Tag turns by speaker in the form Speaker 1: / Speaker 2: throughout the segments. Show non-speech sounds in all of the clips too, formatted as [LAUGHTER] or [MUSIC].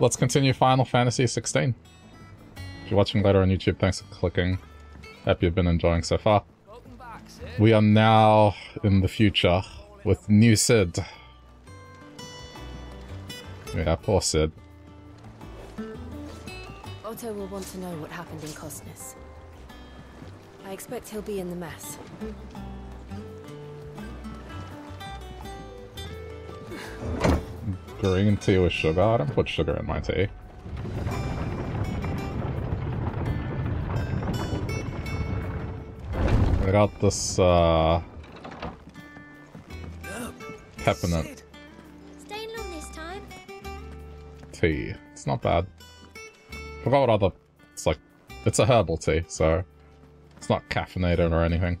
Speaker 1: let's continue Final Fantasy 16. If you're watching later on YouTube, thanks for clicking. Hope you've been enjoying so far. We are now in the future with new Cid. Yeah, poor Cid.
Speaker 2: Otto will want to know what happened in Cosnus. I expect he'll be in the mess.
Speaker 1: Green tea with sugar? I don't put sugar in my tea. I got this, uh... Peppermint
Speaker 3: Staying long this time?
Speaker 1: tea. It's not bad. Forgot what other... It's like... It's a herbal tea, so... It's not caffeinated or anything.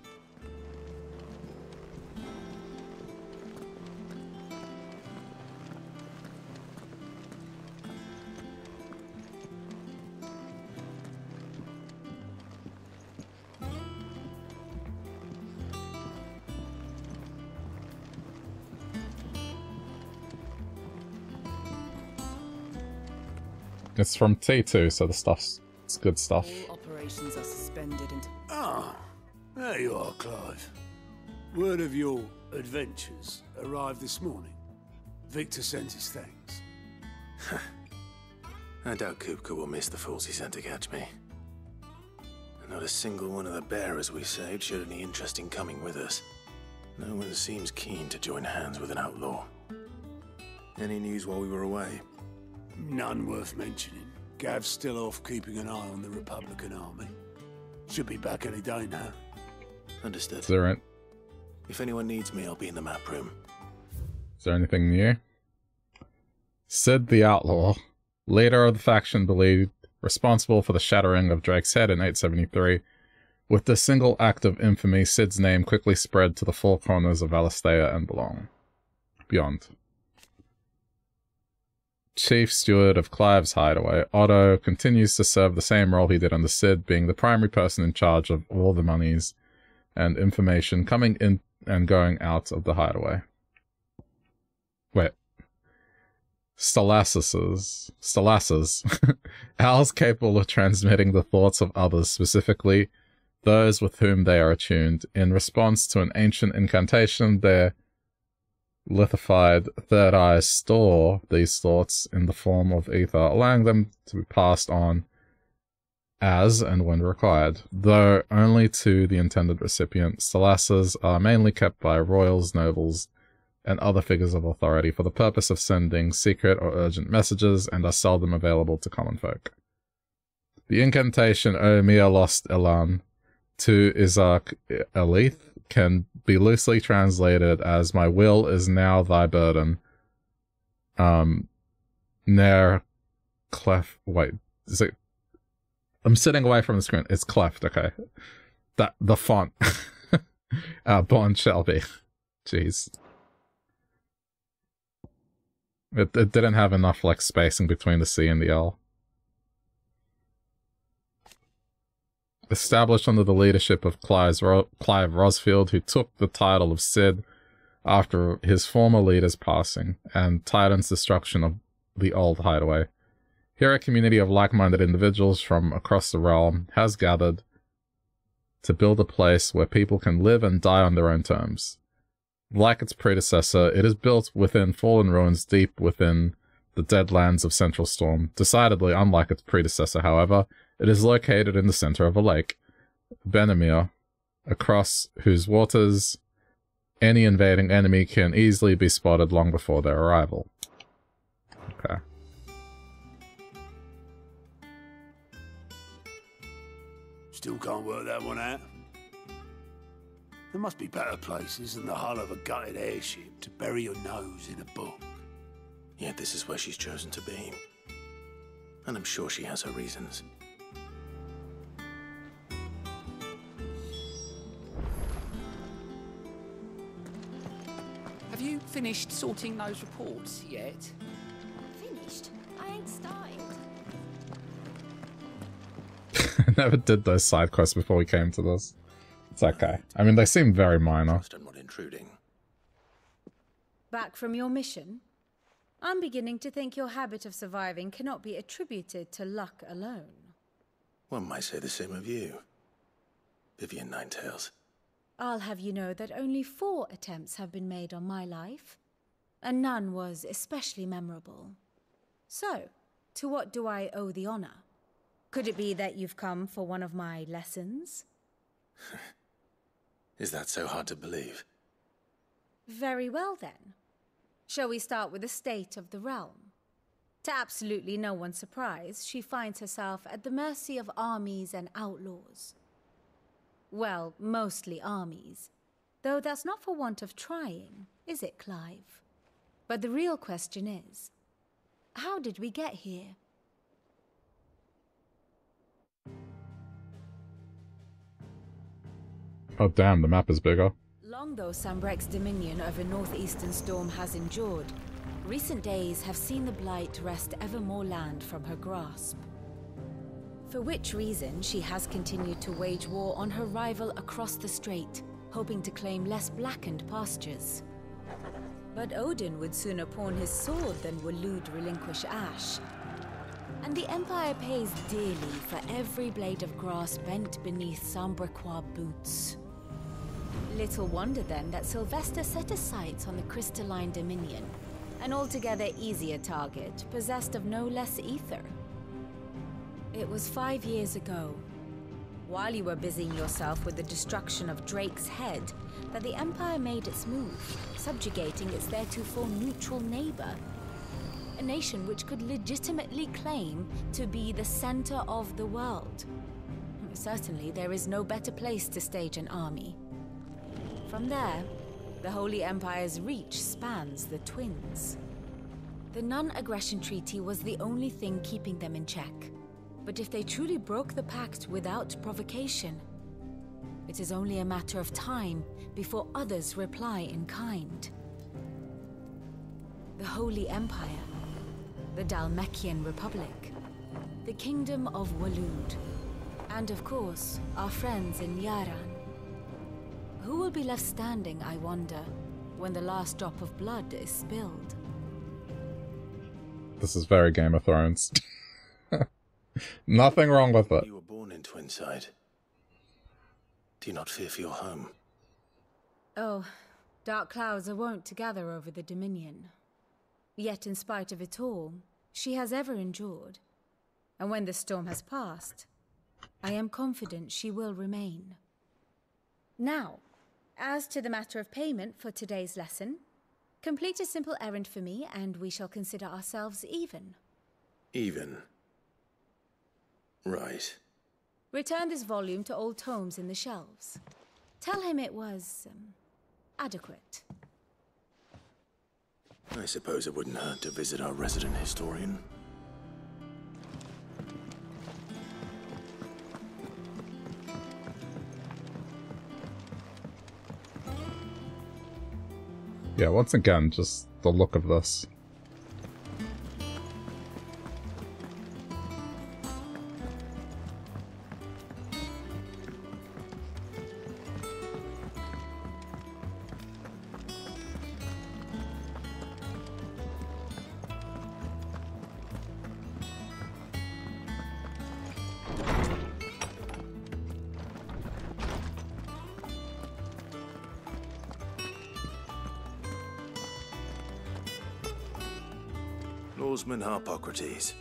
Speaker 1: It's from T2, so the stuff's it's good stuff.
Speaker 4: All operations are suspended until...
Speaker 5: Ah, there you are, Clive. Word of your adventures arrived this morning. Victor sent his thanks. [LAUGHS]
Speaker 6: I doubt Kupka will miss the fools he sent to catch me. Not a single one of the bearers we saved showed any interest in coming with us. No one seems keen to join hands with an outlaw. Any news while we were away?
Speaker 5: None worth mentioning. Gav's still off keeping an eye on the Republican army. Should be back any day now.
Speaker 6: Understood.
Speaker 1: Is there, an-
Speaker 6: If anyone needs me, I'll be in the map room.
Speaker 1: is there anything new? Cid the Outlaw, leader of the faction believed responsible for the shattering of Drake's head in 873. With this single act of infamy, Cid's name quickly spread to the four corners of Valisthea and Belong. Beyond. Chief Steward of Clive's hideaway, Otto continues to serve the same role he did under Cid, being the primary person in charge of all the monies and information coming in and going out of the hideaway. Wait. Stalassus. Stalassus. [LAUGHS] Owls capable of transmitting the thoughts of others, specifically those with whom they are attuned. In response to an ancient incantation, their lithified third eyes store these thoughts in the form of ether, allowing them to be passed on as and when required, though only to the intended recipient. Stolases are mainly kept by royals, nobles, and other figures of authority for the purpose of sending secret or urgent messages and are seldom available to common folk. The incantation O Mia Lost Elan to Isaac Elith can be loosely translated as My will is now thy burden. Um, Nair clef. Wait, is it? I'm sitting away from the screen. It's cleft. Okay, that the font. [LAUGHS] uh, Bond Shelby. [LAUGHS] Jeez. It, it didn't have enough like spacing between the C and the L. Established under the leadership of Clive's Ro- Clive Rosfield, who took the title of Cid after his former leader's passing and Titan's destruction of the old hideaway. Here, a community of like minded individuals from across the realm has gathered to build a place where people can live and die on their own terms. Like its predecessor, it is built within fallen ruins deep within the deadlands of Central Storm. Decidedly unlike its predecessor, however, it is located in the center of a lake, Benamir, across whose waters any invading enemy can easily be spotted long before their arrival. Okay.
Speaker 5: Still can't work that one out. There must be better places than the hull of a gutted airship to bury your nose in a book.
Speaker 6: Yet this is where she's chosen to be. And I'm sure she has her reasons.
Speaker 4: Have you finished sorting those reports yet?
Speaker 3: Finished? I ain't started.
Speaker 1: I [LAUGHS] never did those side quests before we came to this. It's okay. I mean, they seem very minor.
Speaker 6: I'm not intruding.
Speaker 2: Back from your mission?
Speaker 7: I'm beginning to think your habit of surviving cannot be attributed to luck alone.
Speaker 6: One might say the same of you, Vivian Ninetails.
Speaker 7: I'll have you know that only four attempts have been made on my life, and none was especially memorable. So, to what do I owe the honor? Could it be that you've come for one of my lessons? [LAUGHS]
Speaker 6: Is that so hard to believe?
Speaker 7: Very well then. Shall we start with the state of the realm? To absolutely no one's surprise, she finds herself at the mercy of armies and outlaws. Well, mostly armies. Though that's not for want of trying, is it, Clive? But the real question is how did we get here?
Speaker 1: Oh damn, the map is bigger.
Speaker 7: Long though Sanbreque's dominion over northeastern Storm has endured, recent days have seen the Blight wrest ever more land from her grasp. For which reason she has continued to wage war on her rival across the strait, hoping to claim less blackened pastures. But Odin would sooner pawn his sword than Waloed relinquish Ash. And the Empire pays dearly for every blade of grass bent beneath Sanbrequois boots. Little wonder then that Sylvestre set his sights on the crystalline dominion, an altogether easier target, possessed of no less ether. It was five years ago, while you were busying yourself with the destruction of Drake's head, that the Empire made its move, subjugating its theretofore neutral neighbor. A nation which could legitimately claim to be the center of the world. Certainly, there is no better place to stage an army. From there, the Holy Empire's reach spans the Twins. The non-aggression treaty was the only thing keeping them in check. But if they truly broke the pact without provocation, it is only a matter of time before others reply in kind. The Holy Empire, the Dhalmekian Republic, the Kingdom of Waloed, and of course, our friends in Yaran. Who will be left standing, I wonder, when the last drop of blood is spilled?
Speaker 1: This is very Game of Thrones. [LAUGHS] Nothing wrong with it.
Speaker 6: You were born in Twinside. Do you not fear for your home?
Speaker 7: Oh, dark clouds are wont to gather over the Dominion. Yet, in spite of it all, she has ever endured. And when the storm has passed, I am confident she will remain. Now, as to the matter of payment for today's lesson, complete a simple errand for me and we shall consider ourselves even.
Speaker 6: Even. Right.
Speaker 7: Return this volume to old tomes in the shelves. Tell him it was um, adequate.
Speaker 6: I suppose it wouldn't hurt to visit our resident historian.
Speaker 1: Yeah, once again, just the look of this.
Speaker 6: Harpocrates.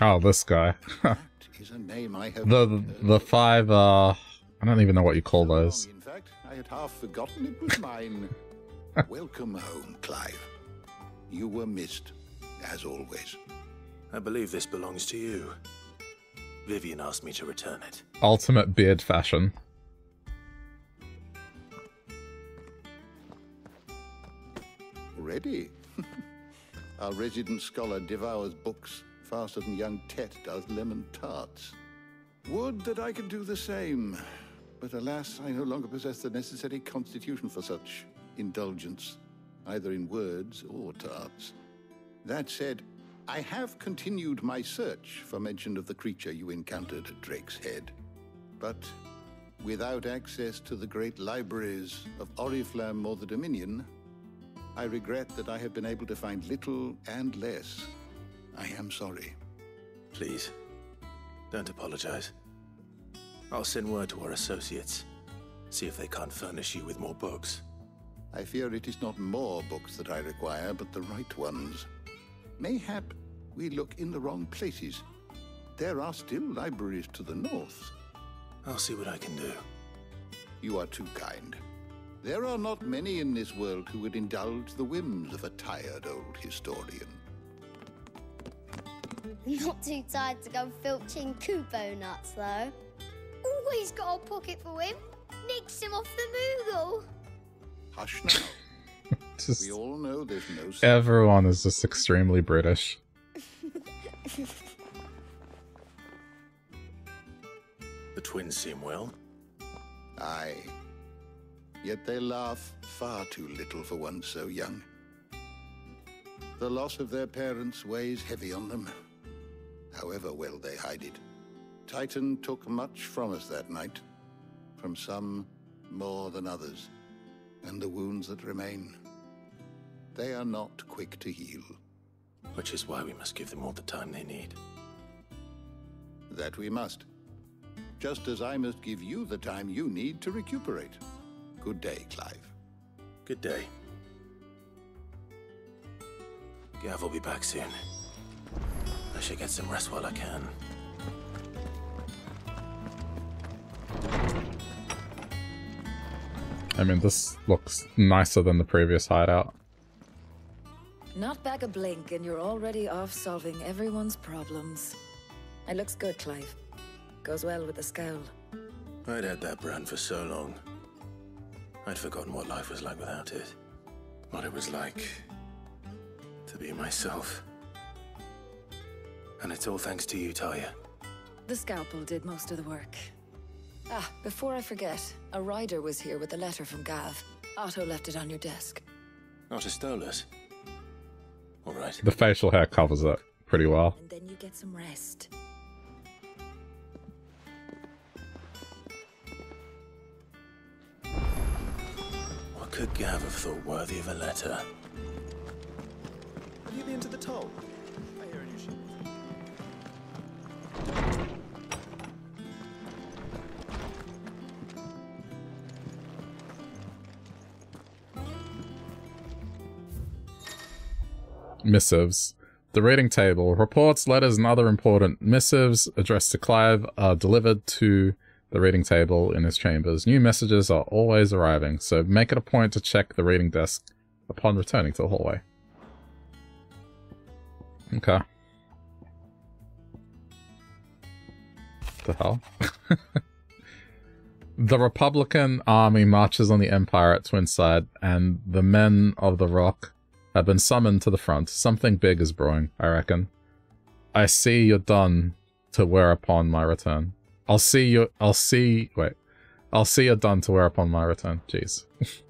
Speaker 1: Oh, this guy.
Speaker 8: is a name I have
Speaker 1: the the five uh I don't even know what you call
Speaker 8: so long,
Speaker 1: those.
Speaker 8: In fact, I had half forgotten it was mine. [LAUGHS] Welcome home, Clive. You were missed, as always.
Speaker 6: I believe this belongs to you. Vivian asked me to return it.
Speaker 1: Ultimate beard fashion.
Speaker 8: Ready? Our resident scholar devours books faster than young Tet does lemon tarts. Would that I could do the same. But alas, I no longer possess the necessary constitution for such indulgence, either in words or tarts. That said, I have continued my search for mention of the creature you encountered at Drake's Head. But without access to the great libraries of Oriflamme or the Dominion, I regret that I have been able to find little and less. I am sorry.
Speaker 6: Please, don't apologize. I'll send word to our associates. See if they can't furnish you with more books.
Speaker 8: I fear it is not more books that I require, but the right ones. Mayhap we look in the wrong places. There are still libraries to the north.
Speaker 6: I'll see what I can do.
Speaker 8: You are too kind. There are not many in this world who would indulge the whims of a tired old historian.
Speaker 3: Not too tired to go filching Kupo nuts, though. Always got a pocket for him. Nicks him off the Moogle.
Speaker 8: Hush now. [LAUGHS]
Speaker 1: Just
Speaker 8: we all know there's no...
Speaker 1: everyone is just extremely British.
Speaker 6: The twins seem well.
Speaker 8: Aye. Yet they laugh far too little for one so young. The loss of their parents weighs heavy on them, however well they hide it. Titan took much from us that night, from some more than others, and the wounds that remain, they are not quick to heal.
Speaker 6: Which is why we must give them all the time they need.
Speaker 8: That we must. Just as I must give you the time you need to recuperate. Good day, Clive.
Speaker 6: Good day. Gav will be back soon. I should get some rest while I can.
Speaker 1: I mean, this looks nicer than the previous hideout.
Speaker 7: Not back a blink and you're already off solving everyone's problems. It looks good, Clive. Goes well with the scowl.
Speaker 6: I'd had that brand for so long. I'd forgotten what life was like without it. What it was like to be myself. And it's all thanks to you, Tarja.
Speaker 7: The scalpel did most of the work. Ah, before I forget, a rider was here with a letter from Gav. Otto left it on your desk.
Speaker 6: Not a Stolas. All right.
Speaker 1: The facial hair covers it pretty well.
Speaker 7: And then you get some rest.
Speaker 6: What could Gav thought worthy of a letter?
Speaker 9: Have you been to the toll? I hear a new ship.
Speaker 1: Missives. The reading table. Reports, letters, and other important missives addressed to Clive are delivered to the reading table in his chambers. New messages are always arriving, so make it a point to check the reading desk upon returning to the hallway. Okay. The hell? [LAUGHS] the Republican army marches on the Empire at Twinside, and the men of the Rock have been summoned to the front. Something big is brewing, I reckon. I see you're done to wear upon my return. I'll see you. I'll see. Wait. I'll see you're done to wear upon my return. Jeez. [LAUGHS]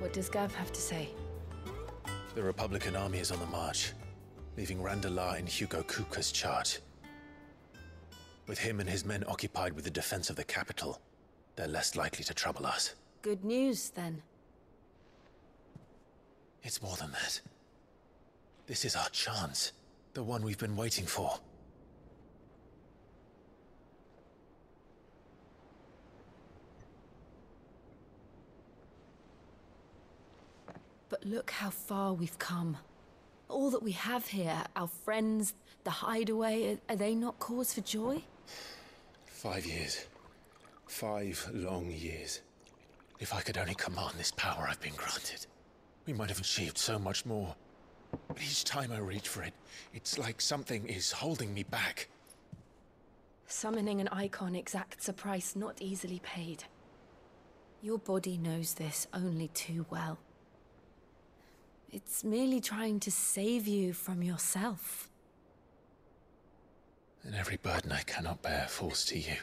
Speaker 2: What does Gav have to say?
Speaker 6: The Republican army is on the march, leaving Randalar in Hugo Kupka's charge. With him and his men occupied with the defense of the capital, they're less likely to trouble us.
Speaker 2: Good news, then.
Speaker 6: It's more than that. This is our chance. The one we've been waiting for.
Speaker 2: But look how far we've come. All that we have here, our friends, the hideaway, are, they not cause for joy?
Speaker 6: Five years. Five long years. If I could only command this power I've been granted, we might have achieved so much more. But each time I reach for it, it's like something is holding me back.
Speaker 2: Summoning an icon exacts a price not easily paid. Your body knows this only too well. It's merely trying to save you from yourself.
Speaker 6: And every burden I cannot bear falls to you.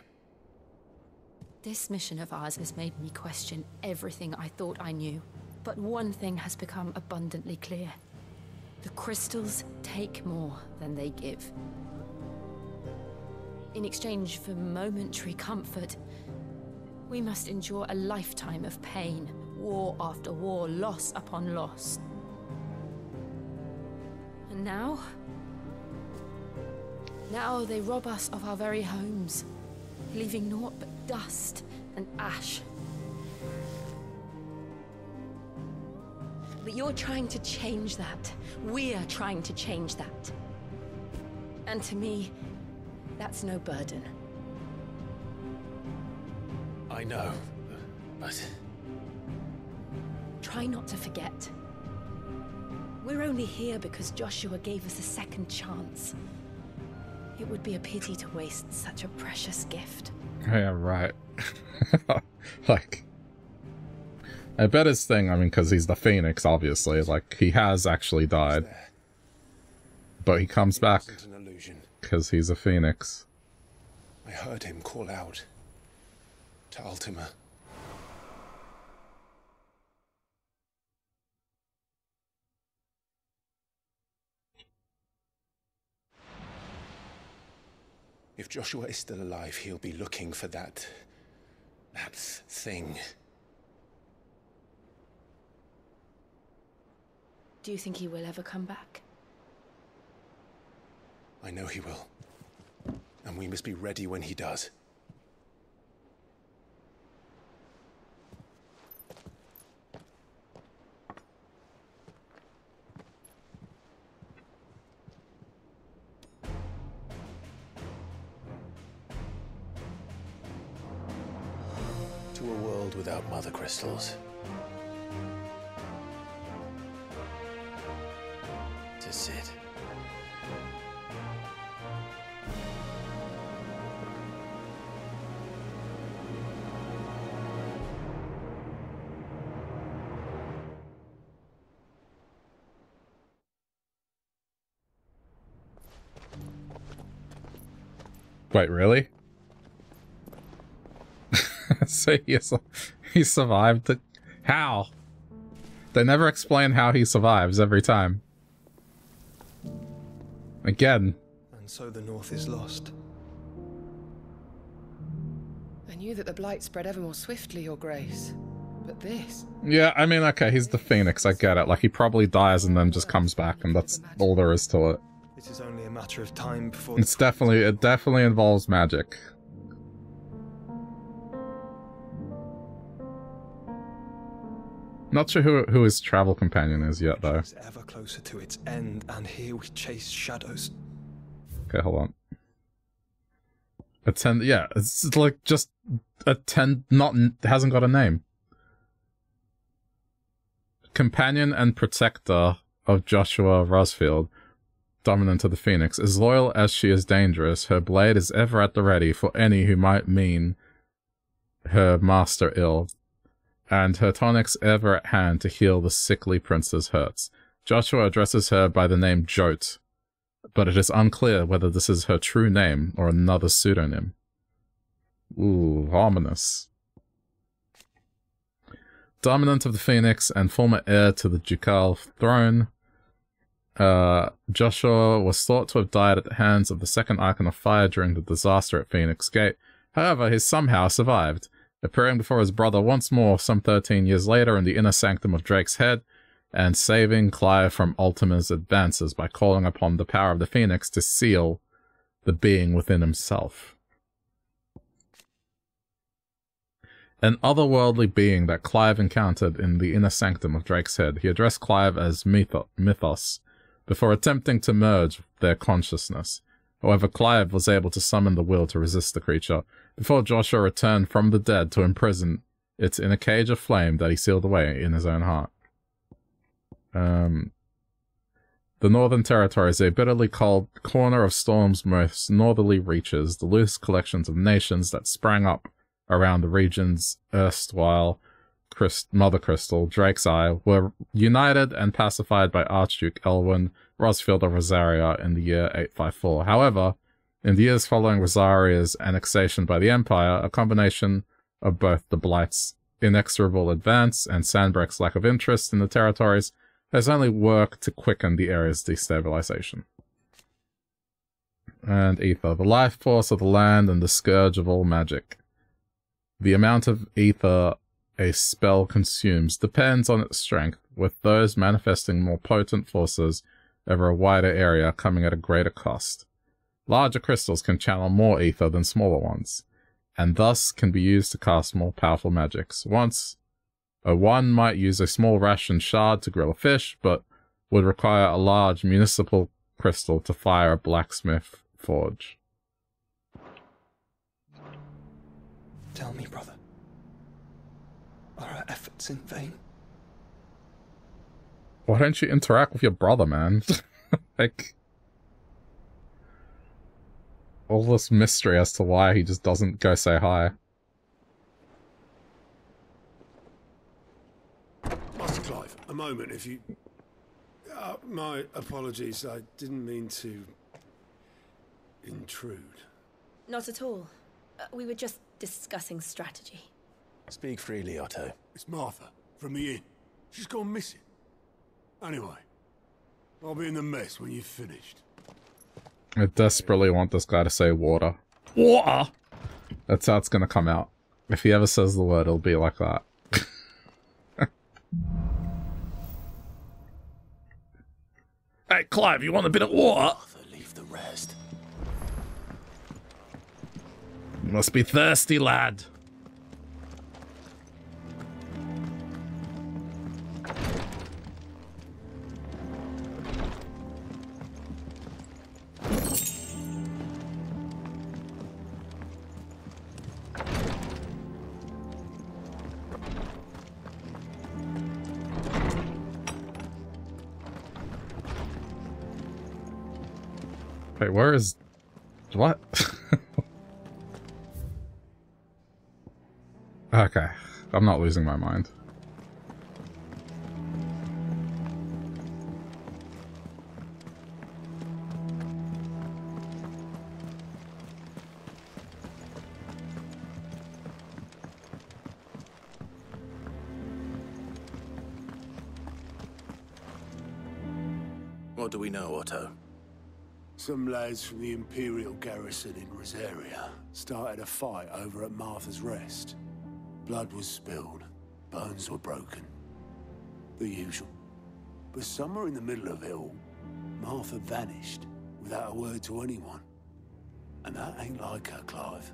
Speaker 2: This mission of ours has made me question everything I thought I knew. But one thing has become abundantly clear. The crystals take more than they give. In exchange for momentary comfort, we must endure a lifetime of pain, war after war, loss upon loss. And now? Now they rob us of our very homes, leaving naught but dust and ash. But you're trying to change that. We're trying to change that. And to me, that's no burden.
Speaker 6: I know, but...
Speaker 2: Try not to forget. We're only here because Joshua gave us a second chance. It would be a pity to waste such a precious gift.
Speaker 1: Oh, yeah, right. [LAUGHS] like, I bet his thing, I mean, because he's the Phoenix, obviously, like, he has actually died. But he comes back because he's a Phoenix.
Speaker 6: I heard him call out to Ultima. If Joshua is still alive, he'll be looking for that. that thing.
Speaker 2: Do you think he will ever come back?
Speaker 6: I know he will. And we must be ready when he does. World without mother crystals. To Cid.
Speaker 1: Wait, really? [LAUGHS] so he, he survived the... How? They never explain how he survives every time. Again.
Speaker 9: And so the North is lost.
Speaker 10: I knew that the Blight spread ever more swiftly, Your Grace. But this...
Speaker 1: Yeah, I mean, okay, he's the Phoenix, I get it. Like, he probably dies and then just comes back, and that's all there is to it.
Speaker 9: It is only a matter of time before...
Speaker 1: It's definitely, it definitely involves magic. Not sure who, who his travel companion is yet, though.
Speaker 9: It's ever closer to its end, and here we chase shadows.
Speaker 1: Okay, hold on. Attend, yeah, it's like just attend, not, hasn't got a name. Companion and protector of Joshua Rosfield, dominant of the Phoenix. As loyal as she is dangerous, her blade is ever at the ready for any who might mean her master ill and her tonics ever at hand to heal the sickly prince's hurts. Joshua addresses her by the name Jote, but it is unclear whether this is her true name or another pseudonym. Ooh, ominous. Dominant of the Phoenix and former heir to the ducal throne, uh, Joshua was thought to have died at the hands of the second Icon of Fire during the disaster at Phoenix Gate. However, he somehow survived appearing before his brother once more some 13 years later in the inner sanctum of Drake's Head, and saving Clive from Ultima's advances by calling upon the power of the Phoenix to seal the being within himself. An otherworldly being that Clive encountered in the inner sanctum of Drake's Head, he addressed Clive as Mythos, before attempting to merge their consciousness. However, Clive was able to summon the will to resist the creature, before Joshua returned from the dead to imprison it in a cage of flame that he sealed away in his own heart. Um, the Northern Territories, a bitterly cold corner of Storm's most northerly reaches, the loose collections of nations that sprang up around the region's erstwhile Christ Mother Crystal, Drake's Eye, were united and pacified by Archduke Elwyn Rosfield of Rosaria in the year 854. However, in the years following Rosaria's annexation by the Empire, a combination of both the Blight's inexorable advance and Sanbreque's lack of interest in the territories has only worked to quicken the area's destabilization. And Ether, the life force of the land and the scourge of all magic. The amount of ether a spell consumes depends on its strength, with those manifesting more potent forces over a wider area coming at a greater cost. Larger crystals can channel more ether than smaller ones, and thus can be used to cast more powerful magics. Once, a one might use a small ration shard to grill a fish, but would require a large municipal crystal to fire a blacksmith forge.
Speaker 9: Tell me, brother. Are our efforts in vain?
Speaker 1: Why don't you interact with your brother, man? [LAUGHS] like, all this mystery as to why he just doesn't go say hi.
Speaker 5: Master Clive, a moment, if you... Uh, my apologies, I didn't mean to... intrude.
Speaker 11: Not at all. Uh, we were just discussing strategy.
Speaker 6: Speak freely, Otto.
Speaker 5: It's Martha, from the inn. She's gone missing. Anyway, I'll be in the mess when you've finished.
Speaker 1: I desperately want this guy to say water. Water! That's how it's gonna come out. If he ever says the word, it'll be like that. [LAUGHS] hey, Clive, you want a bit of water?
Speaker 6: Leave the rest.
Speaker 1: You must be thirsty, lad. Where is... What? [LAUGHS] okay, I'm not losing my mind.
Speaker 5: Lads from the Imperial garrison in Rosaria started a fight over at Martha's Rest. Blood was spilled, bones were broken. The usual. But somewhere in the middle of it all, Martha vanished without a word to anyone. And that ain't like her, Clive.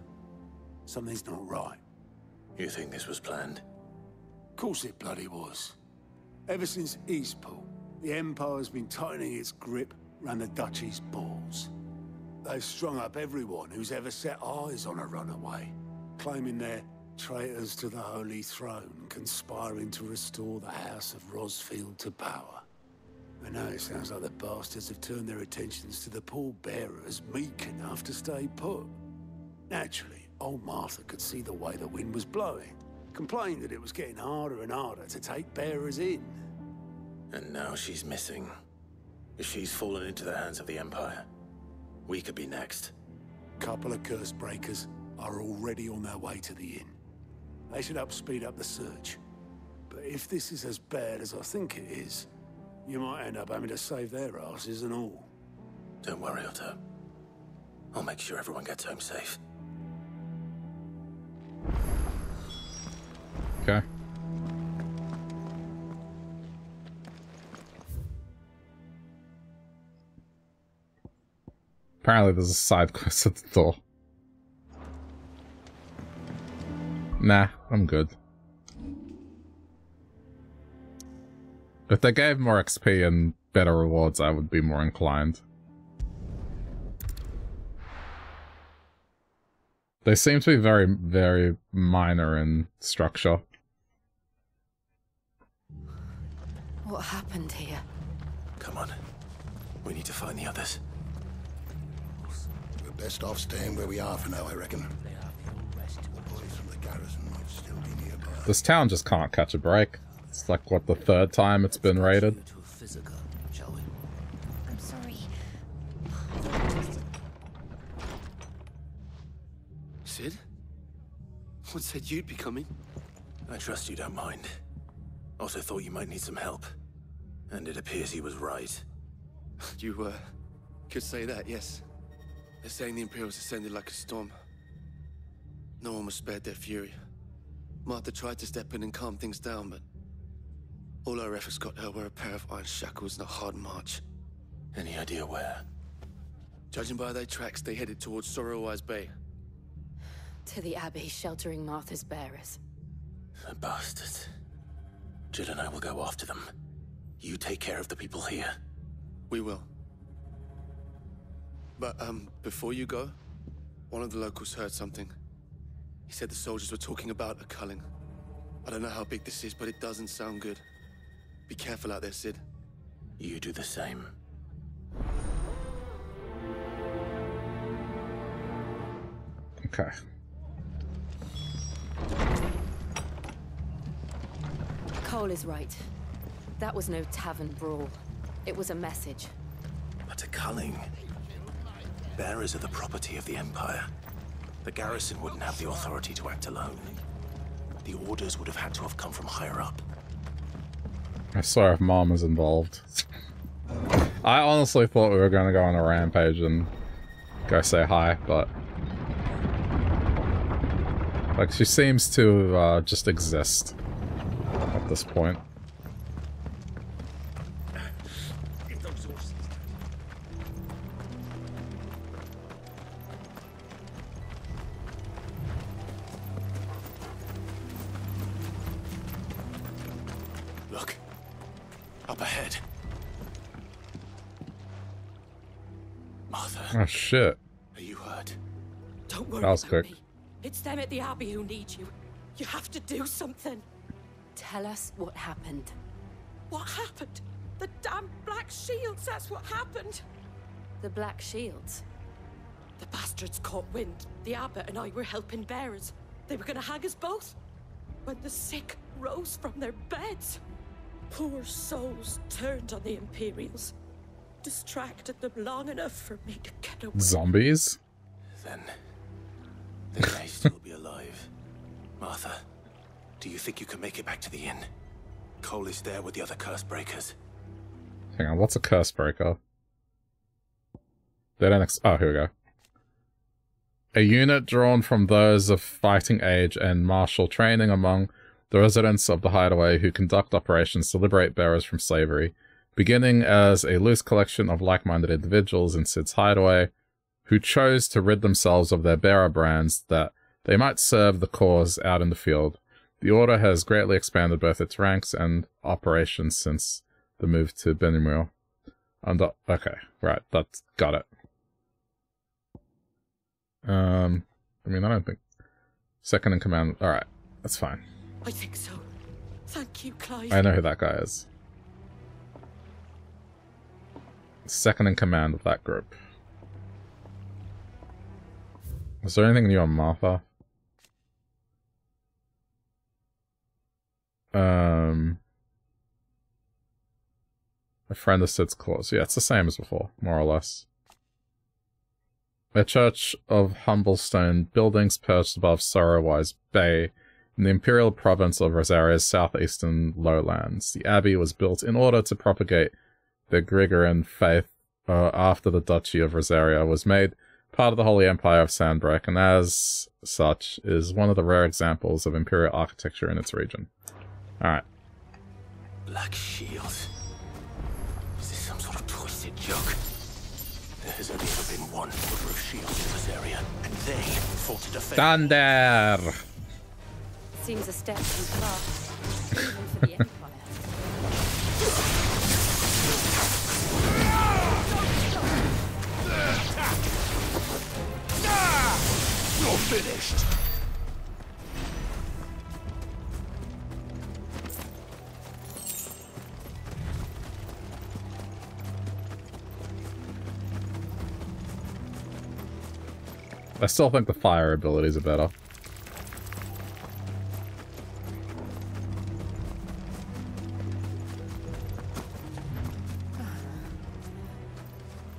Speaker 5: Something's not right.
Speaker 6: You think this was planned?
Speaker 5: Of course it bloody was. Ever since Eastpool, the Empire's been tightening its grip round the Duchy's balls. They've strung up everyone who's ever set eyes on a runaway, claiming they're traitors to the Holy Throne, conspiring to restore the House of Rosfield to power. And now it sounds like the bastards have turned their attentions to the pallbearers meek enough to stay put. Naturally, old Martha could see the way the wind was blowing, complained that it was getting harder and harder to take bearers in.
Speaker 6: And now she's missing. She's fallen into the hands of the Empire, we could be next.
Speaker 5: Couple of curse breakers are already on their way to the inn. They should help speed up the search. But if this is as bad as I think it is, you might end up having to save their asses and all.
Speaker 6: Don't worry, Otto. I'll make sure everyone gets home safe.
Speaker 1: Okay. Apparently there's a side quest at the door. Nah, I'm good. If they gave more XP and better rewards, I would be more inclined. They seem to be very, very minor in structure.
Speaker 2: What happened here?
Speaker 6: Come on. We need to find the others.
Speaker 8: We're best off staying where we are for now, I reckon. The boys from the garrison might still be nearby.
Speaker 1: This town just can't catch a break. It's like, what, the third time it's been raided?
Speaker 3: I'm sorry.
Speaker 12: Cid? What said you'd be coming?
Speaker 6: I trust you don't mind. Also thought you might need some help. And it appears he was right.
Speaker 12: You, uh, could say that, yes. They're saying the Imperials ascended like a storm. No one was spared their fury. Martha tried to step in and calm things down, but all our efforts got her were a pair of iron shackles and a hard march.
Speaker 6: Any idea where?
Speaker 12: Judging by their tracks, they headed towards Sorrowwise Bay.
Speaker 2: To the Abbey sheltering Martha's bearers.
Speaker 6: The bastards. Jill and I will go after them. You take care of the people here.
Speaker 12: We will. But, um, before you go, one of the locals heard something. He said the soldiers were talking about a culling. I don't know how big this is, but it doesn't sound good. Be careful out there, Cid.
Speaker 6: You do the same.
Speaker 1: Okay.
Speaker 2: Cole is right. That was no tavern brawl. It was a message.
Speaker 6: But a culling. Bearers are the property of the Empire. The garrison wouldn't have the authority to act alone. The orders would have had to have come from higher up.
Speaker 1: I saw if mom was involved. I honestly thought we were going to go on a rampage and go say hi, but... Like, she seems to uh, just exist at this point. Shit.
Speaker 6: are you hurt?
Speaker 13: Don't worry
Speaker 1: That was
Speaker 13: about
Speaker 1: quick.
Speaker 13: me. It's them at the Abbey who need you. You have to do something.
Speaker 2: Tell us what happened.
Speaker 13: What happened? The damn Black Shields, that's what happened.
Speaker 2: The Black Shields?
Speaker 13: The bastards caught wind. The abbot and I were helping bearers. They were gonna hang us both. When the sick rose from their beds, poor souls turned on the Imperials. Distracted them long enough for me to get away.
Speaker 1: Zombies?
Speaker 6: Then. They may still be alive. Martha, do you think you can make it back to the inn? Cole is there with the other curse breakers.
Speaker 1: Hang on, what's a curse breaker? They don't ex- oh, here we go. A unit drawn from those of fighting age and martial training among the residents of the hideaway who conduct operations to liberate bearers from slavery, beginning as a loose collection of like-minded individuals in Cid's hideaway who chose to rid themselves of their bearer brands that they might serve the cause out in the field. The order has greatly expanded both its ranks and operations since the move to Benimir. Under okay, right, that's got it. Um, I mean, I don't think second in command. All right, that's fine.
Speaker 13: I think so. Thank you, Clive.
Speaker 1: I know who that guy is. Second in command of that group. Is there anything new on Martha? Um, a friend of Cid's close. Yeah, it's the same as before, more or less. A church of humble stone buildings perched above Sorrowwise Bay in the imperial province of Rosaria's southeastern lowlands. The abbey was built in order to propagate the Gregorian faith uh, after the Duchy of Rosaria was made part of the Holy Empire of Sanbreque, and as such is one of the rare examples of imperial architecture in its region. Alright.
Speaker 6: Black Shield. Is this some sort of twisted joke? There has only ever been one order of shields in this area, and they fought to defend.
Speaker 1: Thunder!
Speaker 2: Seems a step too far. [LAUGHS] Even for the Empire.
Speaker 6: Finished.
Speaker 1: I still think the fire abilities are better.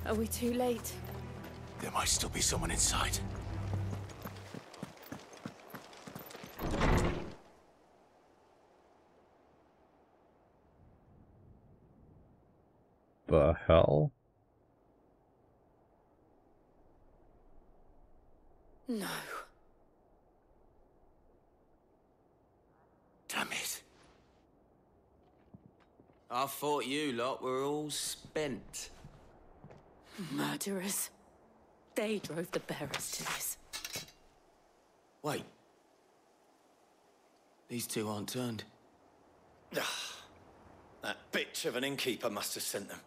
Speaker 2: Are we too late?
Speaker 6: There might still be someone inside.
Speaker 1: The hell?
Speaker 2: No.
Speaker 14: Damn it.
Speaker 15: I thought you lot were all spent.
Speaker 16: Murderers. They drove the bearers to this.
Speaker 15: Wait. These two aren't turned.
Speaker 14: Ah, that bitch of an innkeeper must have sent them.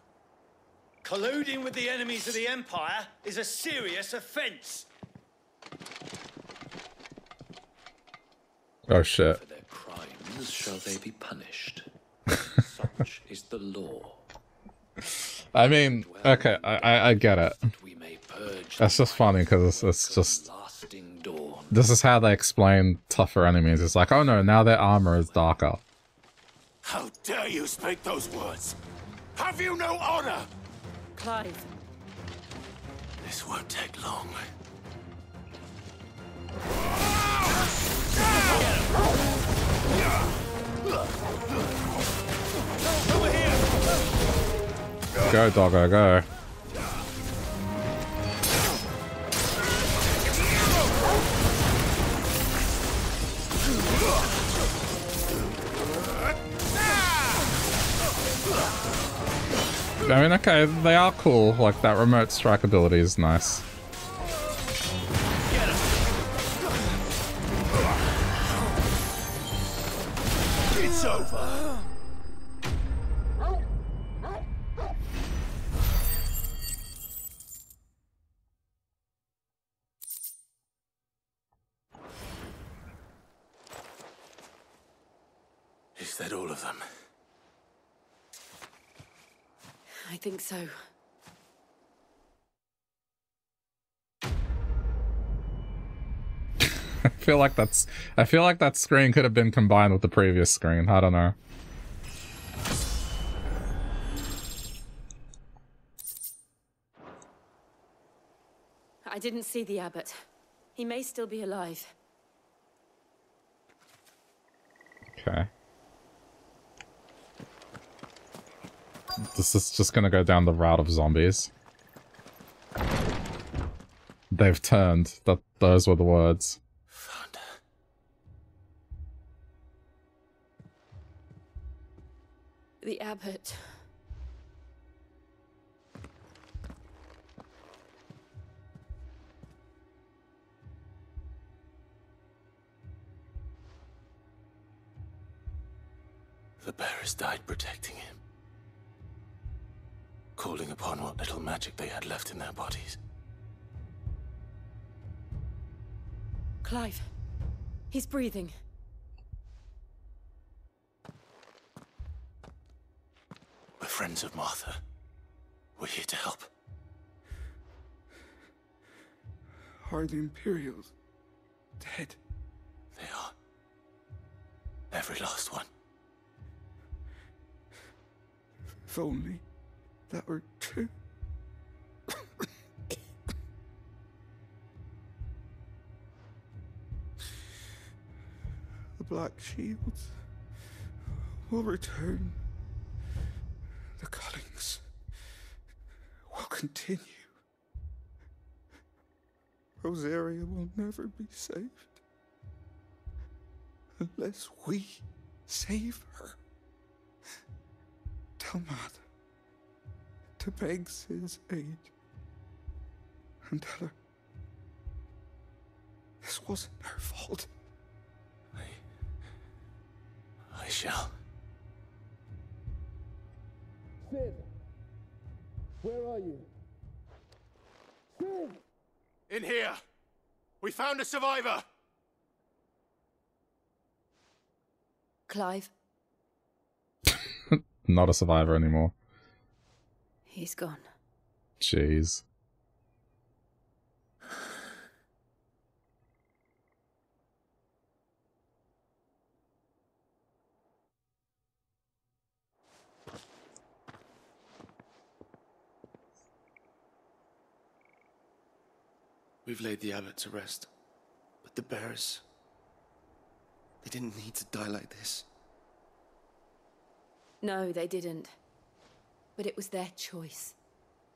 Speaker 14: Colluding with the enemies of the Empire is a serious offense.
Speaker 1: Oh shit.
Speaker 17: For their crimes shall they be punished. Such [LAUGHS] is the law.
Speaker 1: I mean, okay, I, I, I get it. That's just funny because it's, it's just. This is how they explain tougher enemies. It's like, oh no, now their armor is darker.
Speaker 18: How dare you speak those words? Have you no honor?
Speaker 16: Clive.
Speaker 6: This won't take long.
Speaker 1: Go, doggo, go. I mean, okay, they are cool. Like, that remote strike ability is nice. Feel like that's. I feel like that screen could have been combined with the previous screen. I don't know.
Speaker 16: I didn't see the abbot. He may still be alive.
Speaker 1: Okay. This is just gonna go down the route of zombies. They've turned. That those were the words.
Speaker 16: The abbot.
Speaker 6: The bearers died protecting him. Calling upon what little magic they had left in their bodies.
Speaker 16: Clive. He's breathing.
Speaker 6: We're friends of Martha. We're here to help.
Speaker 9: Are the Imperials dead?
Speaker 6: They are. Every last one.
Speaker 9: If only that were true. the Black Shields will return. The Cullings will continue. Rosaria will never be saved unless we save her. Tell Matt to beg his aid and tell her this wasn't her fault.
Speaker 6: I. I shall.
Speaker 18: Cid, where are you? Cid!
Speaker 12: In here! We found a survivor!
Speaker 2: Clive, [LAUGHS]
Speaker 1: Not a survivor anymore.
Speaker 2: he's gone.
Speaker 1: Jeez.
Speaker 12: We've laid the abbot to rest. But the bearers. They didn't need to die like this.
Speaker 2: No, they didn't. But it was their choice.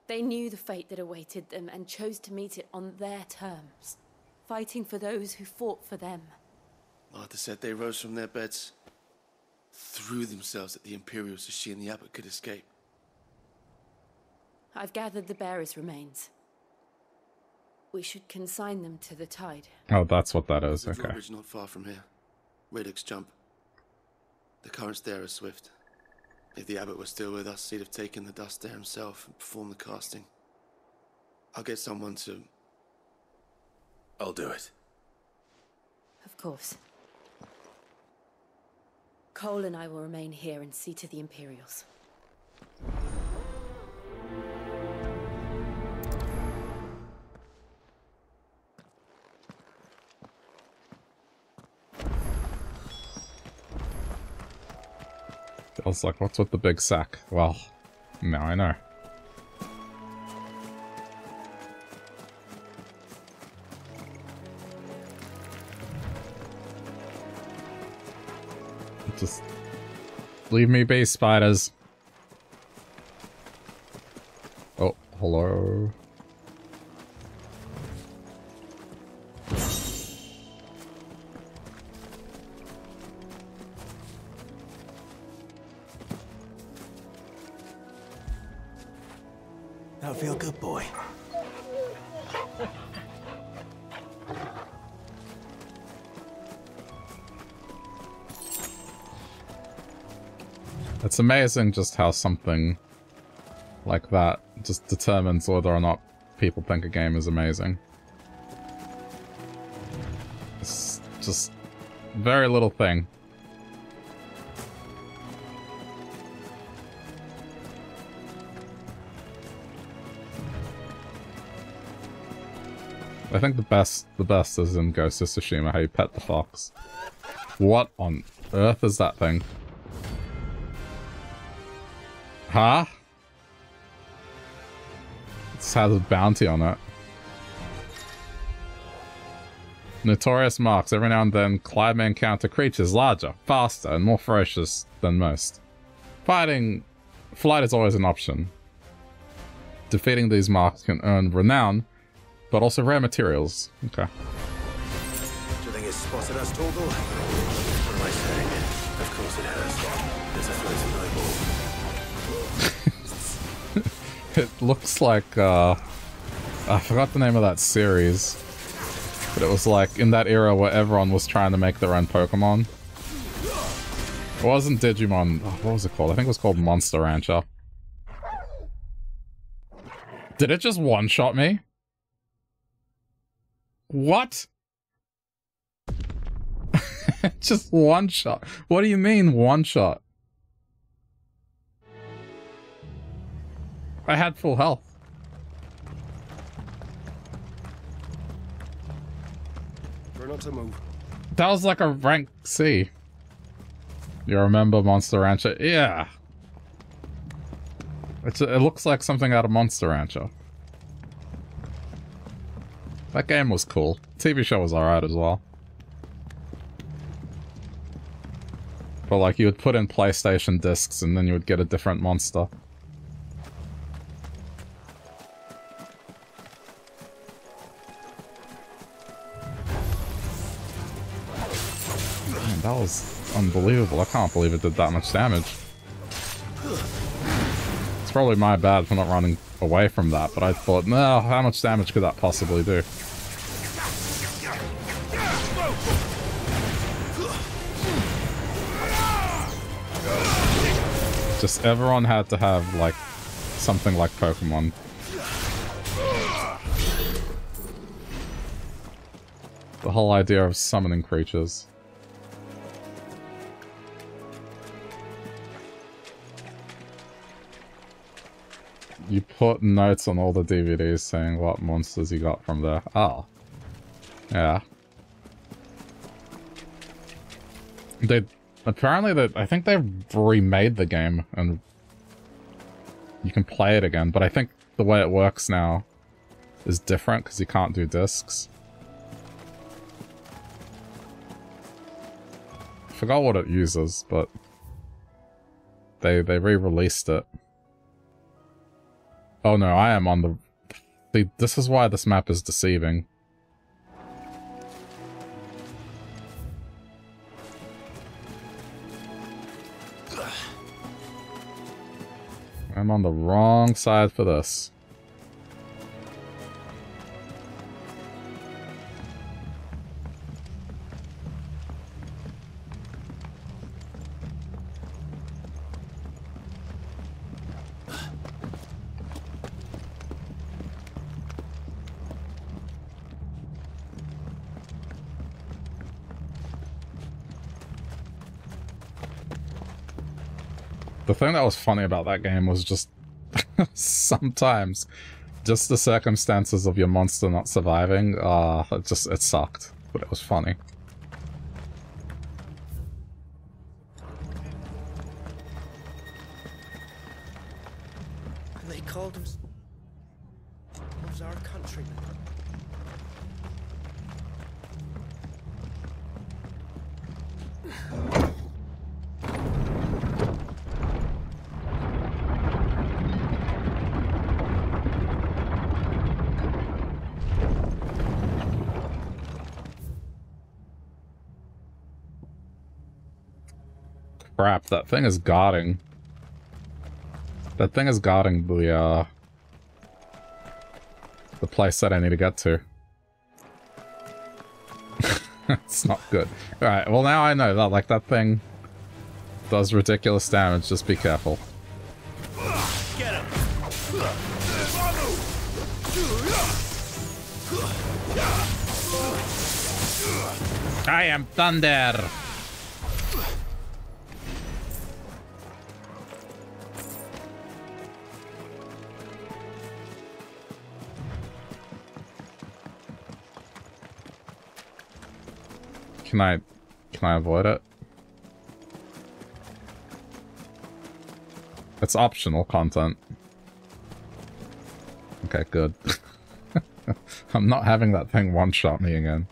Speaker 2: They knew the fate that awaited them and chose to meet it on their terms, fighting for those who fought for them.
Speaker 12: Martha said they rose from their beds, threw themselves at the Imperials so she and the Abbot could escape.
Speaker 2: I've gathered the bearer's remains. We should consign them to the tide.
Speaker 1: Oh, that's what that is.
Speaker 12: The
Speaker 1: Okay.
Speaker 12: drawbridge not far from here. Radix jump. The currents there are swift. If the abbot were still with us, he'd have taken the dust there himself and performed the casting. I'll get someone to.
Speaker 6: I'll do it.
Speaker 2: Of course. Cole and I will remain here and see to the Imperials.
Speaker 1: I was like, what's with the big sack? Well, now I know. Just leave me be, spiders. It's amazing just how something like that just determines whether or not people think a game is amazing. It's just very little thing. I think the best the best is in Ghost of Tsushima how you pet the fox. What on earth is that thing? Huh? This has a bounty on it. Notorious marks. Every now and then, Clive may encounter creatures larger, faster, and more ferocious than most. Fighting... Flight is always an option. Defeating these marks can earn renown, but also rare materials. Okay.
Speaker 6: Do spotted us? It
Speaker 1: looks like, uh... I forgot the name of that series. But it was like in that era where everyone was trying to make their own Pokemon. It wasn't Digimon. oh, what was it called? I think it was called Monster Rancher. Did it just one-shot me? What? [LAUGHS] just one shot. What do you mean one shot? I had full health.
Speaker 19: Try not to move.
Speaker 1: That was like a rank C. You remember Monster Rancher? Yeah. It's, it looks like something out of Monster Rancher. That game was cool. TV show was alright as well. But like you would put in PlayStation discs and then you would get a different monster. Unbelievable. I can't believe it did that much damage. It's probably my bad for not running away from that, but I thought, no, how much damage could that possibly do? Just everyone had to have, like, something like Pokemon. The whole idea of summoning creatures. You put notes on all the DVDs saying what monsters you got from there. Oh. Yeah. They apparently that I think they've remade the game and you can play it again, but I think the way it works now is different because you can't do discs. Forgot what it uses, but they they re-released it. Oh no, I am on the... See, this is why this map is deceiving. I'm on the wrong side for this. Thing that was funny about that game was just [LAUGHS] sometimes just the circumstances of your monster not surviving, uh, it just, it sucked, but it was funny. That thing is guarding. That thing is guarding the, uh... The place that I need to get to. [LAUGHS] it's not good. Alright, well now I know that, like, that thing does ridiculous damage, just be careful.
Speaker 20: Get him!
Speaker 1: I am Thunder! Can I... Can I avoid it? It's optional content. Okay, good. [LAUGHS] I'm not having that thing one-shot me again.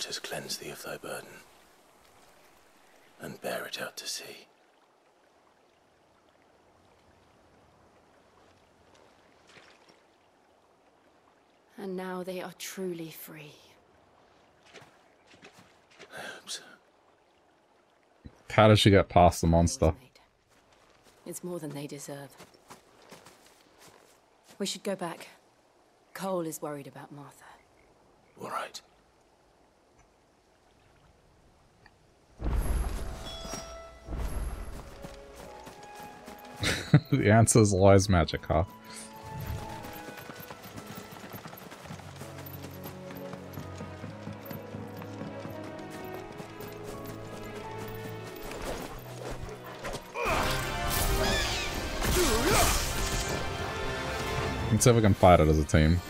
Speaker 6: Shall the waters cleanse thee of thy burden, and bear it out to sea.
Speaker 2: And now they are truly free.
Speaker 1: How did she get past the monster?
Speaker 2: It's more than they deserve. We should go back. Cole is worried about Martha.
Speaker 6: All right. [LAUGHS]
Speaker 1: the answer is always magic, huh? Let's see if we can fight it as a team.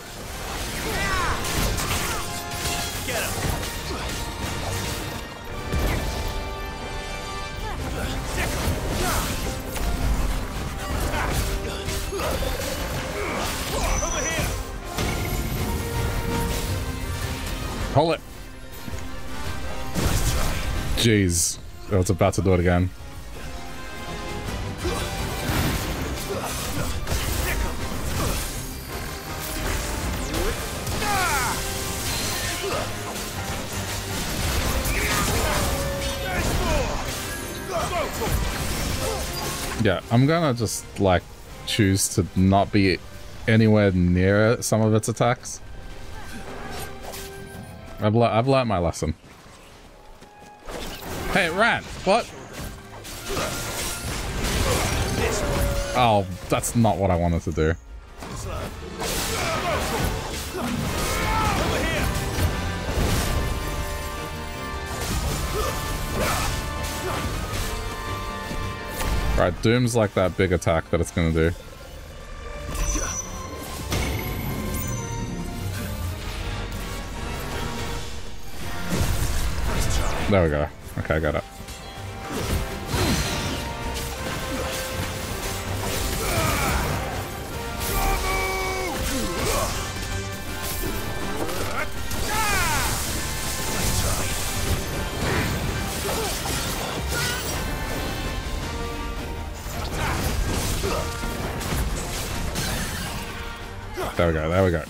Speaker 1: Jeez. Oh, I was about to do it again. Yeah, I'm gonna just, like, choose to not be anywhere near some of its attacks. I've, le I've learned my lesson. Hey, Ran, what? Oh, that's not what I wanted to do. Right, Doom's like that big attack that it's gonna do. There we go. Okay, I got it. There we go, there we go.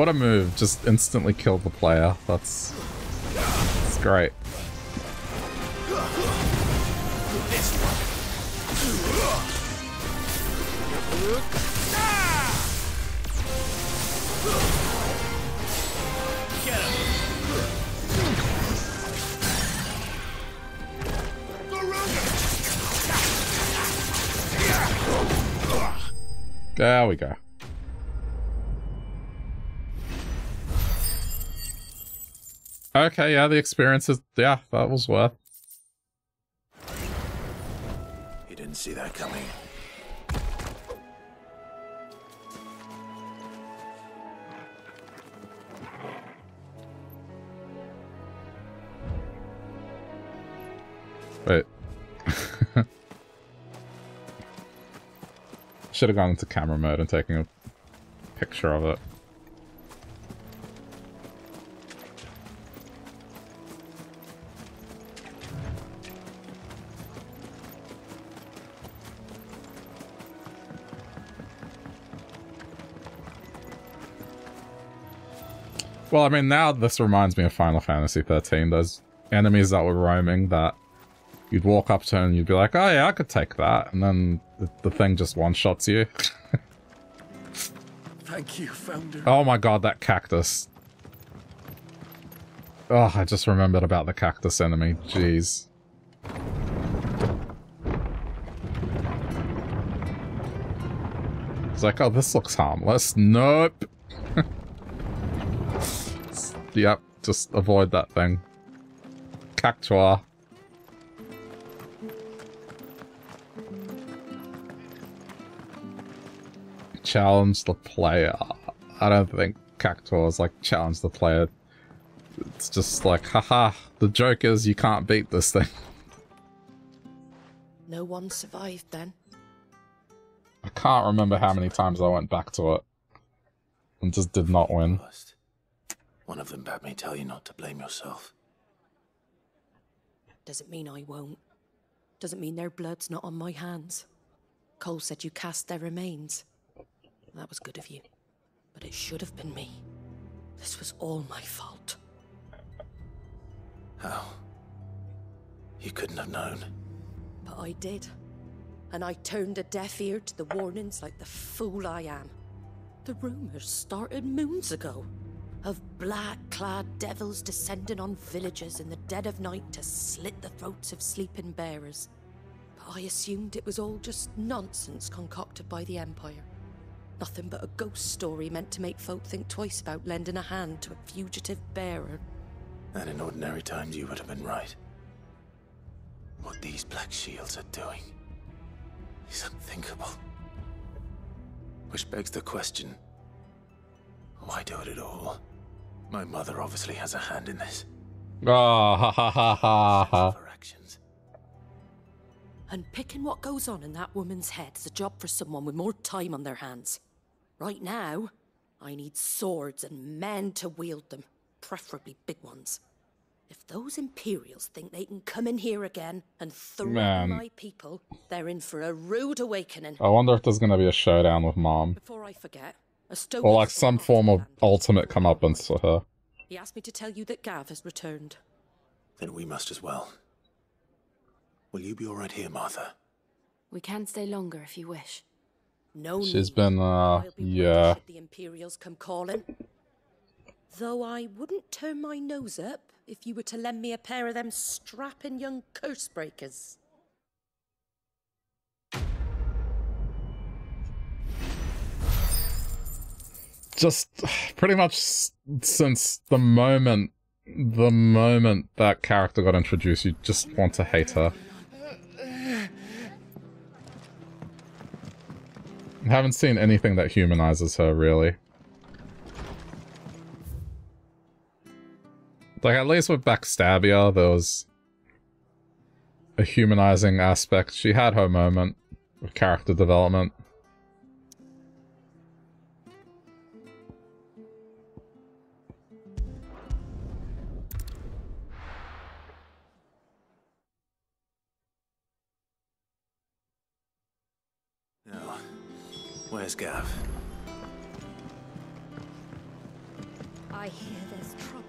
Speaker 1: What a move. Just instantly killed the player. That's that's great. Yeah, the experience is yeah, that was worth.
Speaker 6: You didn't see that coming.
Speaker 1: Wait. [LAUGHS] Should have gone into camera mode and taken a picture of it. Well, I mean, now this reminds me of Final Fantasy 13. Those enemies that were roaming that you'd walk up to and you'd be like, oh yeah, I could take that. And then the, the thing just one-shots you. [LAUGHS]
Speaker 5: Thank you, Founder.
Speaker 1: oh my god, that cactus. Oh, I just remembered about the cactus enemy. Jeez. It's like, oh, this looks harmless. Nope. [LAUGHS] yep, just avoid that thing. Cactuar. Challenge the player. I don't think Cactuar is like challenge the player. It's just like, haha, the joke is you can't beat this thing. [LAUGHS]
Speaker 13: No one survived then.
Speaker 1: I can't remember how many times I went back to it and just did not win.
Speaker 6: One of them bade me tell you not to blame yourself.
Speaker 13: Doesn't mean I won't. Doesn't mean their blood's not on my hands. Cole said you cast their remains. That was good of you. But it should have been me. This was all my fault.
Speaker 6: How? You couldn't have known.
Speaker 13: But I did. And I turned a deaf ear to the warnings like the fool I am. The rumors started moons ago of black clad devils descending on villages in the dead of night to slit the throats of sleeping bearers. But I assumed it was all just nonsense concocted by the Empire. Nothing but a ghost story meant to make folk think twice about lending a hand to a fugitive bearer.
Speaker 6: And in ordinary times, you would have been right. What these Black Shields are doing is unthinkable. Which begs the question why do it at all? My mother obviously has a hand in this.
Speaker 1: Ah, ha ha ha ha ha.
Speaker 13: And picking what goes on in that woman's head is a job for someone with more time on their hands. Right now, I need swords and men to wield them, preferably big ones. If those Imperials think they can come in here again and threaten
Speaker 1: Man.
Speaker 13: my people, they're in for a rude awakening.
Speaker 1: I wonder if there's gonna be a showdown with mom.
Speaker 13: Before I forget, a stone.
Speaker 1: Or like some form of ultimate comeuppance for her.
Speaker 13: He asked me to tell you that Gav has returned.
Speaker 6: Then we must as well. Will you be all right here, Martha?
Speaker 2: We can stay longer if you wish.
Speaker 13: No
Speaker 1: She's
Speaker 13: need.
Speaker 1: been, uh, yeah.
Speaker 13: The Imperials come calling. Though I wouldn't turn my nose up if you were to lend me a pair of them strapping young curse breakers.
Speaker 1: Just pretty much since the moment the moment that character got introduced, you just want to hate her. I haven't seen anything that humanizes her, really. Like, at least with Backstabia, there was a humanizing aspect. She had her moment of character development.
Speaker 6: Where's Gav?
Speaker 13: I hear there's trouble.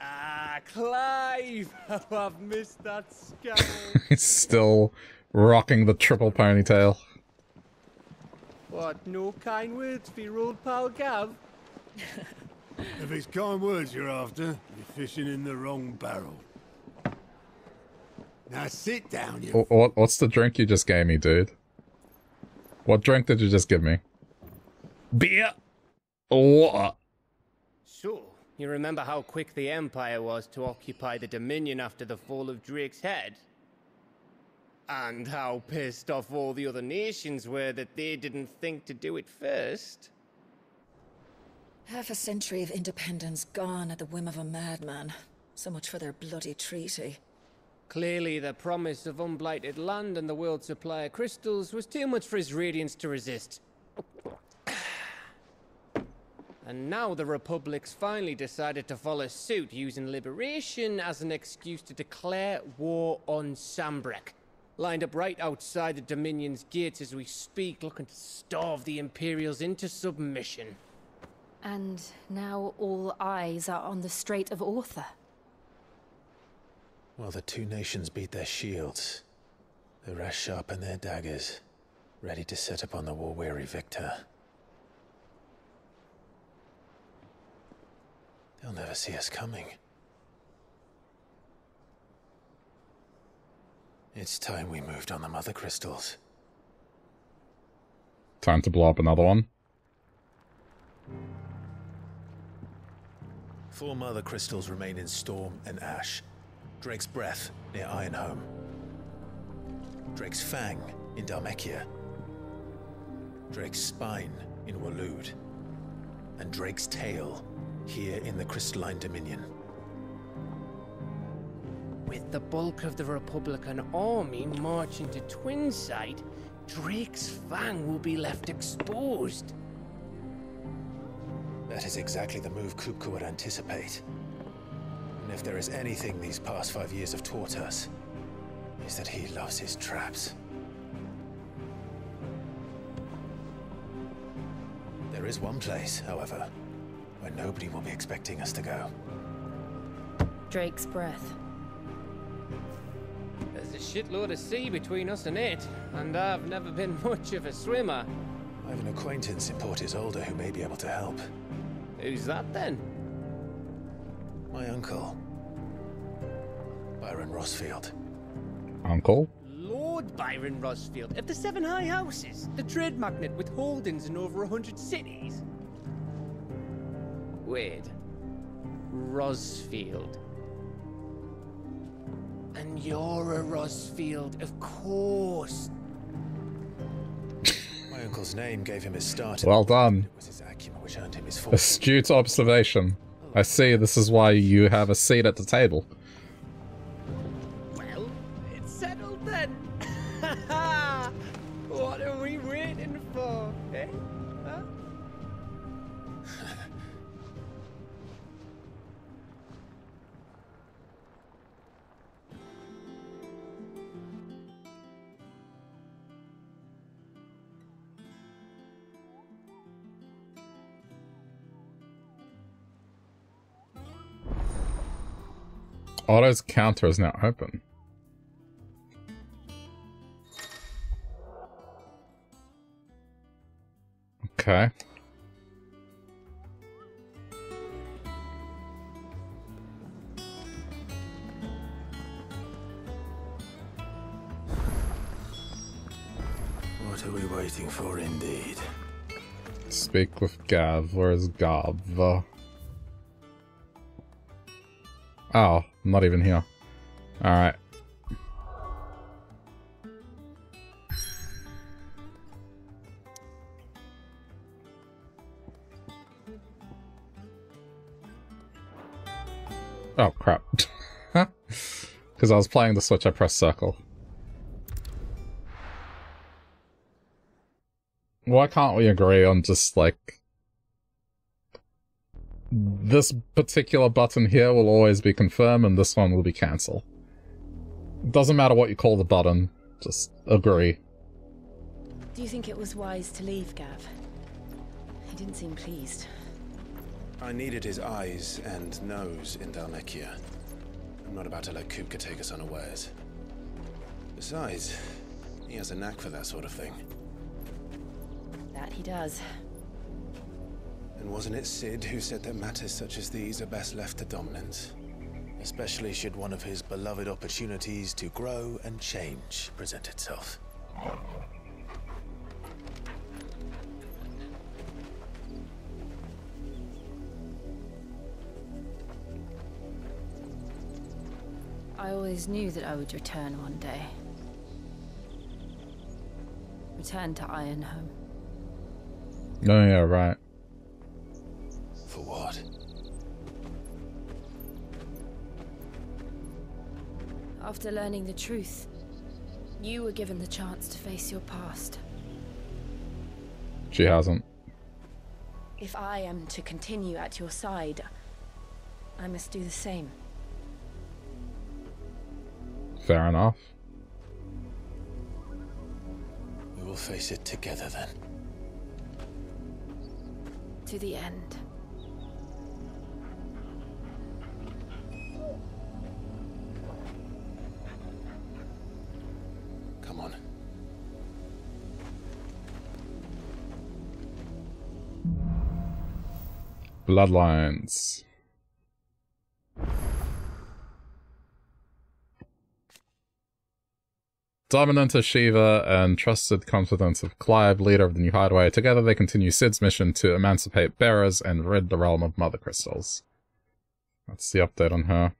Speaker 21: Ah, Clive! [LAUGHS] I've missed that scowl. [LAUGHS]
Speaker 1: He's still rocking the triple ponytail.
Speaker 21: what, no kind words for your old pal Gav? [LAUGHS]
Speaker 5: If it's kind words you're after, you're fishing in the wrong barrel. Now sit down, you.
Speaker 1: What, what's the drink you just gave me, dude? What drink did you just give me? Beer? What?
Speaker 21: So, you remember how quick the Empire was to occupy the Dominion after the fall of Drake's head? And how pissed off all the other nations were that they didn't think to do it first?
Speaker 22: Half a century of independence gone at the whim of a madman. So much for their bloody treaty.
Speaker 21: Clearly, the promise of unblighted land and the world supply of crystals was too much for his radiance to resist. [SIGHS] And now the Republic's finally decided to follow suit, using liberation as an excuse to declare war on Sanbreque. Lined up right outside the Dominion's gates as we speak, looking to starve the Imperials into submission.
Speaker 2: And now all eyes are on the Strait of Author.
Speaker 6: While the two nations beat their shields, the rest sharpen their daggers, ready to set upon the war-weary victor. They'll never see us coming. It's time we moved on the mother crystals.
Speaker 1: Time to blow up another one.
Speaker 6: Four mother crystals remain in Storm and Ash. Drake's Breath near Ironhome. Drake's Fang in Dhalmekia. Drake's Spine in Waloed. And Drake's Tail here in the Crystalline Dominion.
Speaker 21: With the bulk of the Republican army marching to Twinside, Drake's Fang will be left exposed.
Speaker 6: That is exactly the move Kupka would anticipate. And if there is anything these past five years have taught us, is that he loves his traps. There is one place, however, where nobody will be expecting us to go.
Speaker 2: Drake's breath.
Speaker 21: There's a shitload of sea between us and it, and I've never been [LAUGHS] much of a swimmer.
Speaker 6: I have an acquaintance in Port Isolde who may be able to help.
Speaker 21: Who's that then?
Speaker 6: My uncle, Byron Rosfield.
Speaker 1: Uncle?
Speaker 21: Lord Byron Rosfield of the Seven High Houses, the trade magnate with holdings in over a hundred cities. Wait. Rosfield. And you're a Rosfield, of course. [LAUGHS]
Speaker 6: My uncle's name gave him his start.
Speaker 1: Well done.
Speaker 6: and It was his acumen which earned him his fortune.
Speaker 1: Astute observation. I see this is why you have a seat at the table.
Speaker 21: Well, it's settled then. [LAUGHS] what are we waiting for, eh? Huh?
Speaker 1: Otto's counter is now open. Okay.
Speaker 6: What are we waiting for, indeed?
Speaker 1: Speak with Gav. Where's Gav? Oh, not even here. Alright. Oh, crap. [LAUGHS] Because I was playing the Switch, I pressed circle. Why can't we agree on just, like... This particular button here will always be confirm and this one will be cancel. Doesn't matter what you call the button, just agree.
Speaker 7: Do you think it was wise to leave, Gav? He didn't seem pleased.
Speaker 6: I needed his eyes and nose in Dhalmekia. I'm not about to let Kupka take us unawares. Besides, he has a knack for that sort of thing.
Speaker 7: That he does.
Speaker 6: And wasn't it Cid who said that matters such as these are best left to dominants? Especially should one of his beloved opportunities to grow and change present itself.
Speaker 2: I always knew that I would return one day. Return to Ironhome.
Speaker 1: Oh yeah, right.
Speaker 2: After learning the truth, you were given the chance to face your past.
Speaker 1: She hasn't.
Speaker 2: If I am to continue at your side, I must do the same.
Speaker 1: Fair enough.
Speaker 6: We will face it together then.
Speaker 2: To the end.
Speaker 1: Bloodlines. Dominant of Shiva and trusted confidant of Clive, leader of the New Hideaway, together they continue Cid's mission to emancipate bearers and rid the realm of mother crystals. That's the update on her.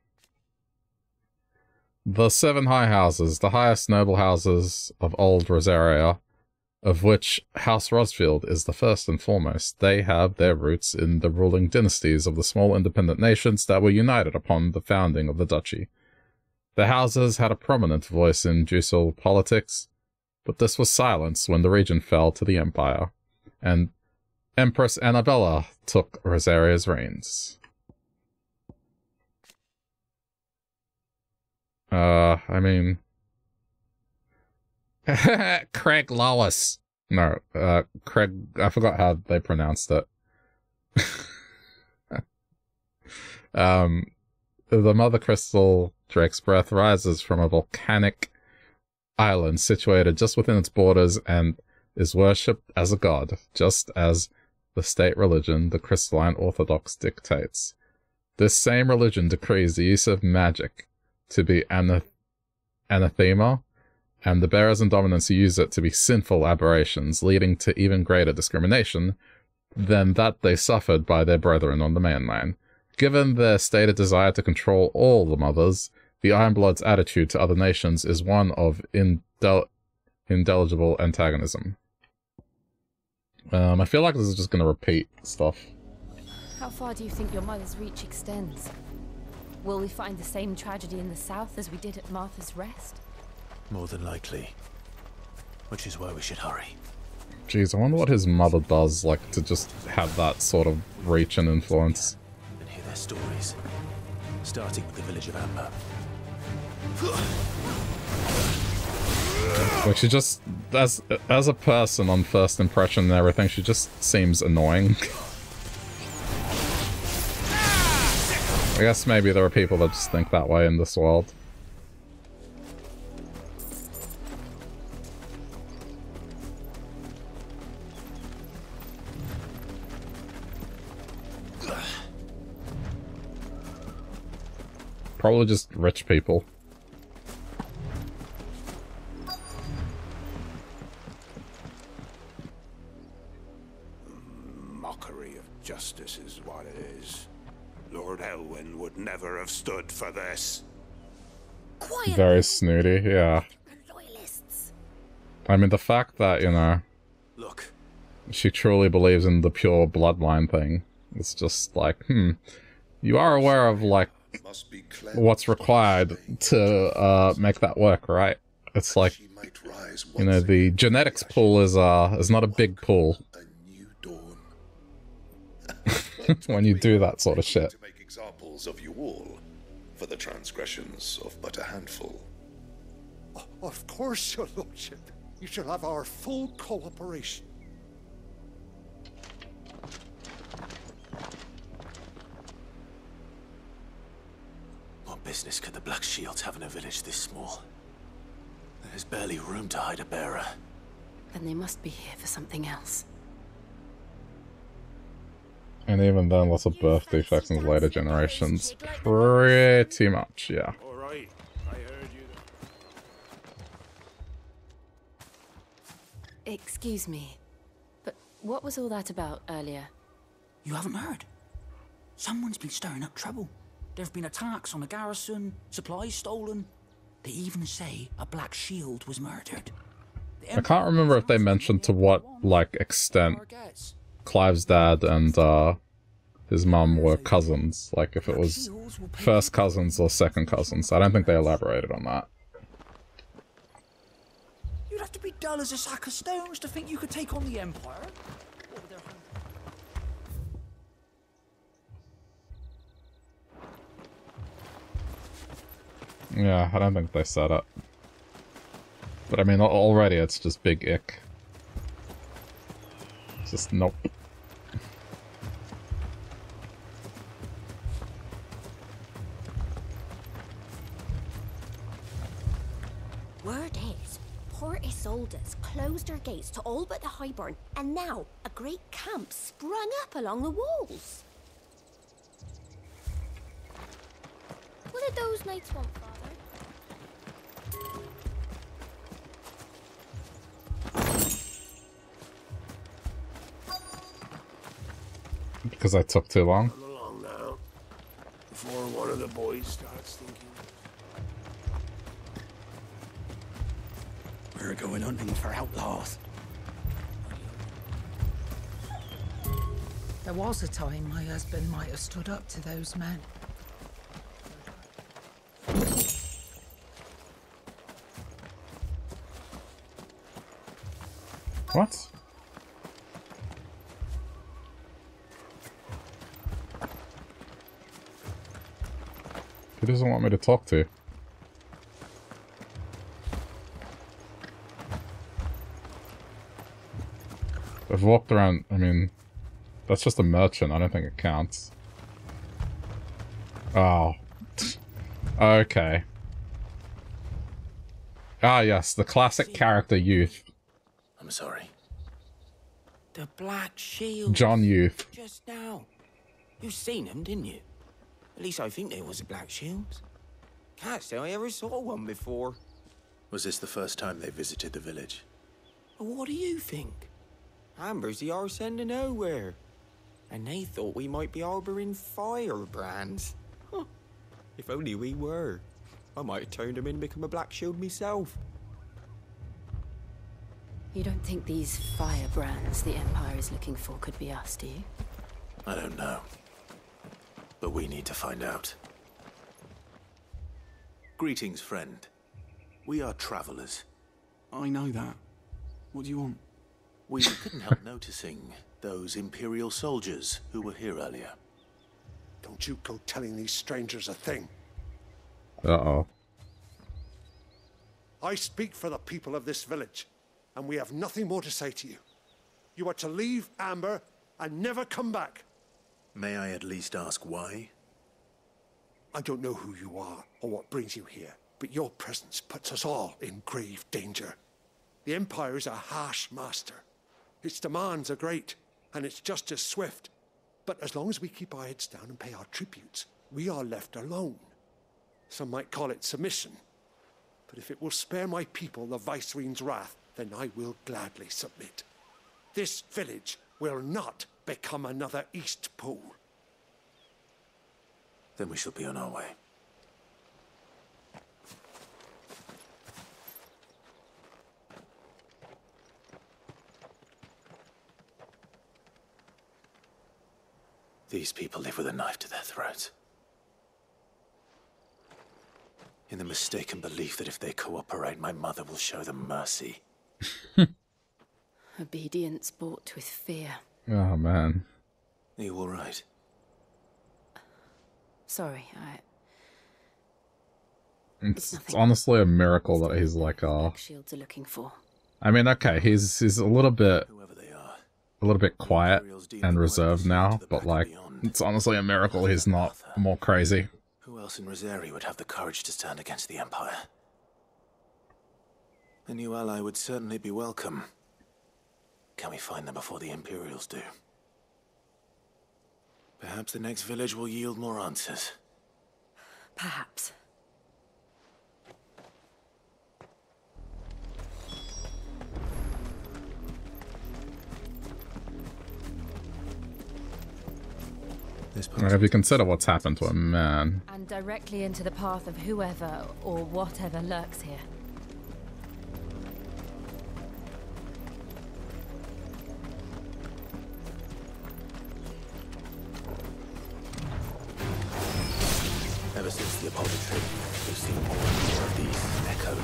Speaker 1: The Seven High Houses, the highest noble houses of old Rosaria, of which House Rosfield is the first and foremost. They have their roots in the ruling dynasties of the small independent nations that were united upon the founding of the duchy. The houses had a prominent voice in Jusel politics, but this was silenced when the region fell to the Empire, and Empress Anabella took Rosaria's reins. Uh, I mean... [LAUGHS] Craig Lawless. No, uh, Craig, I forgot how they pronounced it. [LAUGHS] um, the Mother Crystal Drake's Breath rises from a volcanic island situated just within its borders and is worshipped as a god, just as the state religion, the Crystalline Orthodox, dictates. This same religion decrees the use of magic to be anath anathema, and the bearers and dominants use it to be sinful aberrations, leading to even greater discrimination than that they suffered by their brethren on the mainland. Given their stated desire to control all the mothers, the Ironbloods' attitude to other nations is one of indel indeligible antagonism. Um, I feel like this is just going to repeat stuff.
Speaker 2: How far do you think your mother's reach extends? Will we find the same tragedy in the south as we did at Martha's Rest?
Speaker 6: More than likely. Which is why we should hurry.
Speaker 1: Jeez, I wonder what his mother does, like, to just have that sort of reach and influence.
Speaker 6: And hear their stories. Starting with the village of Amber.
Speaker 1: Like, she just, as, as a person on first impression and everything, she just seems annoying. Ah, I guess maybe there are people that just think that way in this world. Probably just rich people.
Speaker 5: Mockery of justice is what it is. Lord Elwin would never have stood for this.
Speaker 1: Very snooty, yeah. I mean, the fact that, you know,
Speaker 6: Look.
Speaker 1: she truly believes in the pure bloodline thing, it's just like, hmm, you are aware of, like, what's required to uh, make that work, right? It's like, you know, the genetics pool is, uh, is not a big pool. [LAUGHS] when you do that sort of shit.
Speaker 23: To make examples of you all, for the transgressions of but a handful.
Speaker 24: Of course, your lordship. You shall have our full cooperation.
Speaker 6: What business could the Black Shields have in a village this small? There's barely room to hide a bearer.
Speaker 2: Then they must be here for something else.
Speaker 1: And even then, lots of birth defects in later generations. Pretty much, yeah.
Speaker 5: All right, I heard you.
Speaker 2: Excuse me, but what was all that about earlier?
Speaker 25: You haven't heard? Someone's been stirring up trouble. There have been attacks on the garrison, supplies stolen. They even say a Black Shield was murdered.
Speaker 1: I can't remember if they mentioned to what, like, extent Clive's dad and, uh, his mum were cousins. Like, if it was first cousins or second cousins. I don't think they elaborated on that.
Speaker 25: You'd have to be dull as a sack of stones to think you could take on the Empire.
Speaker 1: Yeah, I don't think they set up. But I mean, already it's just big ick. It's just nope.
Speaker 26: Word is, Port Isolde's closed her gates to all but the Highborn, and now a great camp sprung up along the walls.
Speaker 3: What did those knights want, Father?
Speaker 1: Because I took too long.
Speaker 5: Come along now, before one of the boys starts thinking.
Speaker 25: We're going hunting for outlaws.
Speaker 27: There was a time my husband might have stood up to those men.
Speaker 1: What? Doesn't want me to talk to. I've walked around, I mean, that's just a merchant, I don't think it counts. Oh. [LAUGHS] okay. Ah yes, the classic character Youth.
Speaker 6: I'm sorry.
Speaker 25: The Black Shield.
Speaker 1: John Youth.
Speaker 25: Just now. you've seen him, didn't you? At least I think there was a Black Shield. Can't say I ever saw one before.
Speaker 6: Was this the first time they visited the village?
Speaker 25: What do you think? Amber's the arse end of nowhere. And they thought we might be harboring firebrands. Huh. If only we were. I might have turned them in and become a Black Shield myself.
Speaker 2: You don't think these firebrands the Empire is looking for could be us, do you?
Speaker 6: I don't know. But we need to find out. Greetings, friend. We are travelers.
Speaker 9: I know that. What do you want?
Speaker 6: We [COUGHS] couldn't help noticing those Imperial soldiers who were here earlier.
Speaker 24: Don't you go telling these strangers a thing.
Speaker 1: Uh-oh.
Speaker 24: I speak for the people of this village, and we have nothing more to say to you. You are to leave Amber and never come back.
Speaker 6: May I at least ask why?
Speaker 24: I don't know who you are or what brings you here, but your presence puts us all in grave danger. The Empire is a harsh master. Its demands are great, and its justice swift. But as long as we keep our heads down and pay our tributes, we are left alone. Some might call it submission. But if it will spare my people the Viceroy's wrath, then I will gladly submit. This village will not become another Eastpool.
Speaker 6: Then we shall be on our way. These people live with a knife to their throats. In the mistaken belief that if they cooperate, my mother will show them mercy. [LAUGHS]
Speaker 2: Obedience bought with fear.
Speaker 1: Oh man.
Speaker 6: Are you alright?
Speaker 2: Sorry, I.
Speaker 1: It's, it's honestly a miracle that he's like uh
Speaker 2: Shields are looking for.
Speaker 1: I mean, okay, he's he's a little bit a little bit quiet and reserved now, but like it's honestly a miracle he's not more crazy.
Speaker 6: Who else in Rosari would have the courage to stand against the Empire? A new ally would certainly be welcome. Can we find them before the Imperials do? Perhaps the next village will yield more answers.
Speaker 2: Perhaps.
Speaker 1: If you consider what's happened to him, man.
Speaker 2: And directly into the path of whoever or whatever lurks here.
Speaker 6: The Apollo trip, we've seen more and more of these echoes.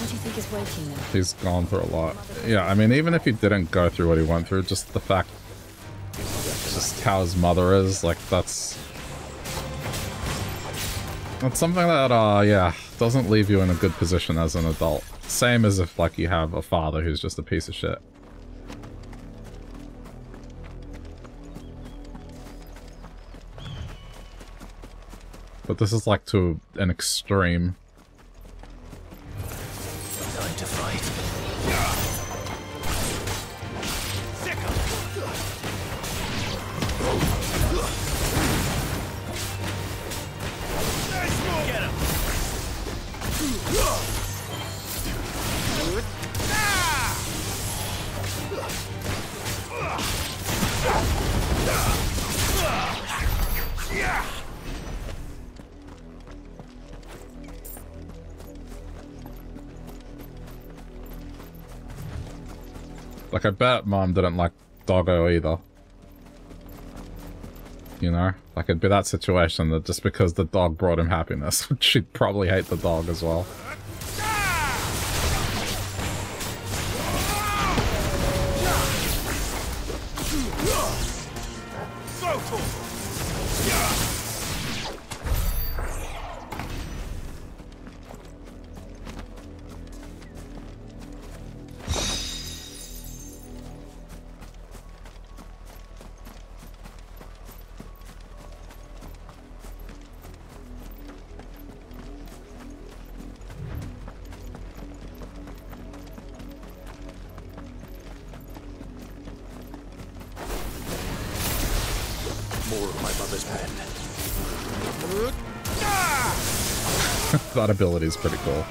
Speaker 2: What do you think is waiting there?
Speaker 1: He's gone through a lot. Yeah, I mean, even if he didn't go through what he went through, just the fact, just how his mother is, like, that's... That's something that, uh, yeah, doesn't leave you in a good position as an adult. Same as if, like, you have a father who's just a piece of shit. But this is, like, to an extreme. Didn't like Doggo either. You know? Like, it'd be that situation that just because the dog brought him happiness, [LAUGHS] she'd probably hate the dog as well. Ability is pretty cool.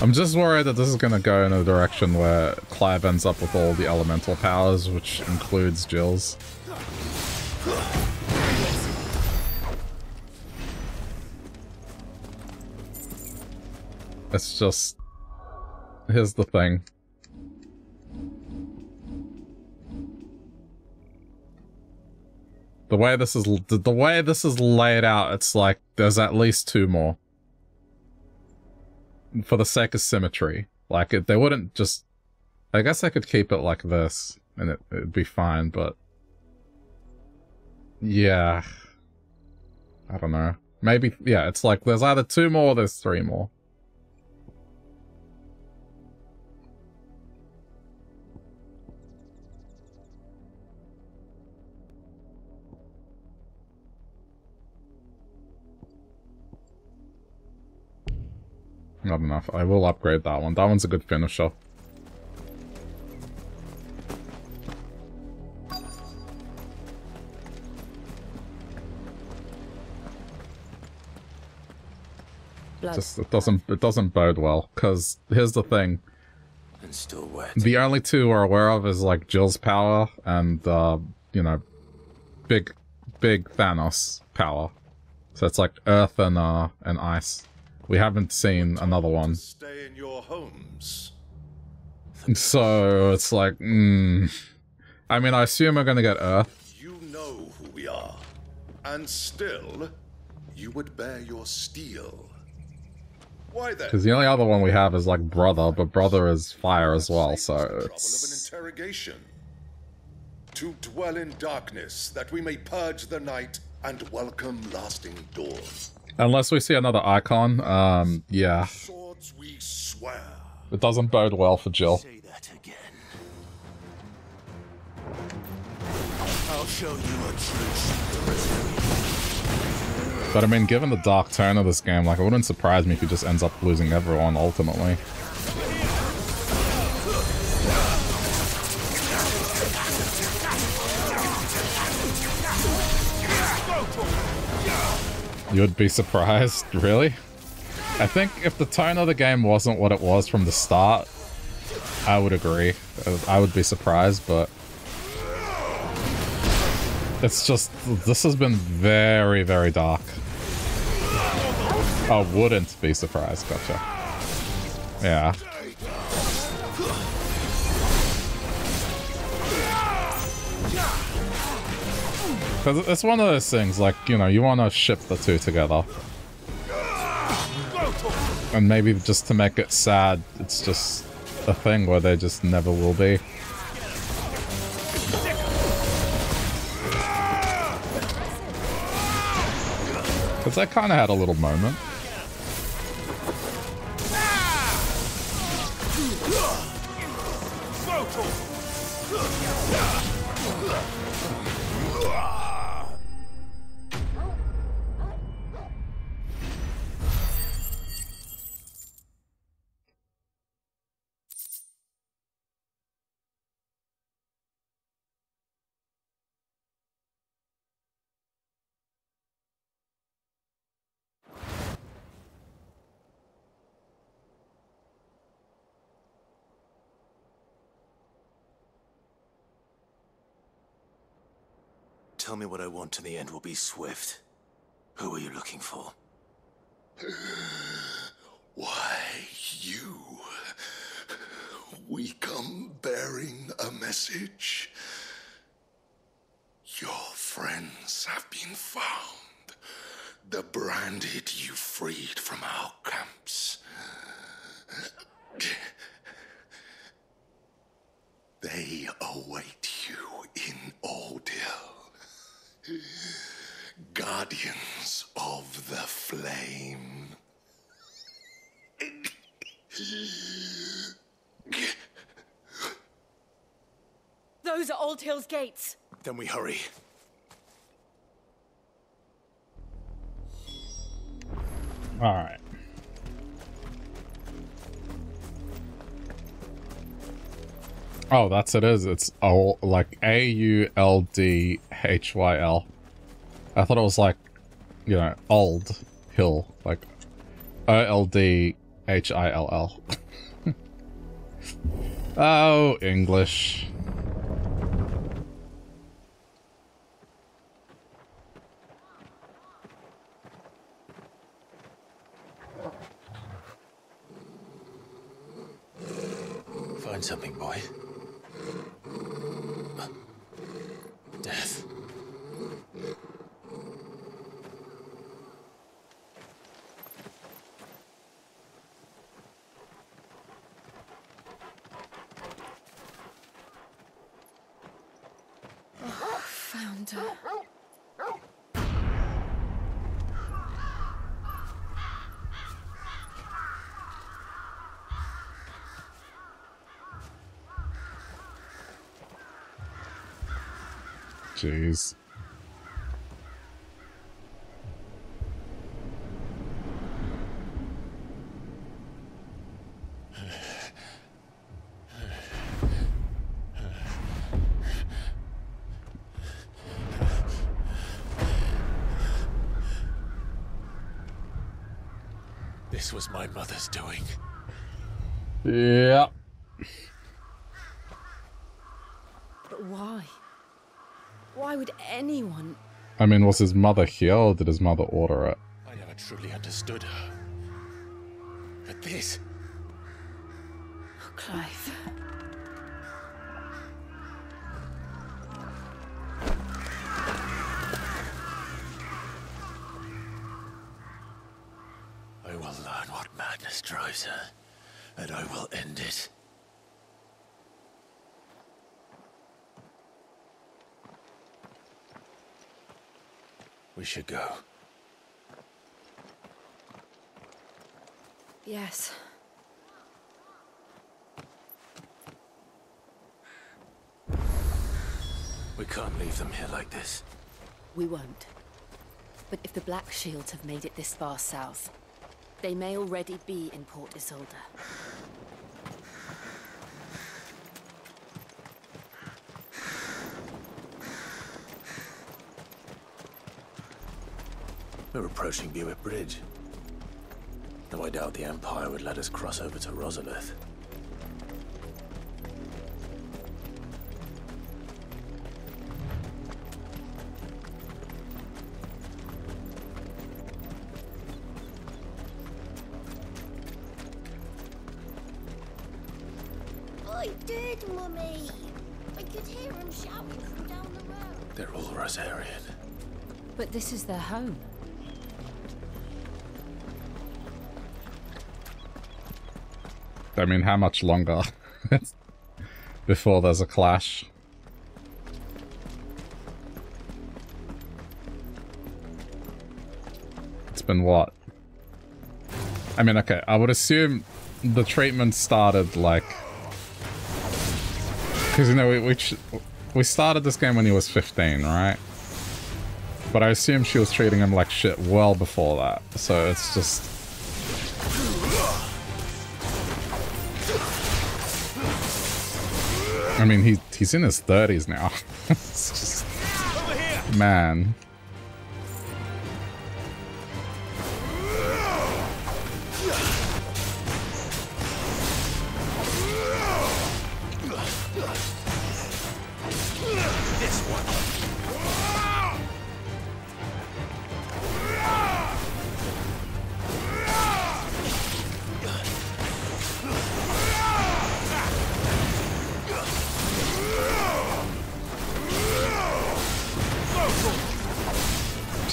Speaker 1: I'm just worried that this is going to go in a direction where Clive ends up with all the elemental powers, which includes Jill's. It's just... Here's the thing. Way this is the, way this is laid out, it's like there's at least two more. For the sake of symmetry. Like, it, they wouldn't just... I guess I could keep it like this, and it, it'd be fine, but... Yeah. I don't know. Maybe, yeah, it's like there's either two more or there's three more. Not enough. I will upgrade that one. That one's a good finisher. Just it doesn't it doesn't bode well. Cause here's the thing.
Speaker 6: And still wet.
Speaker 1: The only two we're aware of is like Jill's power and uh, you know, big big Thanos power. So it's like earth and uh and ice. We haven't seen another one.
Speaker 23: Stay in your homes.
Speaker 1: So it's like, mm. I mean, I assume we're gonna get Earth.
Speaker 23: You know who we are. And still, you would bear your steel. Why then?
Speaker 1: Because the only other one we have is like Brother, but Brother is fire as well, so
Speaker 23: Trouble of an interrogation. To dwell in darkness, that we may purge the night and welcome lasting dawn.
Speaker 1: Unless we see another icon, um, yeah.
Speaker 23: Swords we swear.
Speaker 1: It doesn't bode well for Jill.
Speaker 5: I'll show you a true
Speaker 1: But I mean, given the dark tone of this game, like, it wouldn't surprise me if he just ends up losing everyone ultimately. You would be surprised? [LAUGHS] Really? I think if the tone of the game wasn't what it was from the start, I would agree. I would be surprised, but... It's just... This has been very, very dark. I wouldn't be surprised, gotcha. Yeah. Because it's one of those things, like, you know, you want to ship the two together. And maybe just to make it sad, it's just a thing where they just never will be. Because they kind of had a little moment.
Speaker 6: Tell me what I want to the end will be swift. Who are you looking for? [SIGHS]
Speaker 23: Why, you. We come bearing a message. Your friends have been found. The branded you freed from our camps. [SIGHS] They await you in Auldhyl. Guardians of the Flame.
Speaker 13: Those are Auldhyl's gates.
Speaker 6: Then we hurry.
Speaker 1: Alright. Oh, that's it is. It's all like A U L D H Y L. I thought it was like, you know, old hill, like O L D H I L L. [LAUGHS] Oh, English.
Speaker 6: Find something, boy. Death.
Speaker 2: Her.
Speaker 1: Jeez.
Speaker 6: This was my mother's doing.
Speaker 1: Yeah.
Speaker 2: But why? Why would anyone...
Speaker 1: I mean, was his mother here or did his mother order it?
Speaker 6: I never truly understood her. But this.
Speaker 2: Oh, Clive.
Speaker 6: I will learn what madness drives her, and I will end it. We should go.
Speaker 2: Yes.
Speaker 6: We can't leave them here like this.
Speaker 2: We won't. But if the Black Shields have made it this far south, they may already be in Port Isolde.
Speaker 6: We're approaching Buick Bridge. Though I doubt the Empire would let us cross over to Rosalith.
Speaker 3: I
Speaker 1: mean, how much longer [LAUGHS] before there's a clash? It's been what? I mean, okay, I would assume the treatment started like... Because, you know, we, we, we started this game when he was 15, right? But I assume she was treating him like shit well before that. So it's just... I mean, he he's in his 30s now. [LAUGHS] just... Man.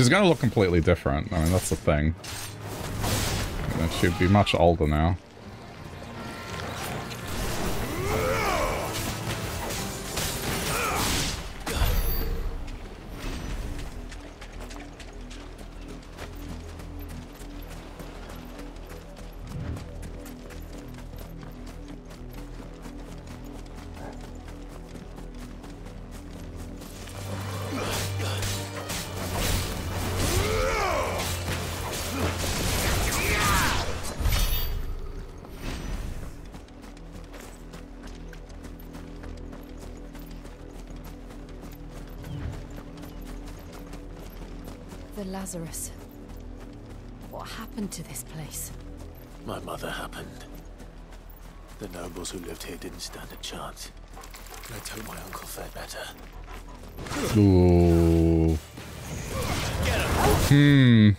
Speaker 1: She's gonna look completely different. I mean, that's the thing. She'd be much older now.
Speaker 2: The Lazarus. What happened to this place?
Speaker 6: My mother happened. The nobles who lived here didn't stand a chance. Let's hope my uncle fared better.
Speaker 1: Ooh. Hmm.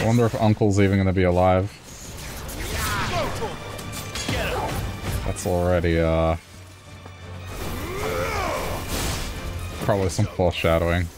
Speaker 1: I wonder if Uncle's even gonna be alive. That's already, uh... Probably some foreshadowing.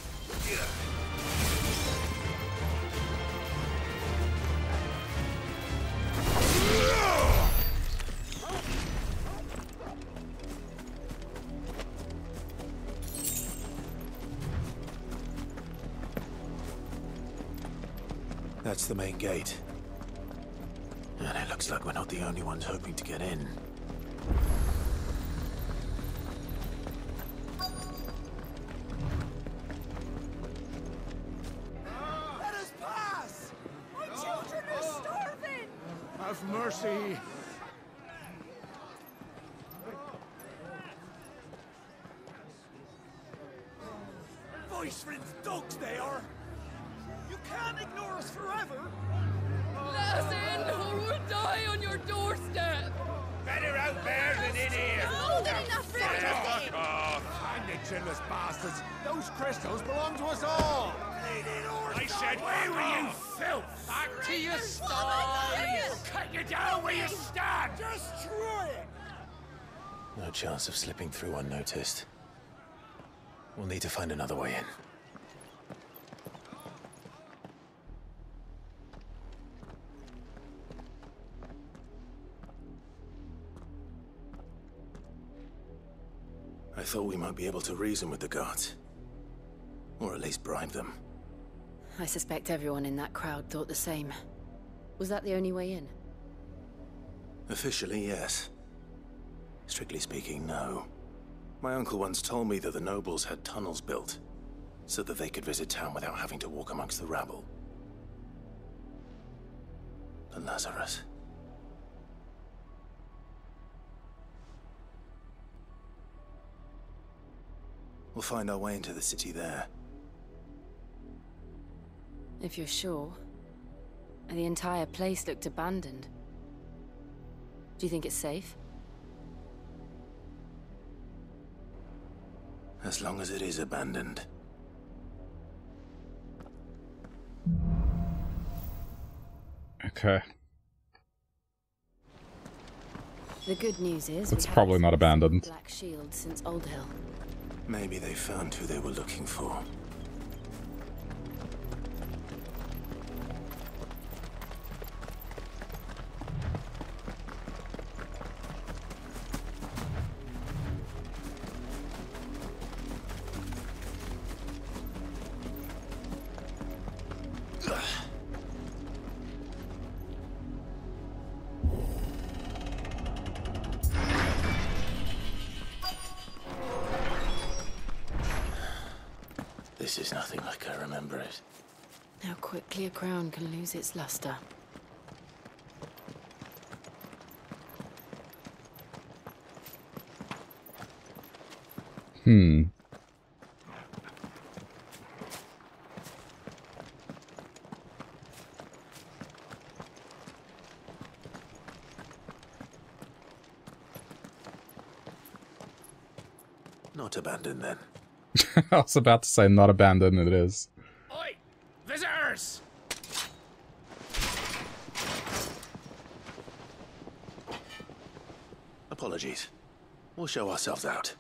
Speaker 6: We be able to reason with the guards. Or at least bribe them.
Speaker 2: I suspect everyone in that crowd thought the same. Was that the only way in?
Speaker 6: Officially, yes. Strictly speaking, no. My uncle once told me that the nobles had tunnels built, so that they could visit town without having to walk amongst the rabble. But Lazarus... We'll find our way into the city there.
Speaker 2: If you're sure. The entire place looked abandoned. Do you think it's safe?
Speaker 6: As long as it is abandoned.
Speaker 1: Okay.
Speaker 2: The good news is
Speaker 1: It's probably
Speaker 2: haven't
Speaker 1: abandoned.
Speaker 2: Black Shield since Auldhyl.
Speaker 6: Maybe they found who they were looking for.
Speaker 2: Lose its luster.
Speaker 1: Hmm.
Speaker 6: Not abandoned then. [LAUGHS]
Speaker 1: I was about to say not abandoned, it is.
Speaker 28: Oi! Visitors!
Speaker 6: Apologies. We'll show ourselves out.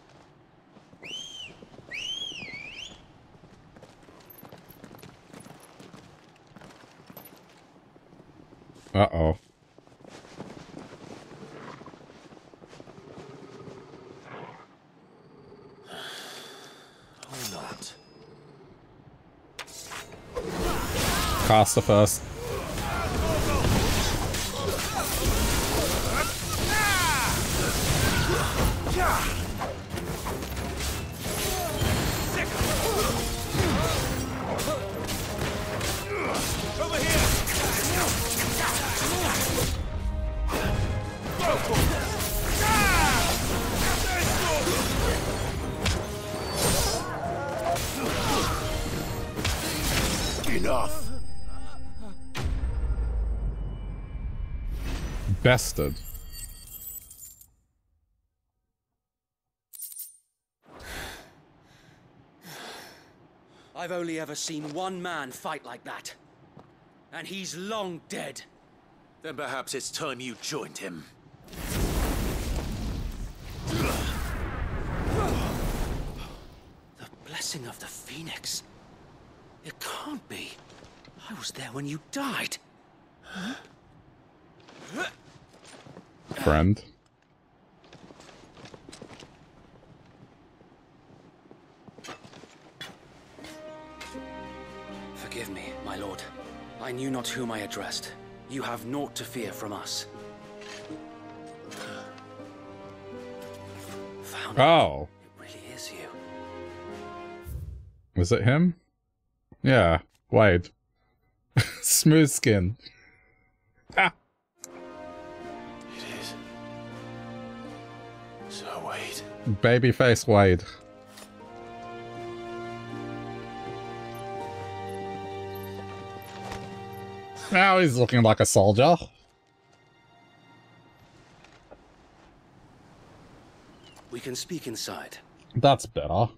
Speaker 1: Uh-oh.
Speaker 6: Not.
Speaker 1: Caster first. Bested.
Speaker 29: I've only ever seen one man fight like that. And he's long dead.
Speaker 6: Then perhaps it's time you joined him.
Speaker 29: The blessing of the Phoenix. It can't be. I was there when you died.
Speaker 1: Friend.
Speaker 29: Forgive me, my lord. I knew not whom I addressed. You have naught to fear from us. Found
Speaker 1: Oh.
Speaker 29: it really is you.
Speaker 1: Was it him? Yeah. Wade. [LAUGHS] Smooth skin. Babyface Wade. Now he's looking like a soldier.
Speaker 29: We can speak inside.
Speaker 1: That's better.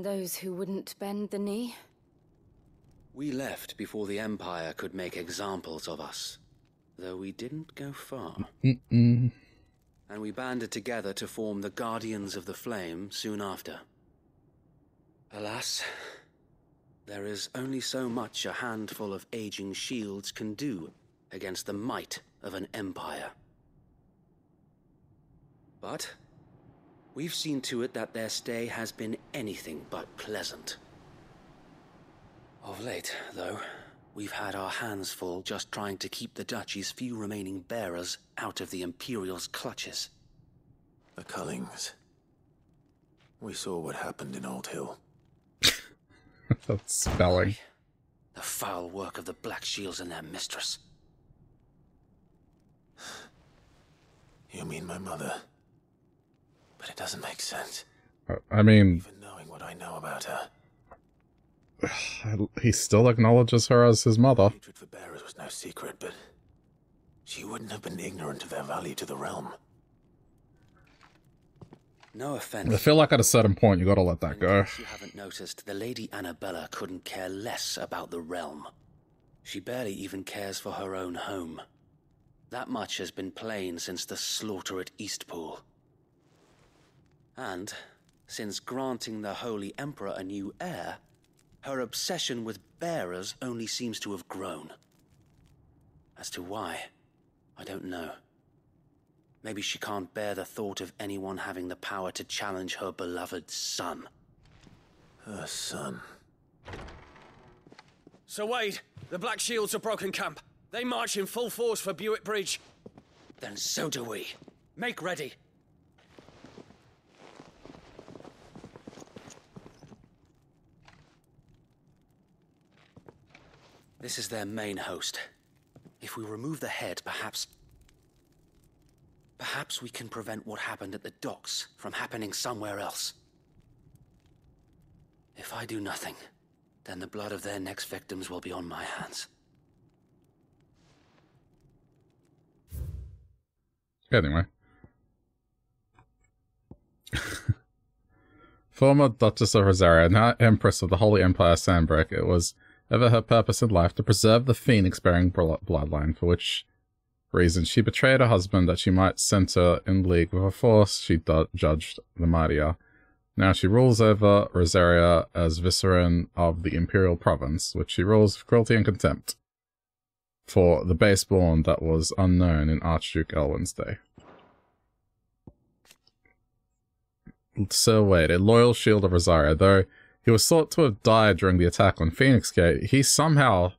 Speaker 2: And those who wouldn't bend the knee?
Speaker 29: We left before the Empire could make examples of us, though we didn't go far. And we banded together to form the Guardians of the Flame soon after. Alas, there is only so much a handful of aging shields can do against the might of an empire. But we've seen to it that their stay has been anything but pleasant. Of late, though, we've had our hands full just trying to keep the Duchy's few remaining bearers out of the Imperial's clutches.
Speaker 6: The Cullings. We saw what happened in Auldhyl. [LAUGHS]
Speaker 1: That's spelling.
Speaker 29: The foul work of the Black Shields and their mistress.
Speaker 6: You mean my mother? But it doesn't make sense.
Speaker 1: Uh, I mean,
Speaker 6: Even knowing what I know about her. [SIGHS]
Speaker 1: he still acknowledges her as his mother.
Speaker 6: Hatred for bearers was no secret, but she wouldn't have been ignorant of their value to the realm.
Speaker 29: No offense.
Speaker 1: I feel like at a certain point you gotta let that go.
Speaker 29: If you haven't noticed, the Lady Anabella couldn't care less about the realm. She barely even cares for her own home. That much has been plain since the slaughter at Eastpool. And, since granting the Holy Emperor a new heir, her obsession with bearers only seems to have grown. As to why, I don't know. Maybe she can't bear the thought of anyone having the power to challenge her beloved son.
Speaker 6: Her son.
Speaker 30: Sir Wade, the Black Shields have broken camp. They march in full force for Buick Bridge.
Speaker 29: Then so do we. Make ready. This is their main host. If we remove the head, perhaps... Perhaps we can prevent what happened at the docks from happening somewhere else. If I do nothing, then the blood of their next victims will be on my hands.
Speaker 1: Anyway. [LAUGHS] Former Duchess of Rosaria, now Empress of the Holy Empire Sanbreque, it was ever her purpose in life to preserve the phoenix-bearing bloodline, for which reason she betrayed her husband that she might center in league with a force she judged the mightier. Now she rules over Rosaria as viceroy of the imperial province, which she rules with cruelty and contempt for the baseborn that was unknown in Archduke Elwin's day. Sir Wade, a loyal shield of Rosaria, though he was thought to have died during the attack on Phoenix Gate, he somehow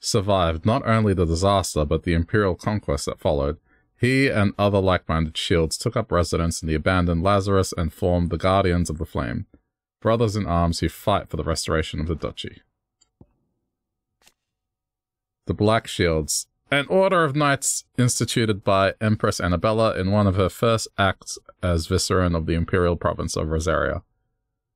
Speaker 1: survived not only the disaster but the imperial conquest that followed. He and other like-minded shields took up residence in the abandoned Lazarus and formed the Guardians of the Flame, brothers in arms who fight for the restoration of the duchy. The Black Shields, an order of knights instituted by Empress Anabella in one of her first acts as viceroy of the imperial province of Rosaria.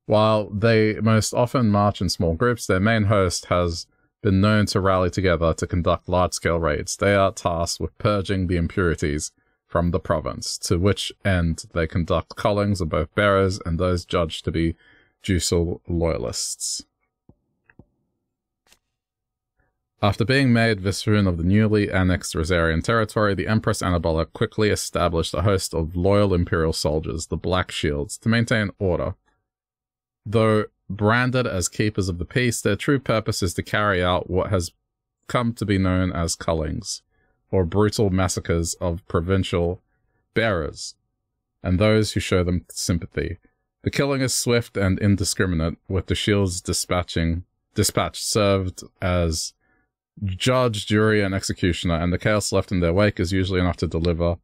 Speaker 1: While they most often march in small groups, their main host has been known to rally together to conduct large-scale raids. They are tasked with purging the impurities from the province, to which end they conduct cullings of both bearers and those judged to be Ducal loyalists. After being made viceroy of the newly annexed Rosarian territory, the Empress Anabella quickly established a host of loyal imperial soldiers, the Black Shields, to maintain order. Though branded as keepers of the peace, their true purpose is to carry out what has come to be known as cullings, or brutal massacres of provincial bearers, and those who show them sympathy. The killing is swift and indiscriminate, with the shields dispatching dispatch served as judge, jury, and executioner, and the chaos left in their wake is usually enough to deliver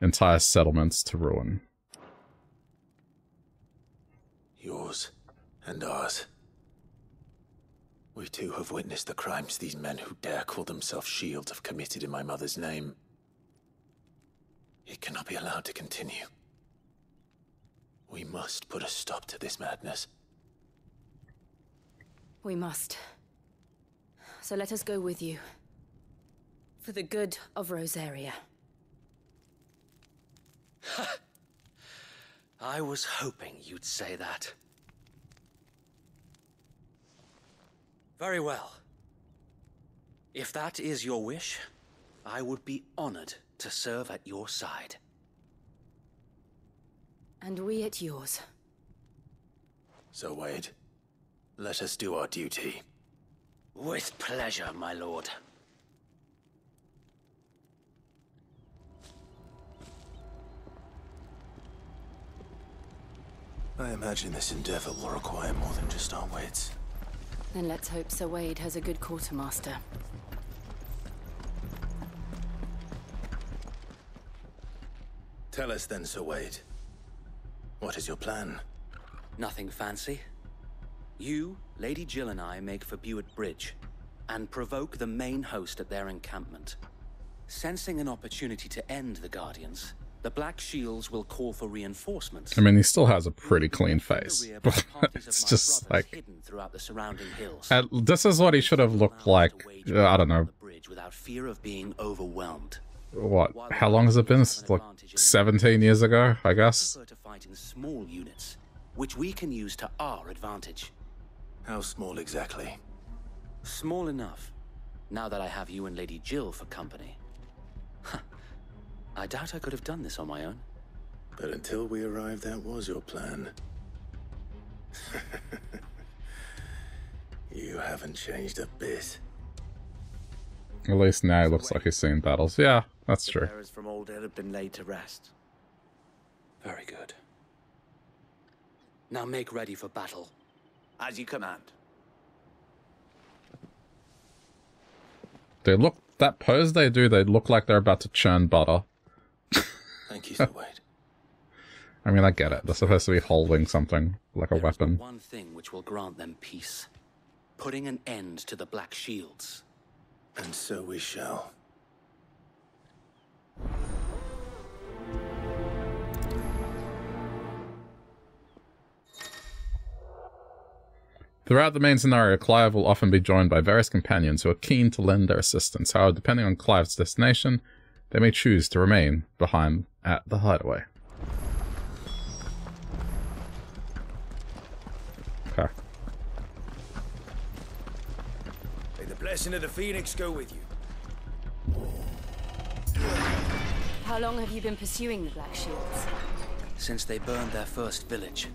Speaker 1: entire settlements to ruin.
Speaker 6: Yours and ours. We too have witnessed the crimes these men who dare call themselves shields have committed in my mother's name. It cannot be allowed to continue. We must put a stop to this madness.
Speaker 2: We must. So let us go with you. For the good of Rosaria.
Speaker 29: I was hoping you'd say that. Very well. If that is your wish, I would be honored to serve at your side.
Speaker 2: And we at yours.
Speaker 6: So, Wade, let us do our duty.
Speaker 29: With pleasure, my lord.
Speaker 6: I imagine this endeavor will require more than just our wits.
Speaker 2: Then let's hope Sir Wade has a good quartermaster.
Speaker 6: Tell us then, Sir Wade. What is your plan?
Speaker 29: Nothing fancy. You, Lady Jill and I make for Buett Bridge, and provoke the main host at their encampment. Sensing an opportunity to end the Guardians, the Black Shields will call for reinforcements.
Speaker 1: I mean, he still has a pretty clean face, but [LAUGHS] it's just like
Speaker 29: hidden throughout the surrounding hills.
Speaker 1: uh, this is what he should have looked like. uh, I don't know
Speaker 29: without fear of being overwhelmed.
Speaker 1: what. How long has it been? It's like 17 years ago, I guess.
Speaker 29: To fight in small units, which we can use to our advantage.
Speaker 6: How small exactly?
Speaker 29: Small enough. Now that I have you and Lady Jill for company. Huh. I doubt I could have done this on my own.
Speaker 6: But until we arrived, that was your plan. [LAUGHS] you haven't changed a bit.
Speaker 1: At least now it looks like he's seen battles. Yeah, that's true.
Speaker 29: Bearers from Old Ed have been laid to rest. Very good. Now make ready for battle.
Speaker 20: As you command.
Speaker 1: They look that pose they do. They look like they're about to churn butter.
Speaker 6: Thank you, Sir [LAUGHS] Wade.
Speaker 1: I mean, I get it. They're supposed to be holding something like a weapon.
Speaker 29: One thing which will grant them peace. Putting an end to the Black Shields.
Speaker 6: And so we shall.
Speaker 1: Throughout the main scenario, Clive will often be joined by various companions who are keen to lend their assistance. However, depending on Clive's destination, they may choose to remain behind at the hideaway. Okay.
Speaker 20: May the blessing of the Phoenix go with you.
Speaker 2: How long have you been pursuing the Black Shields?
Speaker 29: Since they burned their first village.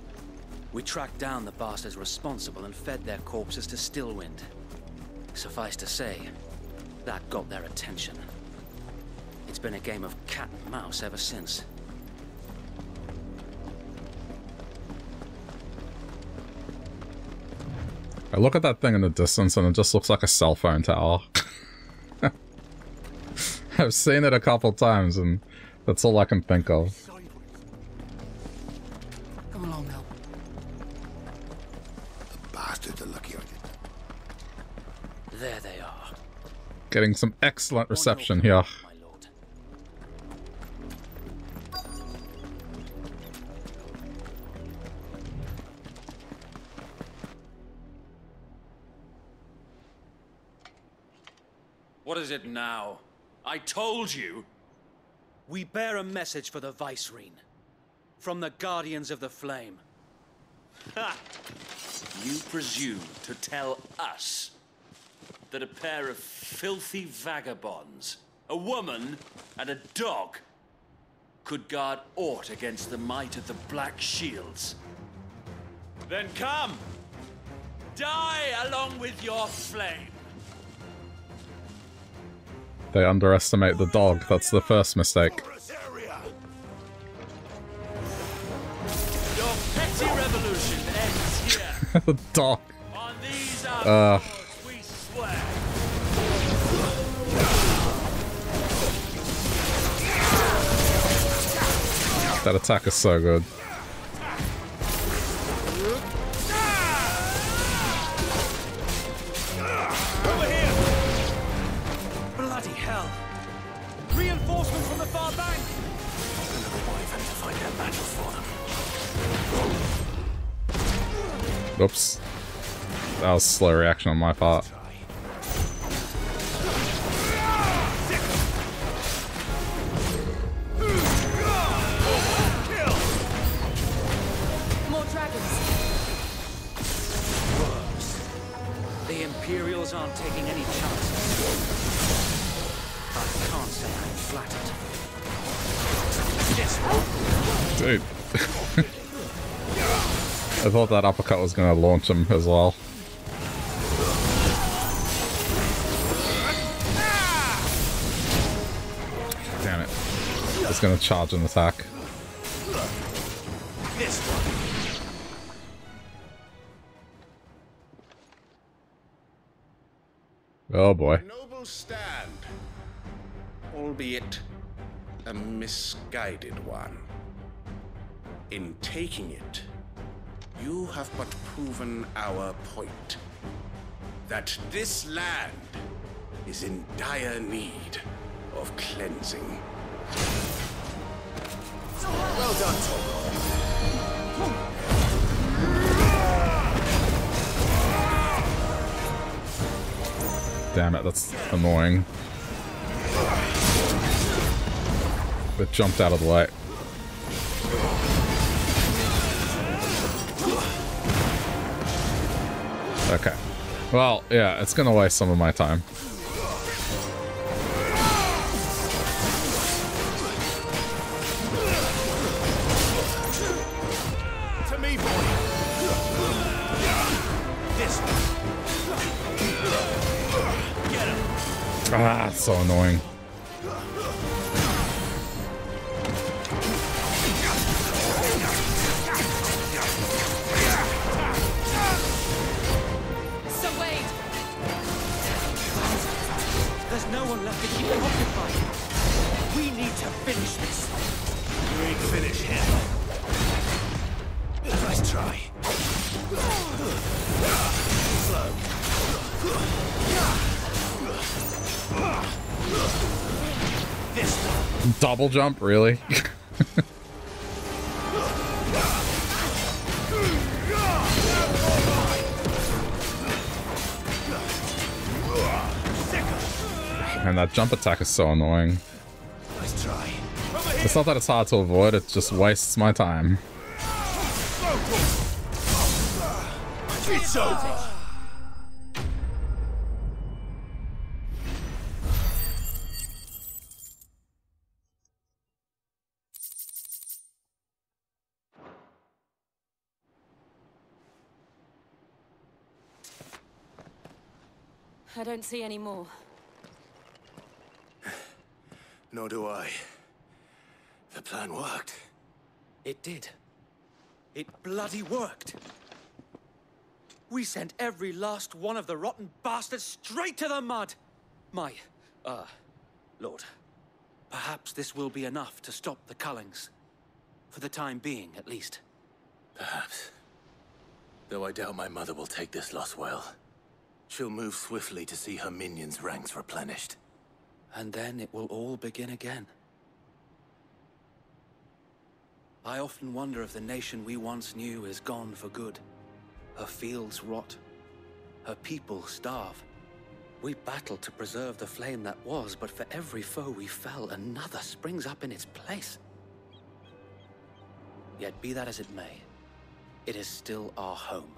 Speaker 29: We tracked down the bastards responsible and fed their corpses to Stillwind. Suffice to say, that got their attention. It's been a game of cat and mouse ever since.
Speaker 1: I look at that thing in the distance and it just looks like a cell phone tower. [LAUGHS] I've seen it a couple times and that's all I can think of.
Speaker 20: Come along now.
Speaker 5: Bastards are lucky I did.
Speaker 29: There they are.
Speaker 1: Getting some excellent reception here.
Speaker 30: Now? I told you!
Speaker 29: We bear a message for the Vicereine. From the Guardians of the Flame.
Speaker 30: Ha! You presume to tell us that a pair of filthy vagabonds, a woman and a dog, could guard aught against the might of the Black Shields? Then come! Die along with your flame!
Speaker 1: They underestimate the dog. That's the first mistake.
Speaker 30: Your petty revolution ends here. [LAUGHS]
Speaker 1: the dog.
Speaker 30: On these
Speaker 1: Uh,
Speaker 30: our we swear.
Speaker 1: that attack is so good. Oops. That was slow reaction on my part. Thought that uppercut was going to launch him as well. Damn it. It's going to charge an attack. Oh boy.
Speaker 23: Noble stand, albeit a misguided one. In taking it, you have but proven our point that this land is in dire need of cleansing. Well done, Torgal.
Speaker 1: Damn it, that's annoying. It jumped out of the way. Okay. Well, yeah, it's gonna waste some of my time.
Speaker 28: To me, boy. This one. Get him.
Speaker 1: Ah, so annoying. Double jump, really? [LAUGHS] And that jump attack is so annoying. It's not that it's hard to avoid, it just wastes my time.
Speaker 28: It's over.
Speaker 13: See any more. [SIGHS]
Speaker 6: Nor do I. The plan worked.
Speaker 29: It did. It bloody worked. We sent every last one of the rotten bastards straight to the mud. My, uh, lord, perhaps this will be enough to stop the Cullings. For the time being, at least.
Speaker 6: Perhaps. Though I doubt my mother will take this loss well. She'll move swiftly to see her minions' ranks replenished.
Speaker 29: And then it will all begin again. I often wonder if the nation we once knew is gone for good. Her fields rot. Her people starve. We battle to preserve the flame that was, but for every foe we fell, another springs up in its place. Yet be that as it may, it is still our home,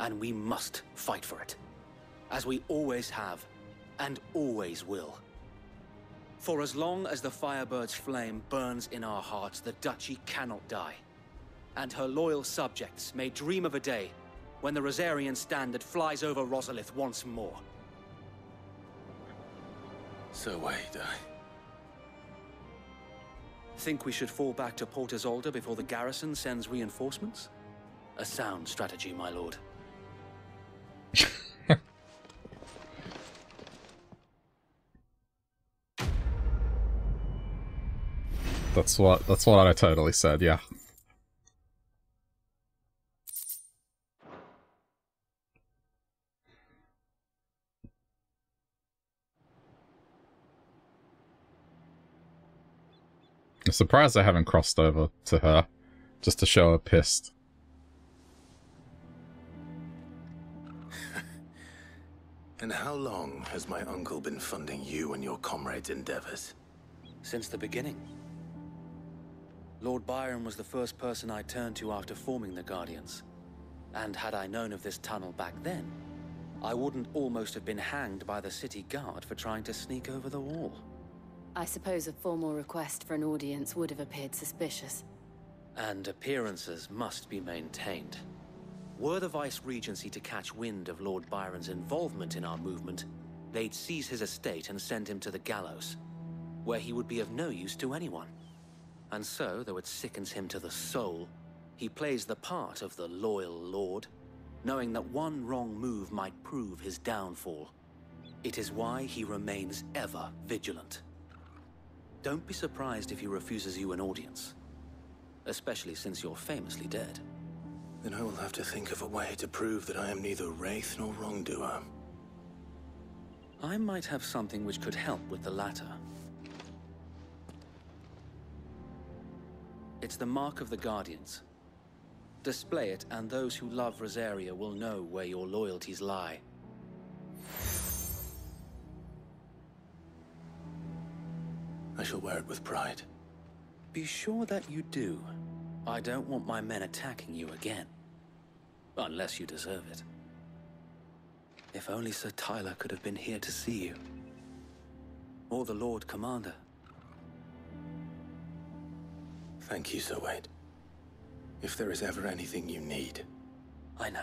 Speaker 29: and we must fight for it, as we always have, and always will. For as long as the Firebird's flame burns in our hearts, the Duchy cannot die. And her loyal subjects may dream of a day when the Rosarian standard flies over Rosalith once more.
Speaker 6: So wait, I...
Speaker 29: Think we should fall back to Port Isolde before the garrison sends reinforcements? A sound strategy, my lord. [LAUGHS]
Speaker 1: That's what that's what I totally said, yeah. I'm surprised I haven't crossed over to her, just to show her pissed. [LAUGHS]
Speaker 6: And how long has my uncle been funding you and your comrades' endeavors?
Speaker 29: Since the beginning. Lord Byron was the first person I turned to after forming the Guardians. And had I known of this tunnel back then, I wouldn't almost have been hanged by the city guard for trying to sneak over the wall.
Speaker 2: I suppose a formal request for an audience would have appeared suspicious.
Speaker 29: And appearances must be maintained. Were the Vice Regency to catch wind of Lord Byron's involvement in our movement, they'd seize his estate and send him to the gallows, where he would be of no use to anyone. And so, though it sickens him to the soul, he plays the part of the loyal lord, knowing that one wrong move might prove his downfall. It is why he remains ever vigilant. Don't be surprised if he refuses you an audience, especially since you're famously dead.
Speaker 6: Then I will have to think of a way to prove that I am neither wraith nor wrongdoer.
Speaker 29: I might have something which could help with the latter. It's the mark of the Guardians. Display it, and those who love Rosaria will know where your loyalties lie.
Speaker 6: I shall wear it with pride.
Speaker 29: Be sure that you do. I don't want my men attacking you again. Unless you deserve it. If only Sir Tyler could have been here to see you. Or the Lord Commander.
Speaker 6: Thank you, Sir Wade. If there is ever anything you need.
Speaker 29: I know.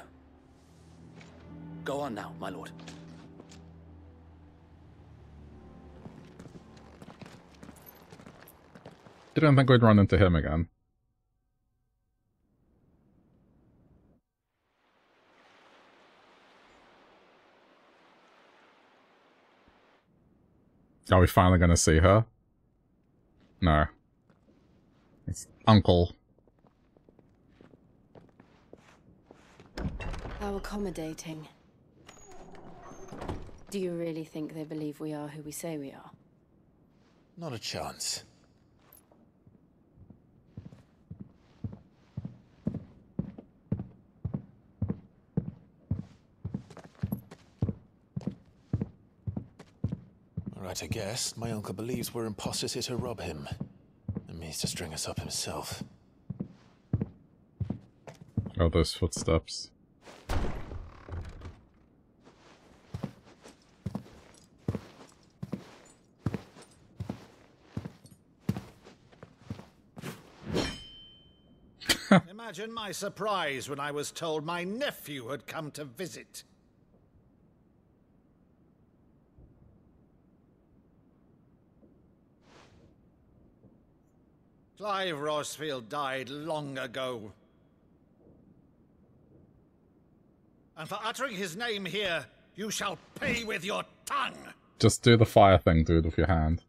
Speaker 29: Go on now, my lord.
Speaker 1: Didn't think we'd run into him again. Are we finally gonna see her? No. It's Uncle.
Speaker 2: How accommodating. Do you really think they believe we are who we say we are?
Speaker 6: Not a chance. Right, I guess. My uncle believes we're imposters here to rob him. And means to string us up himself.
Speaker 1: Oh, those footsteps.
Speaker 31: Imagine my surprise when I was told my nephew had come to visit. Clive Rosfield died long ago. And for uttering his name here, you shall pay with your tongue!
Speaker 1: Just do the fire thing, dude, with your hand.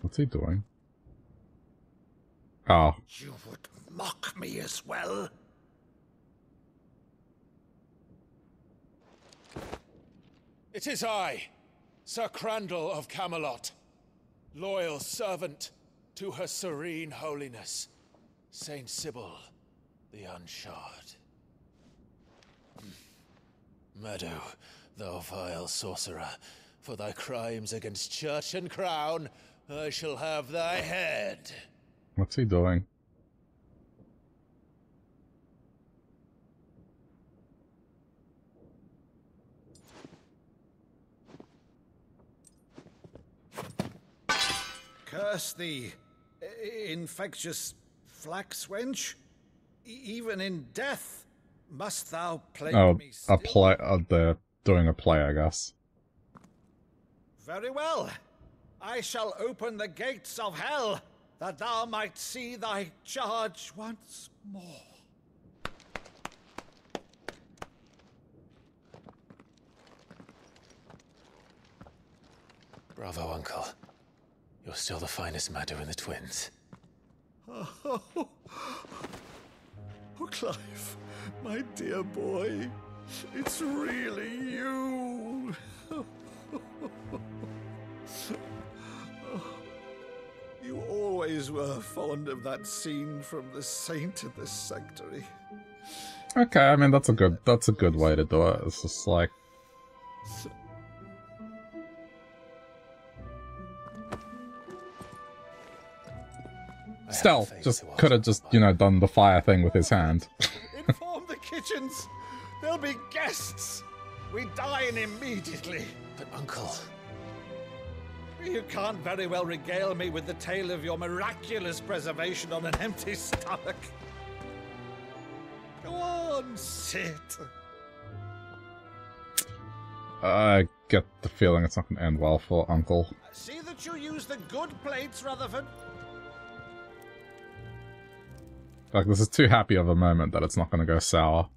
Speaker 1: What's he doing? Oh.
Speaker 31: You would mock me as well?
Speaker 32: It is I, Sir Crandall of Camelot, loyal servant to her serene holiness, Saint Sybil the Unshod. Hmm. Meadow, thou vile sorcerer, for thy crimes against church and crown, I shall have thy head.
Speaker 1: What's he doing?
Speaker 31: Curse thee, infectious flax wench. Even in death must thou plague
Speaker 1: Oh,
Speaker 31: me
Speaker 1: a play. Uh, they're doing a play, I guess.
Speaker 31: Very well. I shall open the gates of hell, that thou might see thy charge once more.
Speaker 6: Bravo, Uncle. You're still the finest Meadow in the twins.
Speaker 31: Oh, [LAUGHS] oh, Clive, my dear boy, it's really you. [LAUGHS] you always always were fond of that scene from The Saint in the Sanctuary.
Speaker 1: Okay, I mean that's a good that's a good way to do it. It's just like Still, just could have just, you know, done the fire thing with his hand. [LAUGHS]
Speaker 31: Inform the kitchens! There'll be guests! We dine immediately!
Speaker 33: But, Uncle.
Speaker 31: You can't very well regale me with the tale of your miraculous preservation on an empty stomach. Go on, sit.
Speaker 1: I get the feeling it's not going to end well for Uncle.
Speaker 31: See that you use the good plates, Rutherford.
Speaker 1: Like, this is too happy of a moment that it's not going to go sour.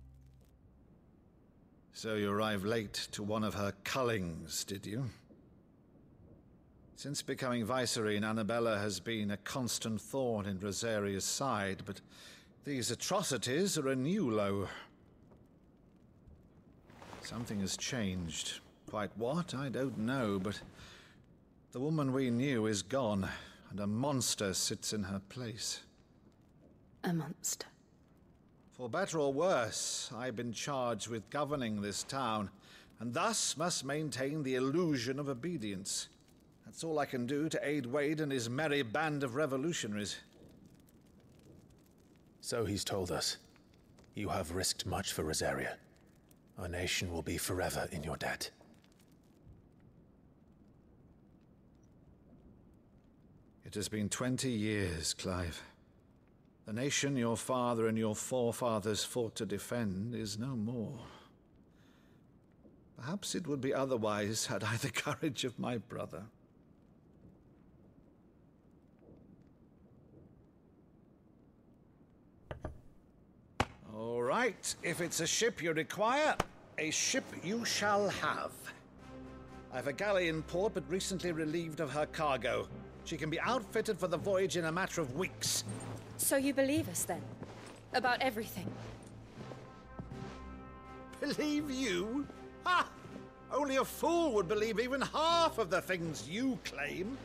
Speaker 31: So you arrived late to one of her cullings, did you? Since becoming Vicereine, Anabella has been a constant thorn in Rosaria's side, but these atrocities are a new low. Something has changed. Quite what, I don't know, but the woman we knew is gone, and a monster sits in her place.
Speaker 2: A monster.
Speaker 31: For better or worse, I've been charged with governing this town, and thus must maintain the illusion of obedience. That's all I can do to aid Wade and his merry band of revolutionaries.
Speaker 33: So he's told us. You have risked much for Rosaria. Our nation will be forever in your debt.
Speaker 31: It has been twenty years, Clive. The nation your father and your forefathers fought to defend is no more. Perhaps it would be otherwise had I the [LAUGHS] courage of my brother. All right, if it's a ship you require, a ship you shall have. I've a galley in port, but recently relieved of her cargo. She can be outfitted for the voyage in a matter of weeks.
Speaker 2: So you believe us then? About everything?
Speaker 31: Believe you? Ha! Only a fool would believe even half of the things you claim.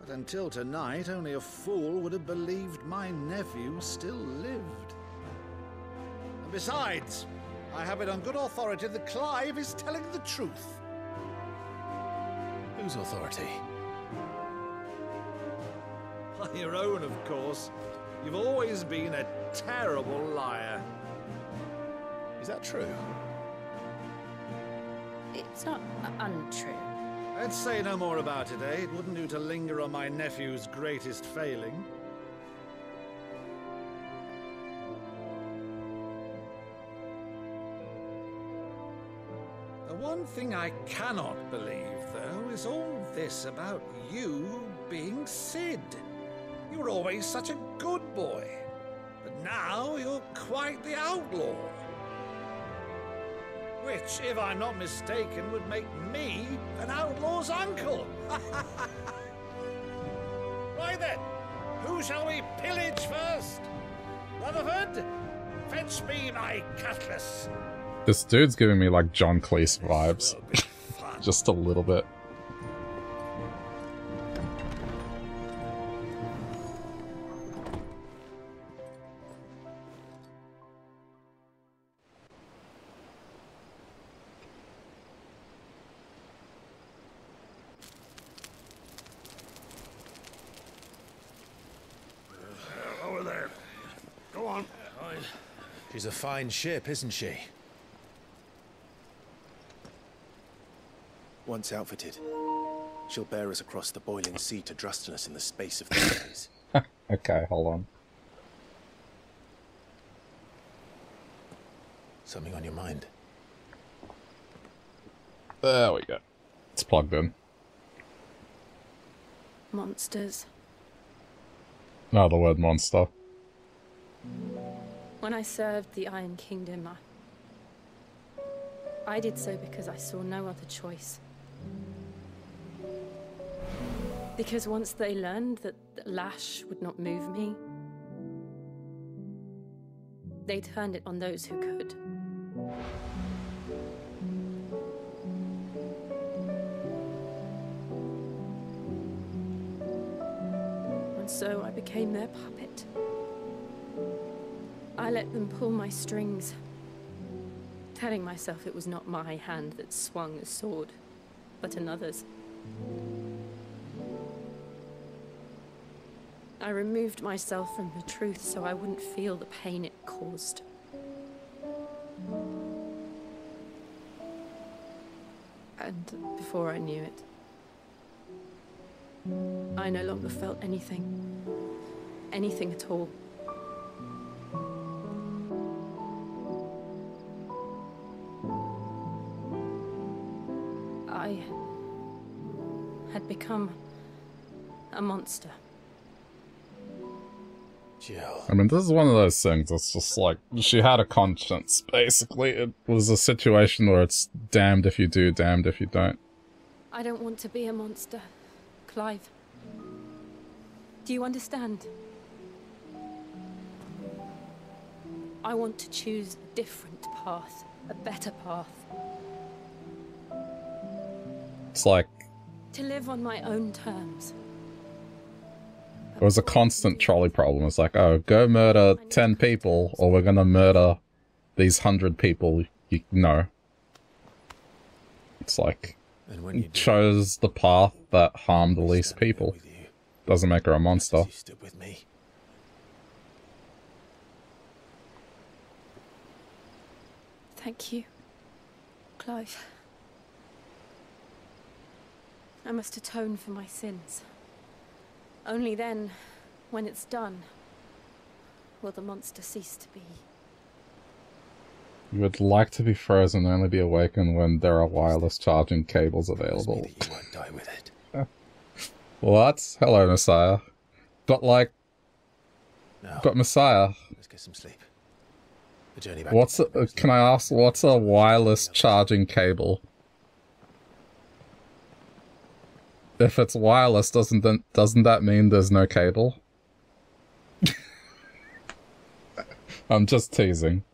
Speaker 31: But until tonight, only a fool would have believed my nephew still lived. And besides, I have it on good authority that Clive is telling the truth.
Speaker 33: Whose authority?
Speaker 31: By your own, of course. You've always been a terrible liar.
Speaker 33: Is that true?
Speaker 2: It's not untrue.
Speaker 31: Let's say no more about it, eh? It wouldn't do to linger on my nephew's greatest failing. The one thing I cannot believe, though, is all this about you being Cid. You were always such a good boy. But now you're quite the outlaw. Which, if I'm not mistaken, would make me an outlaw's uncle. [LAUGHS] right then, who shall we pillage first? Rutherford, fetch me my cutlass.
Speaker 1: This dude's giving me like John Cleese vibes. [LAUGHS] Just a little bit.
Speaker 33: She's a fine ship, isn't she?
Speaker 6: Once outfitted, she'll bear us across the boiling sea to Drustinus in the space of three days. [LAUGHS]
Speaker 1: Okay, hold on.
Speaker 33: Something on your mind?
Speaker 1: There we go. It's plugged in.
Speaker 2: Monsters.
Speaker 1: No, the word monster.
Speaker 2: When I served the Iron Kingdom, I... I did so because I saw no other choice. Because once they learned that lash would not move me, they turned it on those who could. And so I became their puppet. I let them pull my strings, telling myself it was not my hand that swung the sword, but another's. I removed myself from the truth so I wouldn't feel the pain it caused. And before I knew it, I no longer felt anything. Anything at all. Become a monster.
Speaker 33: Jill.
Speaker 1: I mean, this is one of those things. It's just like she had a conscience. Basically, it was a situation where it's damned if you do, damned if you don't.
Speaker 2: I don't want to be a monster, Clive. Do you understand? I want to choose a different path, a better path.
Speaker 1: It's like
Speaker 2: To live on my own terms.
Speaker 1: it was a constant trolley problem. It's like, oh, go murder ten people, or we're gonna murder these hundred people. You know. It's like
Speaker 33: And when you
Speaker 1: chose the path that harmed the least people. Doesn't make her a monster.
Speaker 33: stood with me.
Speaker 2: Thank you, Clive. I must atone for my sins. Only then, when it's done, will the monster cease to be.
Speaker 1: You would like to be frozen and only be awakened when there are wireless charging cables available.
Speaker 33: You won't die with it. [LAUGHS]
Speaker 1: What? Hello, Messiah. But like,
Speaker 33: No.
Speaker 1: but Messiah,
Speaker 33: Let's get some sleep. The journey back.
Speaker 1: what's a, uh, can I ask? What's a wireless charging cable? If it's wireless, doesn't that, doesn't that mean there's no cable? [LAUGHS] I'm just teasing.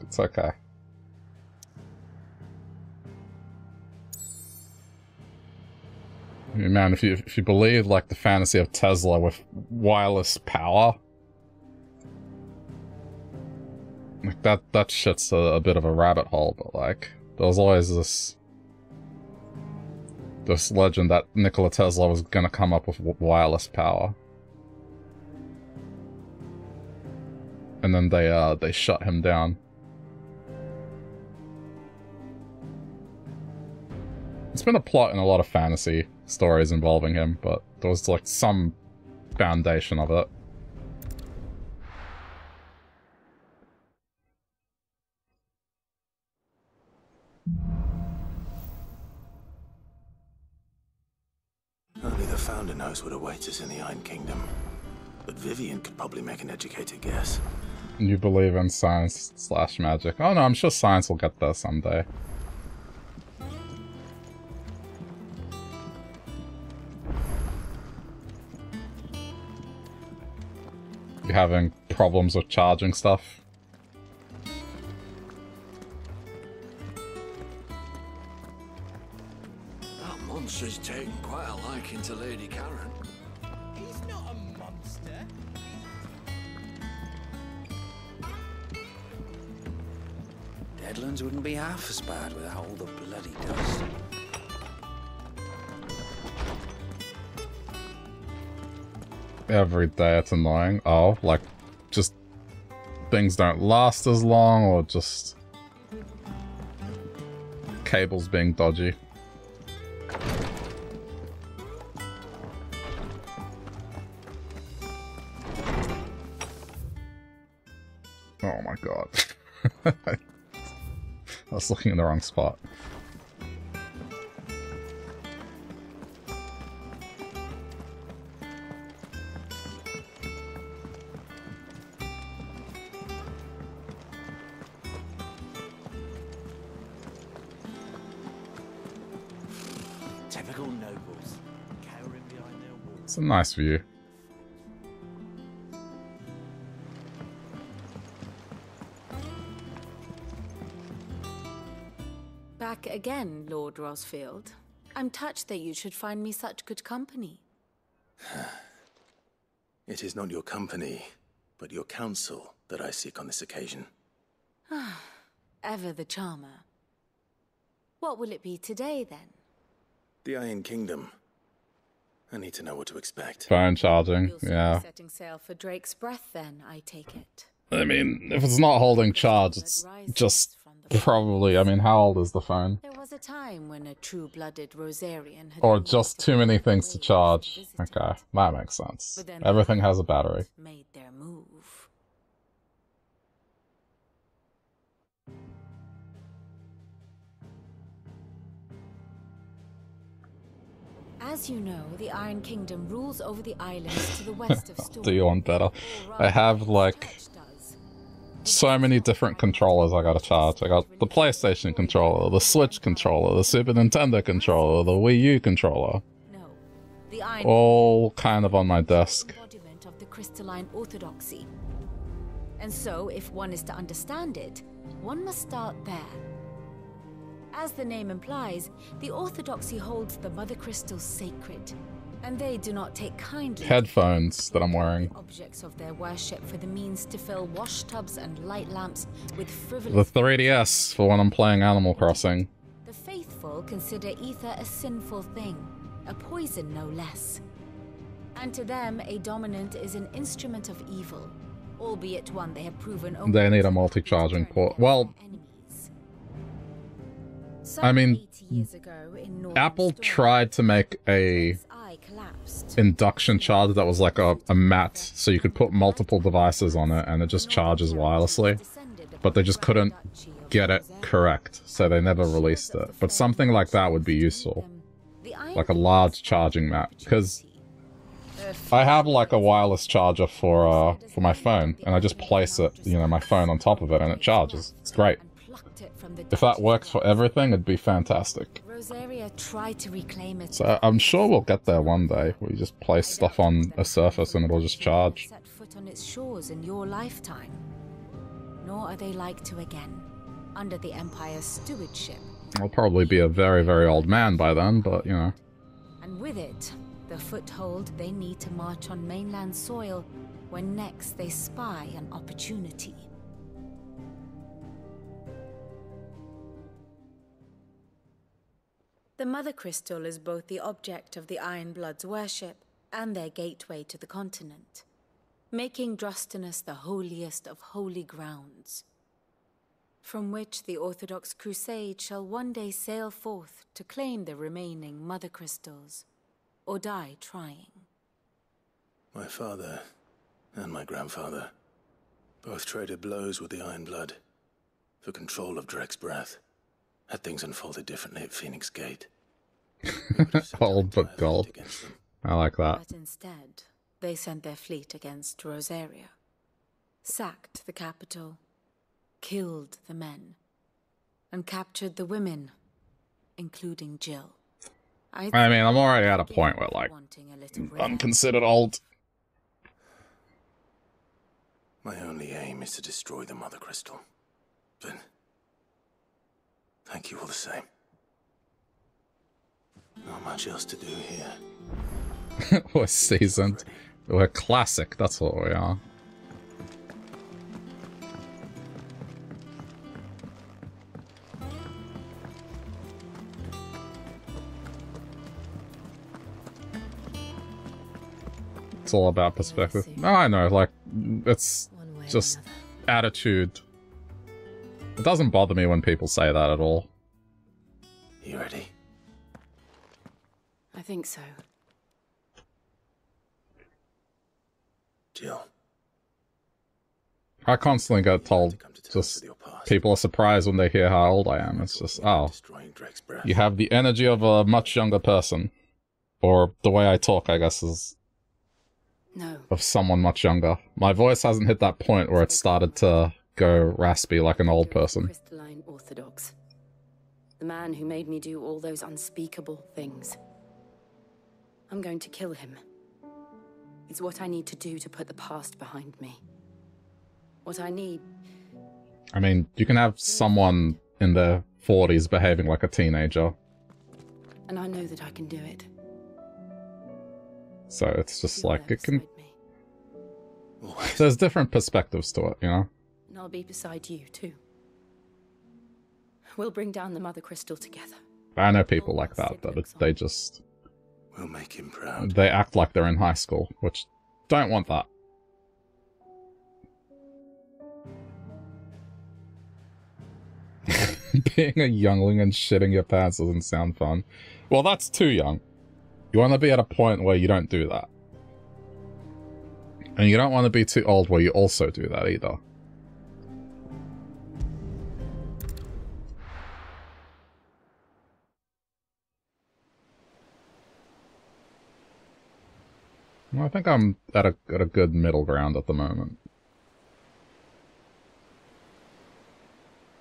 Speaker 1: It's okay. Man, if you if you believe like the fantasy of Tesla with wireless power, like that that shit's a, a bit of a rabbit hole. But like, there was always this this legend that Nikola Tesla was gonna come up with wireless power, and then they uh they shut him down. It's been a plot in a lot of fantasy stories involving him, but there was like some foundation of it.
Speaker 6: Founder knows what awaits us in the Iron Kingdom. But Vivian could probably make an educated guess.
Speaker 1: You believe in science slash magic. Oh no, I'm sure science will get there someday. You having problems with charging stuff?
Speaker 24: That monster's taken quite a liking to Lady Karen.
Speaker 28: He's not a monster.
Speaker 29: Deadlands wouldn't be half as bad without all the bloody dust.
Speaker 1: Every day it's annoying. Oh, like, just things don't last as long, or just cables being dodgy. My god. [LAUGHS] I was looking in the wrong spot.
Speaker 28: Typical nobles, cowering behind their walls.
Speaker 1: It's a nice view.
Speaker 7: Back again, Lord Rosfield. I'm touched that you should find me such good company. [SIGHS]
Speaker 6: It is not your company, but your counsel that I seek on this occasion. [SIGHS]
Speaker 7: Ever the charmer. What will it be today, then?
Speaker 6: The Iron Kingdom. I need to know what to expect.
Speaker 1: Phone charging,
Speaker 7: You'll
Speaker 1: yeah.
Speaker 7: be setting sail for Drake's Breath, then, I take it.
Speaker 1: I mean, if it's not holding charge, it's just [LAUGHS] probably. I mean, how old is the phone?
Speaker 7: There was a time when a true-blooded Rosarian had
Speaker 1: Or just too many things to charge. Okay, that makes sense. Everything has a battery.
Speaker 7: made their move. As you know, the Iron Kingdom rules over the islands to the west of Storm. [LAUGHS]
Speaker 1: Do you want better? I have like so many different controllers I gotta charge. I got the PlayStation controller, the Switch controller, the Super Nintendo controller, the Wii U controller. All kind of on my desk.
Speaker 7: of the crystalline orthodoxy. And so, if one is to understand it, one must start there. As the name implies, the orthodoxy holds the mother Crystal sacred, and they do not take kindly
Speaker 1: Headphones that I'm wearing.
Speaker 7: objects of their worship for the means to fill wash tubs and light lamps with frivolous.
Speaker 1: The 3DS for when I'm playing Animal Crossing.
Speaker 7: the faithful consider ether a sinful thing, a poison no less. And to them, a dominant is an instrument of evil, albeit one they have proven only
Speaker 1: They need a multi-charging port. Well, I mean,
Speaker 7: years ago in Northern
Speaker 1: Apple tried to make a. induction charger that was like a, a mat, so you could put multiple devices on it and it just charges wirelessly. But they just couldn't get it correct, so they never released it. But something like that would be useful. Like a large charging mat. Because I have like a wireless charger for uh for my phone, and I just place it, you know, my phone on top of it and it charges. It's great. If that works for everything, it'd be fantastic.
Speaker 7: Rosaria tried to reclaim it.
Speaker 1: So I'm sure we'll get there one day, We just place stuff on a surface and it'll just charge.
Speaker 7: set foot on its shores in your lifetime. Nor are they like to again, under the Empire's stewardship.
Speaker 1: I'll probably be a very, very old man by then, but you know.
Speaker 7: And with it, the foothold they need to march on mainland soil when next they spy an opportunity. The Mother Crystal is both the object of the Iron Blood's worship and their gateway to the continent, making Drustinus the holiest of holy grounds, from which the Orthodox Crusade shall one day sail forth to claim the remaining Mother Crystals, or die trying.
Speaker 6: My father and my grandfather both traded blows with the Iron Blood for control of Drake's Breath. Had things unfolded differently at Phoenix Gate.
Speaker 1: Old but gold. I like that.
Speaker 7: But instead, they sent their fleet against Rosaria, sacked the capital, killed the men, and captured the women, including Jill. I,
Speaker 1: I mean, I'm already at a point where, like, I'm considered old.
Speaker 6: My only aim is to destroy the Mother Crystal. Then, thank you all the same. Not much else to do here. [LAUGHS]
Speaker 1: We're seasoned. We're classic, that's what we are. It's all about perspective. No, I know, like, it's just attitude. It doesn't bother me when people say that at all.
Speaker 6: You ready?
Speaker 2: I think so.
Speaker 6: Jill.
Speaker 1: I constantly get told just people are surprised when they hear how old I am. It's just, oh, you have the energy of a much younger person. Or the way I talk, I guess, is
Speaker 2: No.
Speaker 1: of someone much younger. My voice hasn't hit that point where it started to go raspy like an old person.
Speaker 2: Crystalline Orthodoxy. The man who made me do all those unspeakable things. I'm going to kill him. It's what I need to do to put the past behind me. What I need.
Speaker 1: I mean, you can have someone in their 40s behaving like a teenager.
Speaker 2: And I know that I can do it.
Speaker 1: So it's just like it can. There's different perspectives to it, you know.
Speaker 2: And I'll be beside you too. We'll bring down the Mother Crystal together.
Speaker 1: I know people like that that it, they just
Speaker 6: We'll make him proud.
Speaker 1: they act like they're in high school, which don't want that. [LAUGHS] Being a youngling and shitting your pants doesn't sound fun. Well, that's too young. You want to be at a point where you don't do that. And you don't want to be too old where you also do that either. Well, I think I'm at a at a good middle ground at the moment.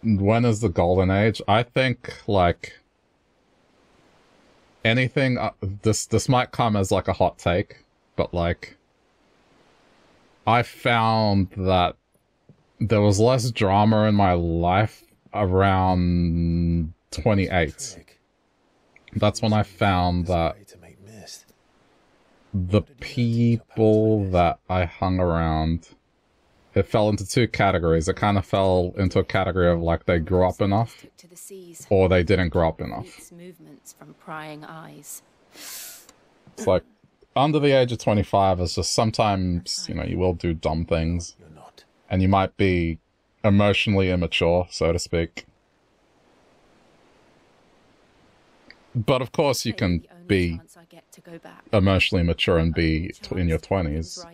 Speaker 1: When is the golden age? I think like anything. Uh, this this might come as like a hot take, but like I found that there was less drama in my life around 28. That's when I found that the people that I hung around, it fell into two categories. It kind of fell into a category of like they grew up enough,
Speaker 2: To the seas.
Speaker 1: or they didn't grow up enough.
Speaker 2: Movements from prying eyes.
Speaker 1: It's like under the age of 25 is just sometimes, you know, you will do dumb things. And you might be emotionally immature, so to speak. But of course, you can be
Speaker 2: I get to go back.
Speaker 1: emotionally mature and be in your 20s.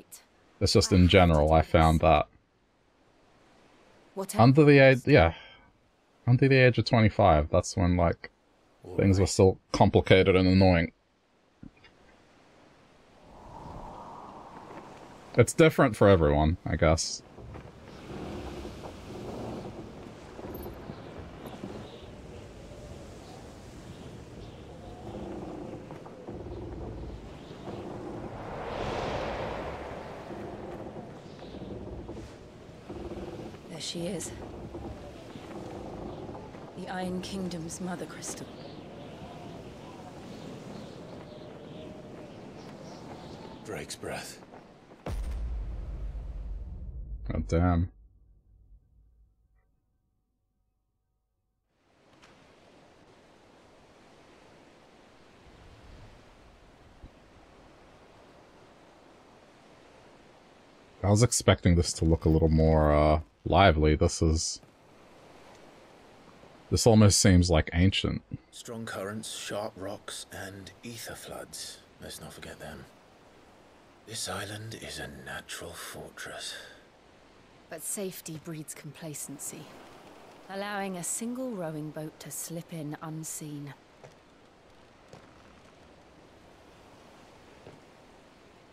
Speaker 1: It's just in general, I found that under the age, yeah, under the age of 25, that's when like things were still complicated and annoying. It's different for everyone, I guess.
Speaker 2: There she is. The Iron Mother Crystal.
Speaker 6: Drake's breath.
Speaker 1: God damn. I was expecting this to look a little more uh, lively. This is. This almost seems like ancient.
Speaker 6: Strong currents, sharp rocks, and ether floods. Let's not forget them. This island is a natural fortress.
Speaker 2: But safety breeds complacency, allowing a single rowing boat to slip in unseen.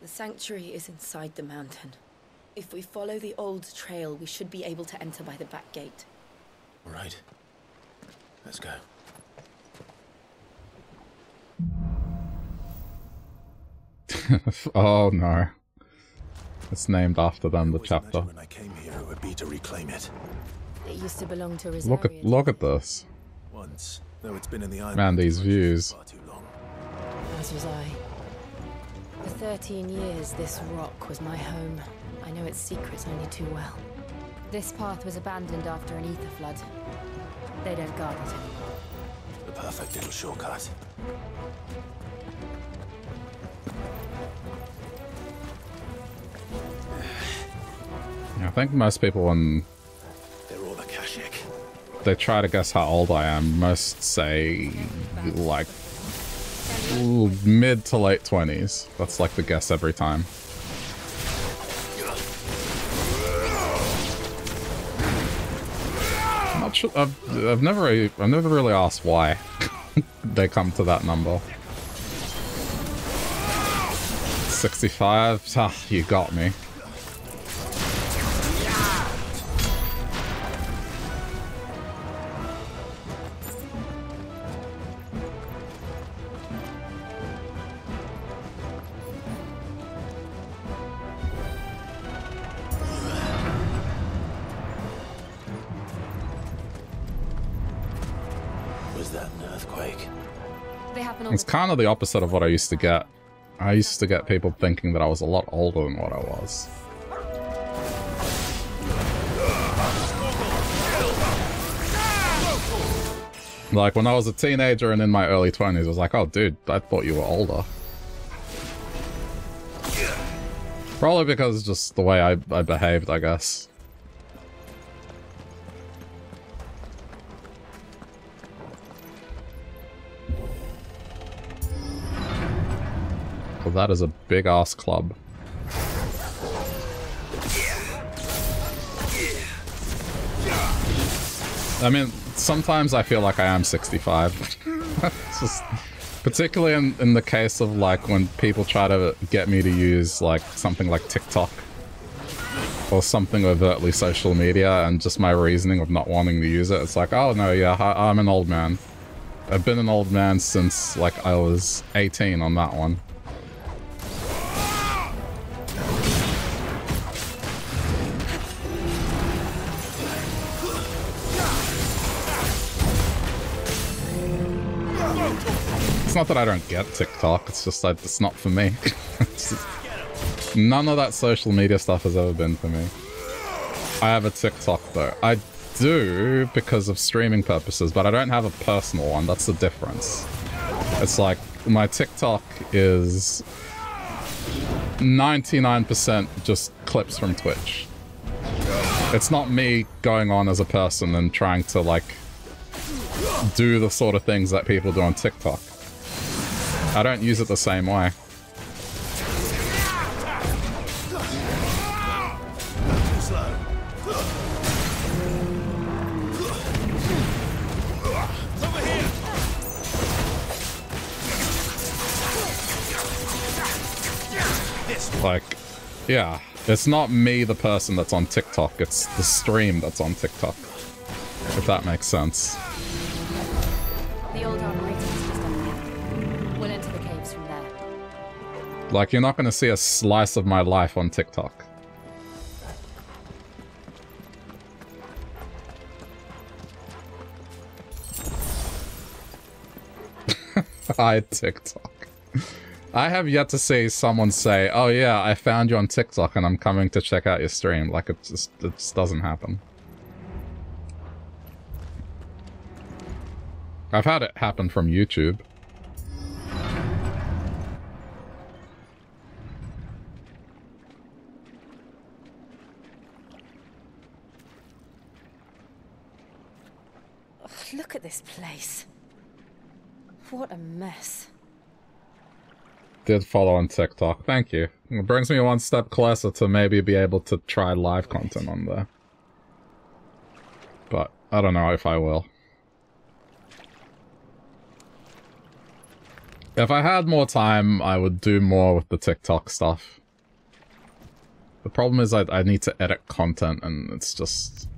Speaker 2: The sanctuary is inside the mountain. If we follow the old trail, we should be able to enter by the back gate.
Speaker 6: All right. Let's go. [LAUGHS]
Speaker 1: oh no. It's named after them, the chapter.
Speaker 6: When I came here, it would be to reclaim it.
Speaker 2: It used to belong to Rosaria.
Speaker 1: Look at look at this.
Speaker 6: Once, though it's been in the island.
Speaker 1: Man, these views.
Speaker 2: As was I. For 13 years, this rock was my home. I know its secrets only too well. This path was abandoned after an ether flood. They don't guard it anymore.
Speaker 6: The perfect little shortcut.
Speaker 1: I think most people when
Speaker 6: They're all Akashic.
Speaker 1: they try to guess how old I am, most say like mid to late 20s. That's like the guess every time. Sure. I've, I've never I've never really asked why [LAUGHS] they come to that number. 65. Ah, you got me. Kind of the opposite of what I used to get. I used to get people thinking that I was a lot older than what I was. Like when I was a teenager and in my early 20s, I was like, oh dude, I thought you were older. Probably because just the way I, I behaved, I guess. Well, that is a big ass club. I mean, sometimes I feel like I am 65. [LAUGHS] it's just, particularly in, in the case of like when people try to get me to use like something like TikTok or something overtly social media and just my reasoning of not wanting to use it. It's like, oh no, yeah, I, I'm an old man. I've been an old man since like I was 18 on that one. Not that I don't get TikTok, it's just that it's not for me. [LAUGHS] Just- none of that social media stuff has ever been for me. I have a TikTok though. I do because of streaming purposes, but I don't have a personal one. That's the difference. It's like my TikTok is 99% just clips from Twitch. It's not me going on as a person and trying to like do the sort of things that people do on TikTok. I don't use it the same way. Like, yeah, it's not me, the person that's on TikTok. It's the stream that's on TikTok. If that makes sense. Like, you're not going to see a slice of my life on TikTok. [LAUGHS] Hi, TikTok. I have yet to see someone say, oh yeah, I found you on TikTok and I'm coming to check out your stream. Like, it just, it just doesn't happen. I've had it happen from YouTube.
Speaker 2: Look at this place. What a mess.
Speaker 1: Did follow on TikTok. Thank you. It brings me one step closer to maybe be able to try live content on there. But I don't know if I will. If I had more time, I would do more with the TikTok stuff. The problem is I, I need to edit content and it's just...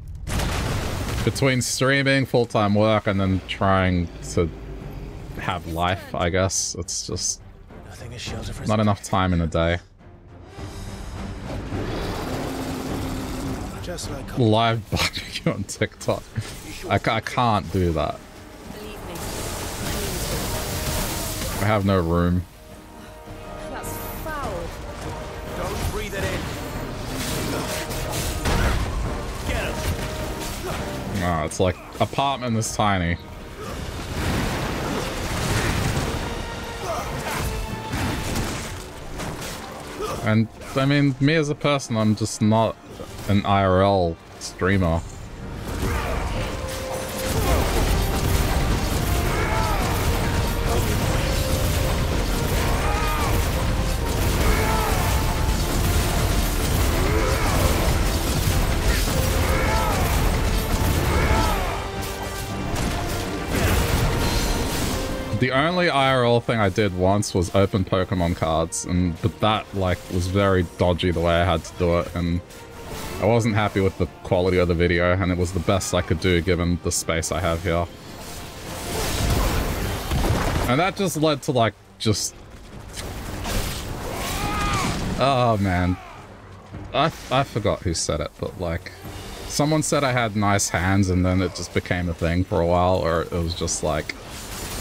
Speaker 1: Between streaming, full-time work, and then trying to have life, I guess, it's just...
Speaker 33: Nothing is
Speaker 1: Not enough time in a day.
Speaker 33: Just like
Speaker 1: Live [LAUGHS] barbecue on TikTok. I, I can't do that. I have no room. No, it's like apartment this tiny. And I mean, me as a person, I'm just not an IRL streamer. The only IRL thing I did once was open Pokemon cards, and but that like was very dodgy the way I had to do it, and I wasn't happy with the quality of the video, and it was the best I could do given the space I have here. And that just led to like just Oh man. I I forgot who said it, but like someone said I had nice hands and then it just became a thing for a while or it was just like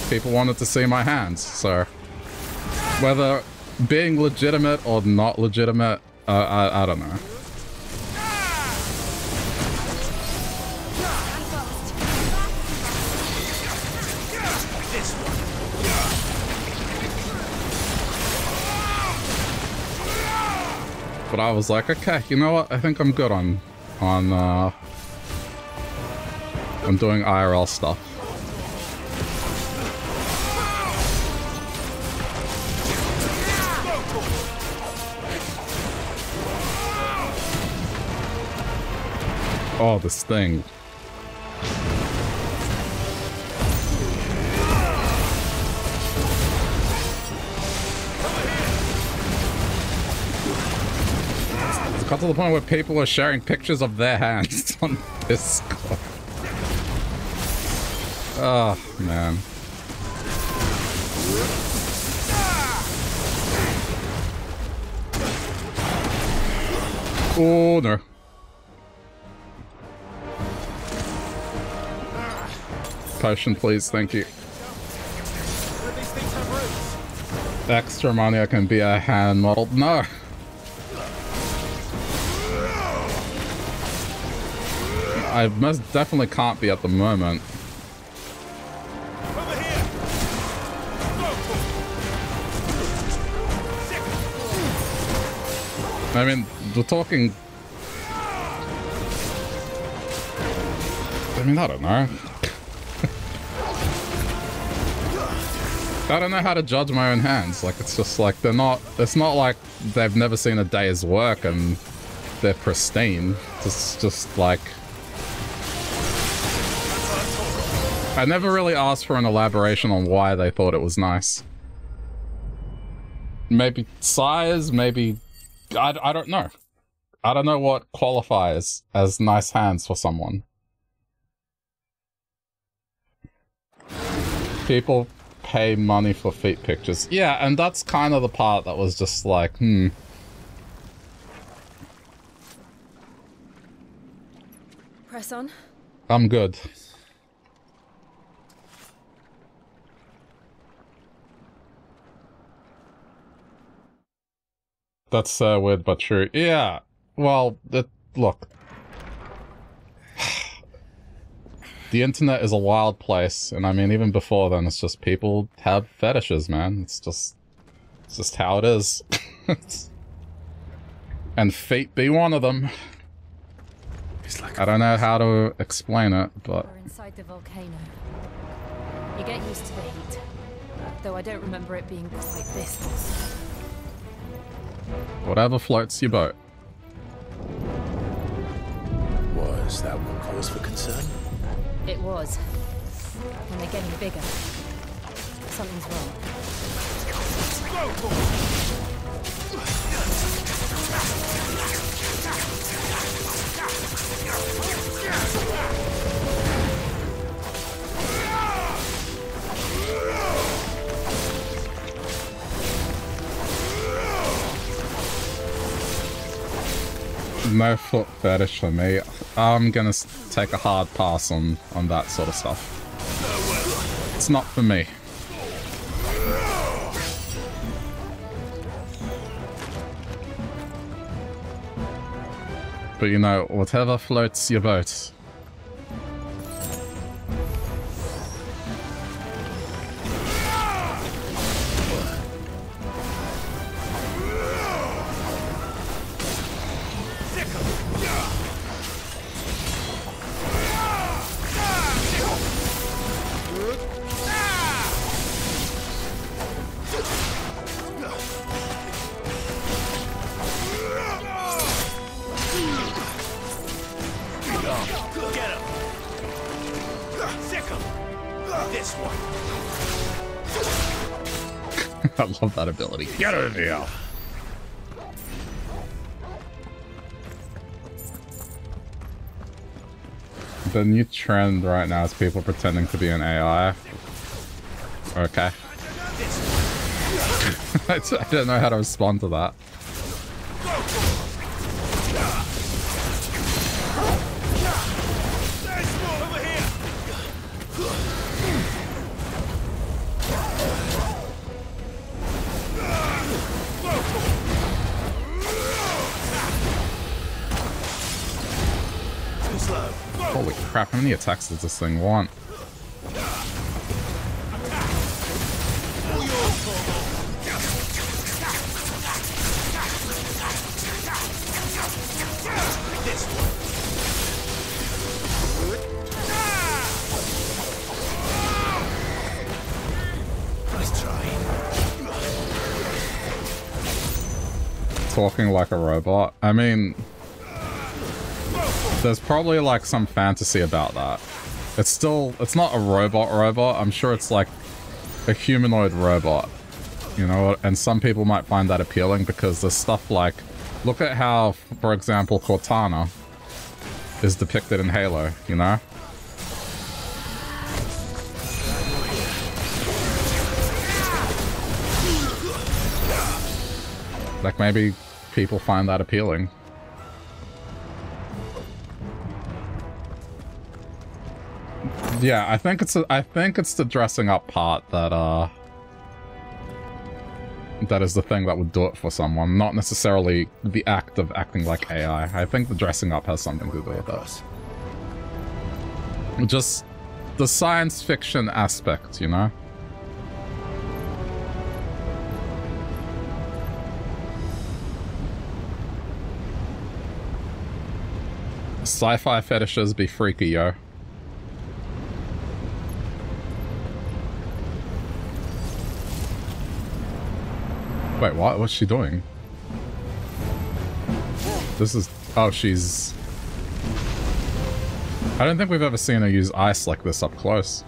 Speaker 1: people wanted to see my hands, so whether being legitimate or not legitimate, uh, I, I don't know. But I was like, okay, you know what? I think I'm good on, on, uh, I'm doing IRL stuff. Oh, this thing. Got to the point where people are sharing pictures of their hands [LAUGHS] on Discord. Oh, man. Oh, no. Potion, please. Thank you. Extra money can be a hand model. No! I most definitely can't be at the moment. I mean, we're talking... I mean, I don't know. I don't know how to judge my own hands. Like, it's just like, they're not... It's not like they've never seen a day's work and they're pristine. It's just like... I never really asked for an elaboration on why they thought it was nice. Maybe size, maybe... I, I don't know. I don't know what qualifies as nice hands for someone. People pay money for feet pictures. Yeah, and that's kind of the part that was just like, hmm.
Speaker 2: Press on.
Speaker 1: I'm good. That's uh, weird but true. Yeah, well, it, look. The internet is a wild place, and I mean, even before then, it's just people have fetishes, man. It's just, it's just how it is. [LAUGHS] and feet be one of them. Like I don't know how to explain it, but...
Speaker 2: We're inside the volcano. You get used to the heat. Though I don't remember it being quite this hot.
Speaker 1: Whatever floats your boat.
Speaker 6: Was that one cause for concern?
Speaker 2: It was. When they're getting bigger, something's wrong.
Speaker 1: No foot fetish for me. I'm gonna take a hard pass on, on that sort of stuff. It's not for me. But you know, whatever floats your boat.
Speaker 28: Get
Speaker 1: out of here! The new trend right now is people pretending to be an AI. Okay. [LAUGHS] I don't know how to respond to that. Many attacks does this thing want? Talking like a robot. I mean, there's probably like some fantasy about that. It's still, it's not a robot robot. I'm sure it's like a humanoid robot. You know, and some people might find that appealing because there's stuff like, look at how, for example, Cortana is depicted in Halo, you know? Like maybe people find that appealing. Yeah, I think it's a, I think it's the dressing up part that uh that is the thing that would do it for someone, not necessarily the act of acting like AI. I think the dressing up has something to do with it. Just the science fiction aspect, you know? Sci-fi fetishes be freaky, yo. Wait, what? What's she doing? This is... Oh, she's... I don't think we've ever seen her use ice like this up close.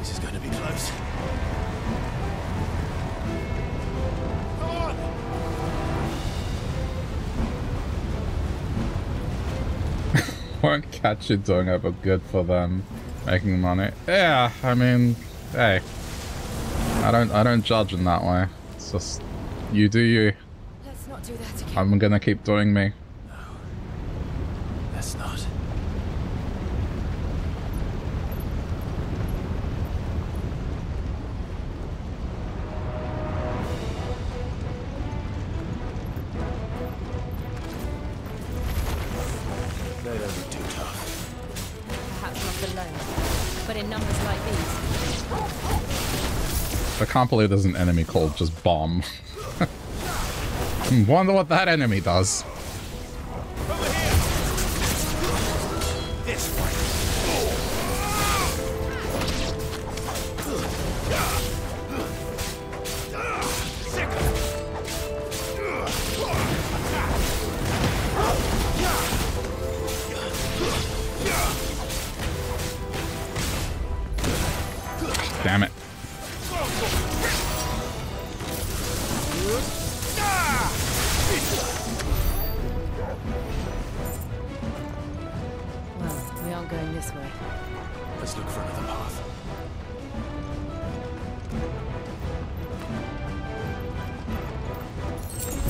Speaker 20: This is going to be close. [LAUGHS]
Speaker 1: Won't catch you doing it, but good for them making money. Yeah, I mean, hey, I don't, I don't judge in that way. It's just you do you.
Speaker 2: Let's not do.
Speaker 1: I'm gonna keep doing me. Can't believe there's an enemy called just bomb. [LAUGHS] Hmm, wonder what that enemy does.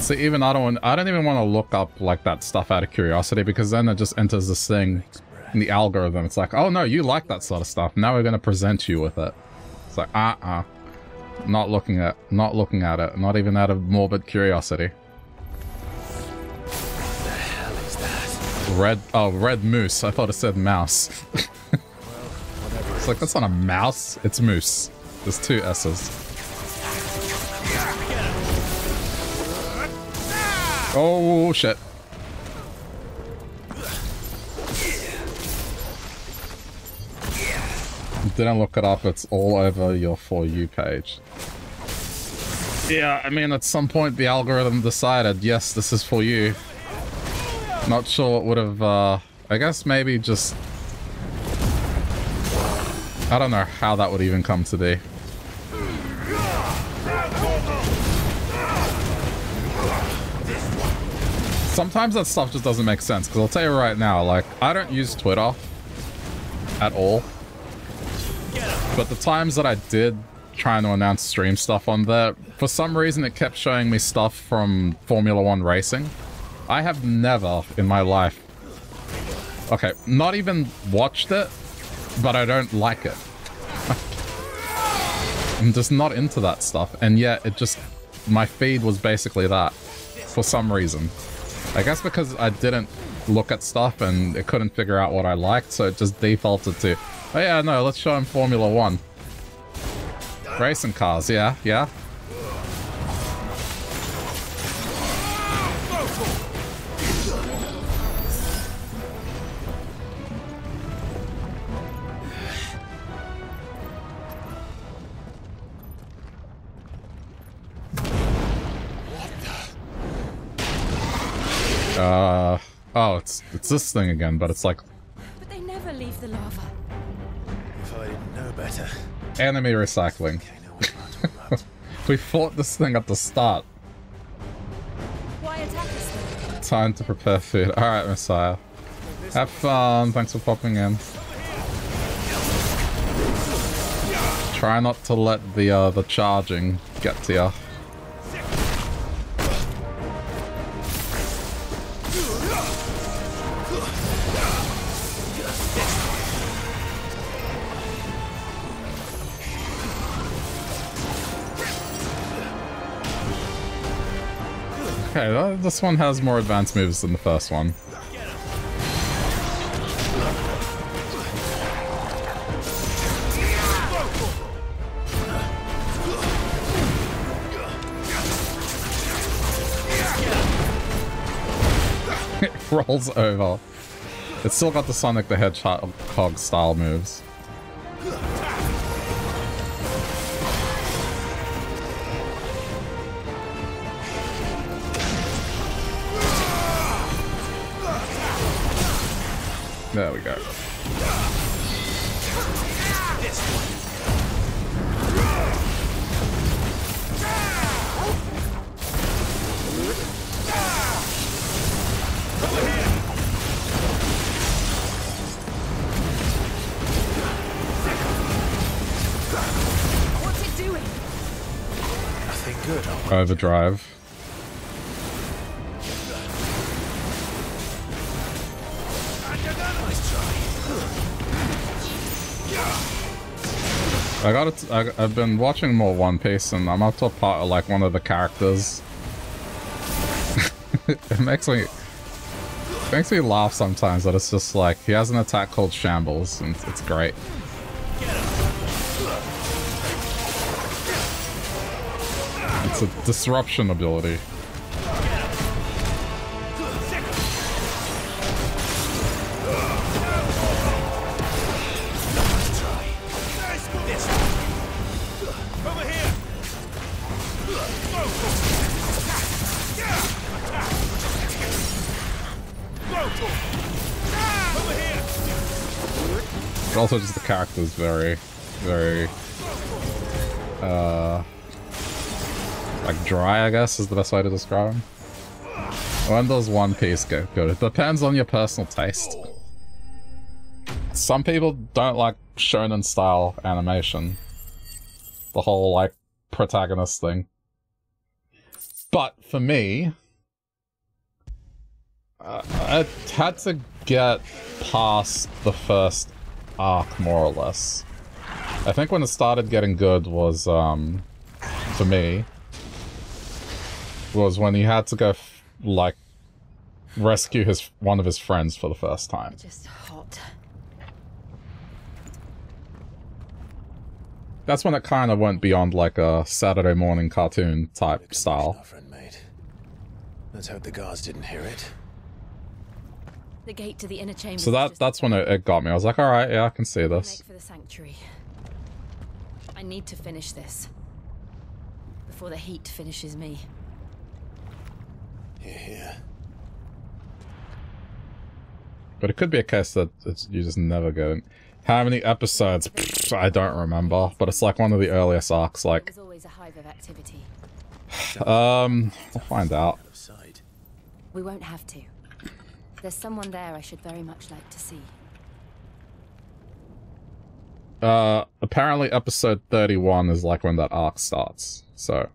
Speaker 1: See, even I don't want, I don't even want to look up like that stuff out of curiosity because then it just enters this thing in the algorithm. It's like, oh no, you like that sort of stuff. Now we're gonna present you with it. It's like, uh-uh. Not looking at, not looking at it. Not even out of morbid curiosity. Red, oh, red moose. I thought it said mouse. [LAUGHS] it's like, that's not a mouse. It's moose. There's two S's. Oh, shit. Didn't look it up, it's all over your For You page. Yeah, I mean, at some point the algorithm decided, yes, this is for you. Not sure what would have, uh, I guess maybe just... I don't know how that would even come to be. Sometimes that stuff just doesn't make sense, because I'll tell you right now, like, I don't use Twitter at all. But the times that I did trying to announce stream stuff on there, for some reason it kept showing me stuff from Formula One racing. I have never in my life, okay, not even watched it, but I don't like it. [LAUGHS] I'm just not into that stuff, and yet it just, my feed was basically that. for some reason. I guess because I didn't look at stuff and it couldn't figure out what I liked, so it just defaulted to, oh yeah, no, let's show him Formula One. Racing cars, yeah, yeah. Uh, oh, it's it's this thing again, but it's like
Speaker 7: But they never leave the lava.
Speaker 6: If I didn't know better.
Speaker 1: enemy recycling. [LAUGHS] we fought this thing at the start.
Speaker 7: Why attack us then?
Speaker 1: Time to prepare food. Alright, Messiah. Have fun. Thanks for popping in. Try not to let the uh, the charging get to you. Okay, th- this one has more advanced moves than the first one. [LAUGHS] it rolls over. It's still got the Sonic the Hedgehog style moves. There we go.
Speaker 7: What's it doing?
Speaker 1: Overdrive. I got it. I've been watching more One Piece, and I'm up to a part of like one of the characters. [LAUGHS] it makes me it makes me laugh sometimes that it's just like he has an attack called Shambles, and it's great. It's a disruption ability. Also just the character is very, very, uh, like dry, I guess is the best way to describe him. When does One Piece get good? It depends on your personal taste. Some people don't like shonen style animation. The whole, like, protagonist thing. But for me, uh, I had to get past the first arc, more or less. I think when it started getting good was, um, for me, was when he had to go, f- like, rescue his one of his friends for the first time.
Speaker 2: Just hot.
Speaker 1: That's when it kind of went beyond, like, a Saturday morning cartoon type style.
Speaker 6: Let's hope the guards didn't hear it.
Speaker 2: The gate to the inner chamber.
Speaker 1: So that that's when it, it got me. I was like, alright, yeah, I can see this.
Speaker 2: Make for the sanctuary. I need to finish this before the heat finishes me.
Speaker 6: Here, here.
Speaker 1: But it could be a case that it's, you just never go. How many episodes? Pfft, I don't remember. But it's like one of the earliest arcs. Like,
Speaker 2: There's always a hive of activity. [SIGHS]
Speaker 1: um, we'll find out.
Speaker 2: We won't have to. There's someone there I should very much like to see.
Speaker 1: Uh, apparently episode 31 is like when that arc starts. So.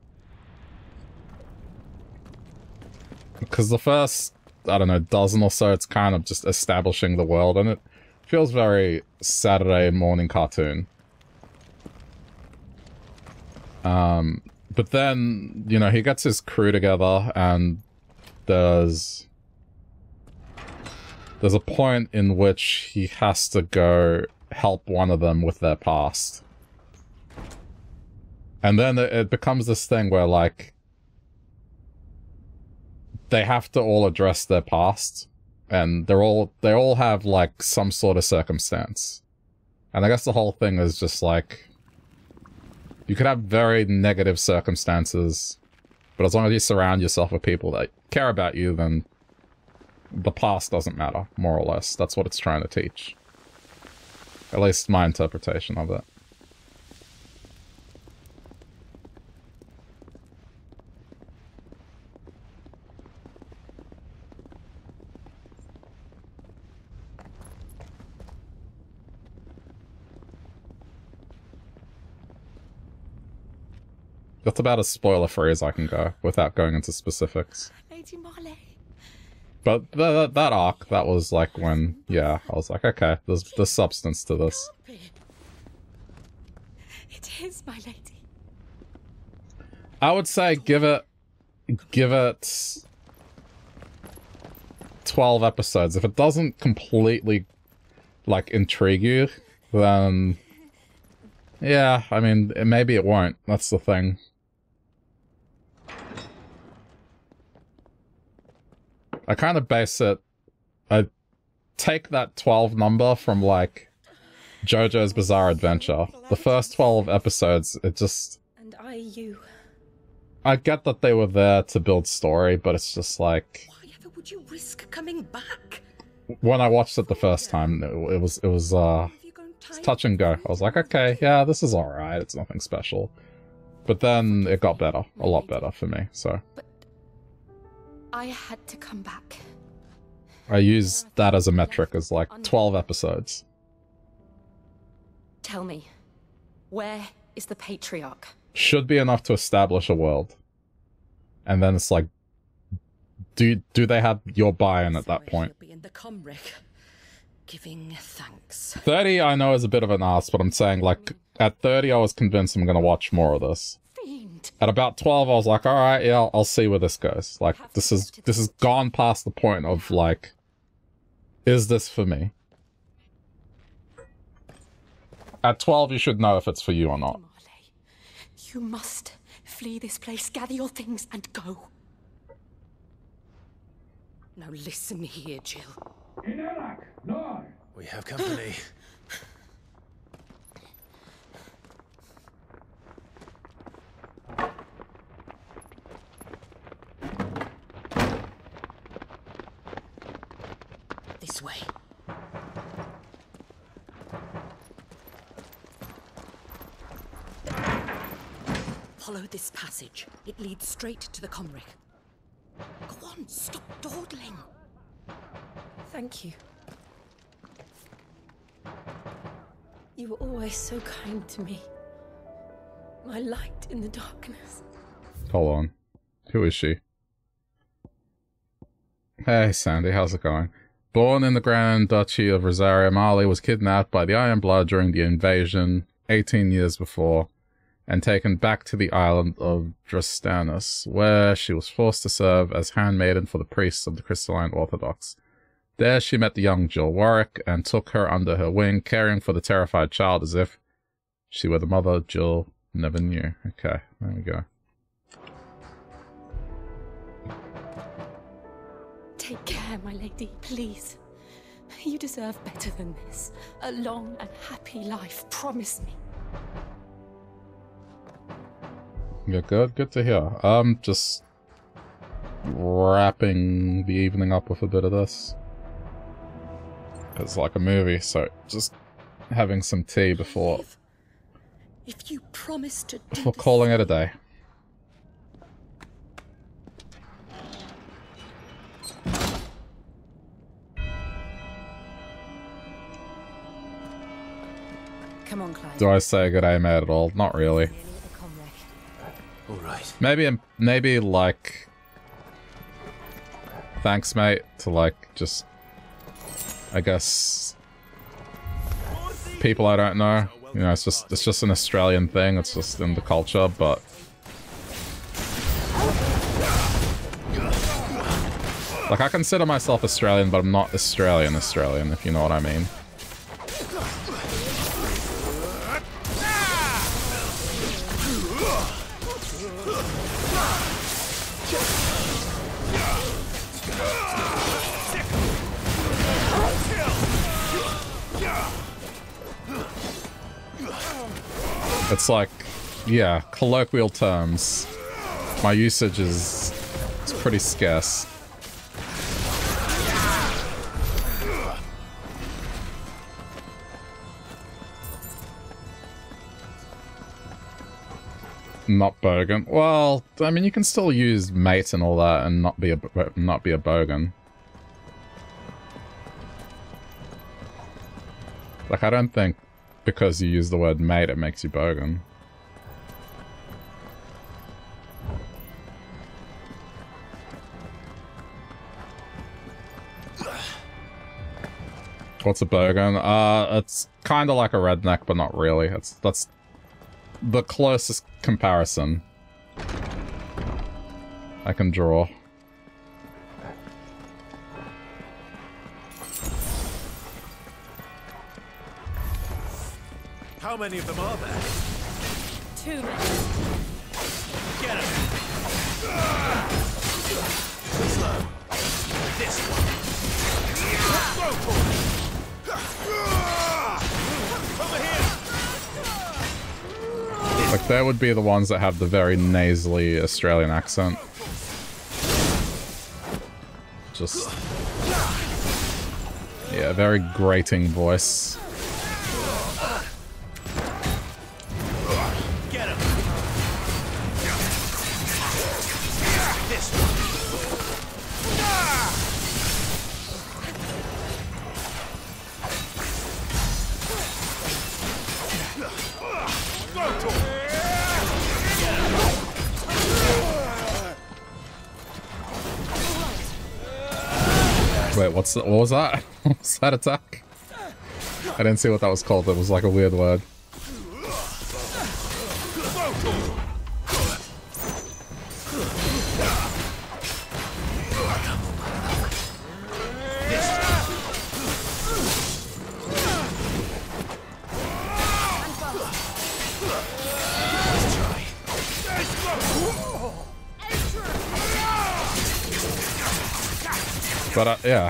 Speaker 1: Because the first, I don't know, dozen or so, it's kind of just establishing the world, and it feels very Saturday morning cartoon. Um, but then, you know, he gets his crew together, and there's there's a point in which he has to go help one of them with their past. And then it becomes this thing where like they have to all address their past and they're all they all have like some sort of circumstance. And I guess the whole thing is just like you could have very negative circumstances, but as long as you surround yourself with people that care about you, then the past doesn't matter, more or less. That's what it's trying to teach. At least my interpretation of it. That's about as spoiler-free as I can go, without going into specifics.
Speaker 13: Lady Marley.
Speaker 1: But th that arc, that was like when, yeah, I was like, okay, there's, there's substance to this.
Speaker 13: It is, my lady.
Speaker 1: I would say give it, give it 12 episodes. If it doesn't completely, like, intrigue you, then, yeah, I mean, maybe it won't. That's the thing. I kind of base it, I take that 12 number from like JoJo's Bizarre Adventure. The first 12 episodes, it just...
Speaker 13: And I you.
Speaker 1: I get that they were there to build story, but it's just like...
Speaker 13: Why ever would you risk coming back?
Speaker 1: When I watched it the first time, it, it was, it was, uh... It's touch and go. I was like, okay, yeah, this is alright, it's nothing special. But then it got better, a lot better for me, so...
Speaker 2: I had to come back.
Speaker 1: I use that as a metric as like 12 episodes.
Speaker 2: Tell me, where is the Patriarch?
Speaker 1: Should be enough to establish a world. And then it's like, do do they have your buy-in at that point?
Speaker 13: Be in the Comric, giving thanks.
Speaker 1: 30 I know is a bit of an ass, but I'm saying like, at 30 I was convinced I'm gonna watch more of this. At about 12, I was like, all right, yeah, I'll, I'll see where this goes. Like, this is, this has gone past the point of, like, is this for me? At 12, you should know if it's for you or not.
Speaker 13: You must flee this place, gather your things, and go. Now listen here, Jill.
Speaker 33: Inarak no we have company.
Speaker 13: This way. Follow this passage. It leads straight to the Comric. Go on, stop dawdling.
Speaker 2: Thank you. You were always so kind to me. My light in the darkness.
Speaker 1: Hold on. Who is she? Hey, Sandy, how's it going? Born in the Grand Duchy of Rosaria, Marley was kidnapped by the Iron Blood during the invasion 18 years before and taken back to the island of Drastanus, where she was forced to serve as handmaiden for the priests of the Crystalline Orthodoxy. There she met the young Jill Warwick and took her under her wing, caring for the terrified child as if she were the mother Jill never knew. Okay, there we go.
Speaker 2: Take care, my lady, please. You deserve better than this. A long and happy life, promise me.
Speaker 1: Yeah, good, good to hear. Um, just wrapping the evening up with a bit of this. It's like a movie, so just having some tea before
Speaker 13: If you promise to do
Speaker 1: before calling it a day. Do I say good day, mate, at all? Not really.
Speaker 33: All right.
Speaker 1: Maybe, um, maybe like, thanks, mate, to like just, I guess, people I don't know. You know, it's just it's just an Australian thing. It's just in the culture, but Like, I consider myself Australian, but I'm not Australian Australian, if you know what I mean. It's like, yeah, colloquial terms. My usage is pretty scarce. Not bogan. Well, I mean, you can still use mate and all that, and not be a not be a bogan. Like, I don't think because you use the word mate, it makes you bogan. What's a bogan? Uh, it's kind of like a redneck, but not really. It's that's the closest comparison I can draw.
Speaker 28: How many of them are there?
Speaker 13: Too many.
Speaker 28: Get him! Slow. This one. Go for it!
Speaker 1: Like, they would be the ones that have the very nasally Australian accent. Just... Yeah, very grating voice. What was that? what was that attack? I didn't see what that was called. It was like a weird word.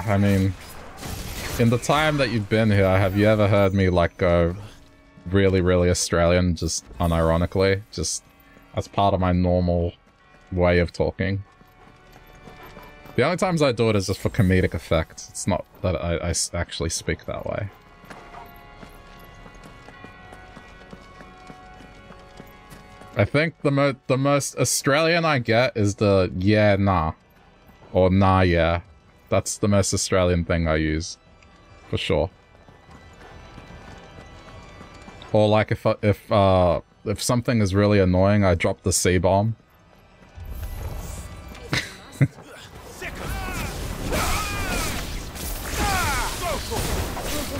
Speaker 1: I mean, in the time that you've been here, have you ever heard me like go really, really Australian, just unironically, just as part of my normal way of talking? The only times I do it is just for comedic effect. It's not that I, I actually speak that way. I think the mo the most Australian I get is the yeah nah or nah yeah. That's the most Australian thing I use, for sure. Or like if if uh if something is really annoying, I drop the C bomb. [LAUGHS]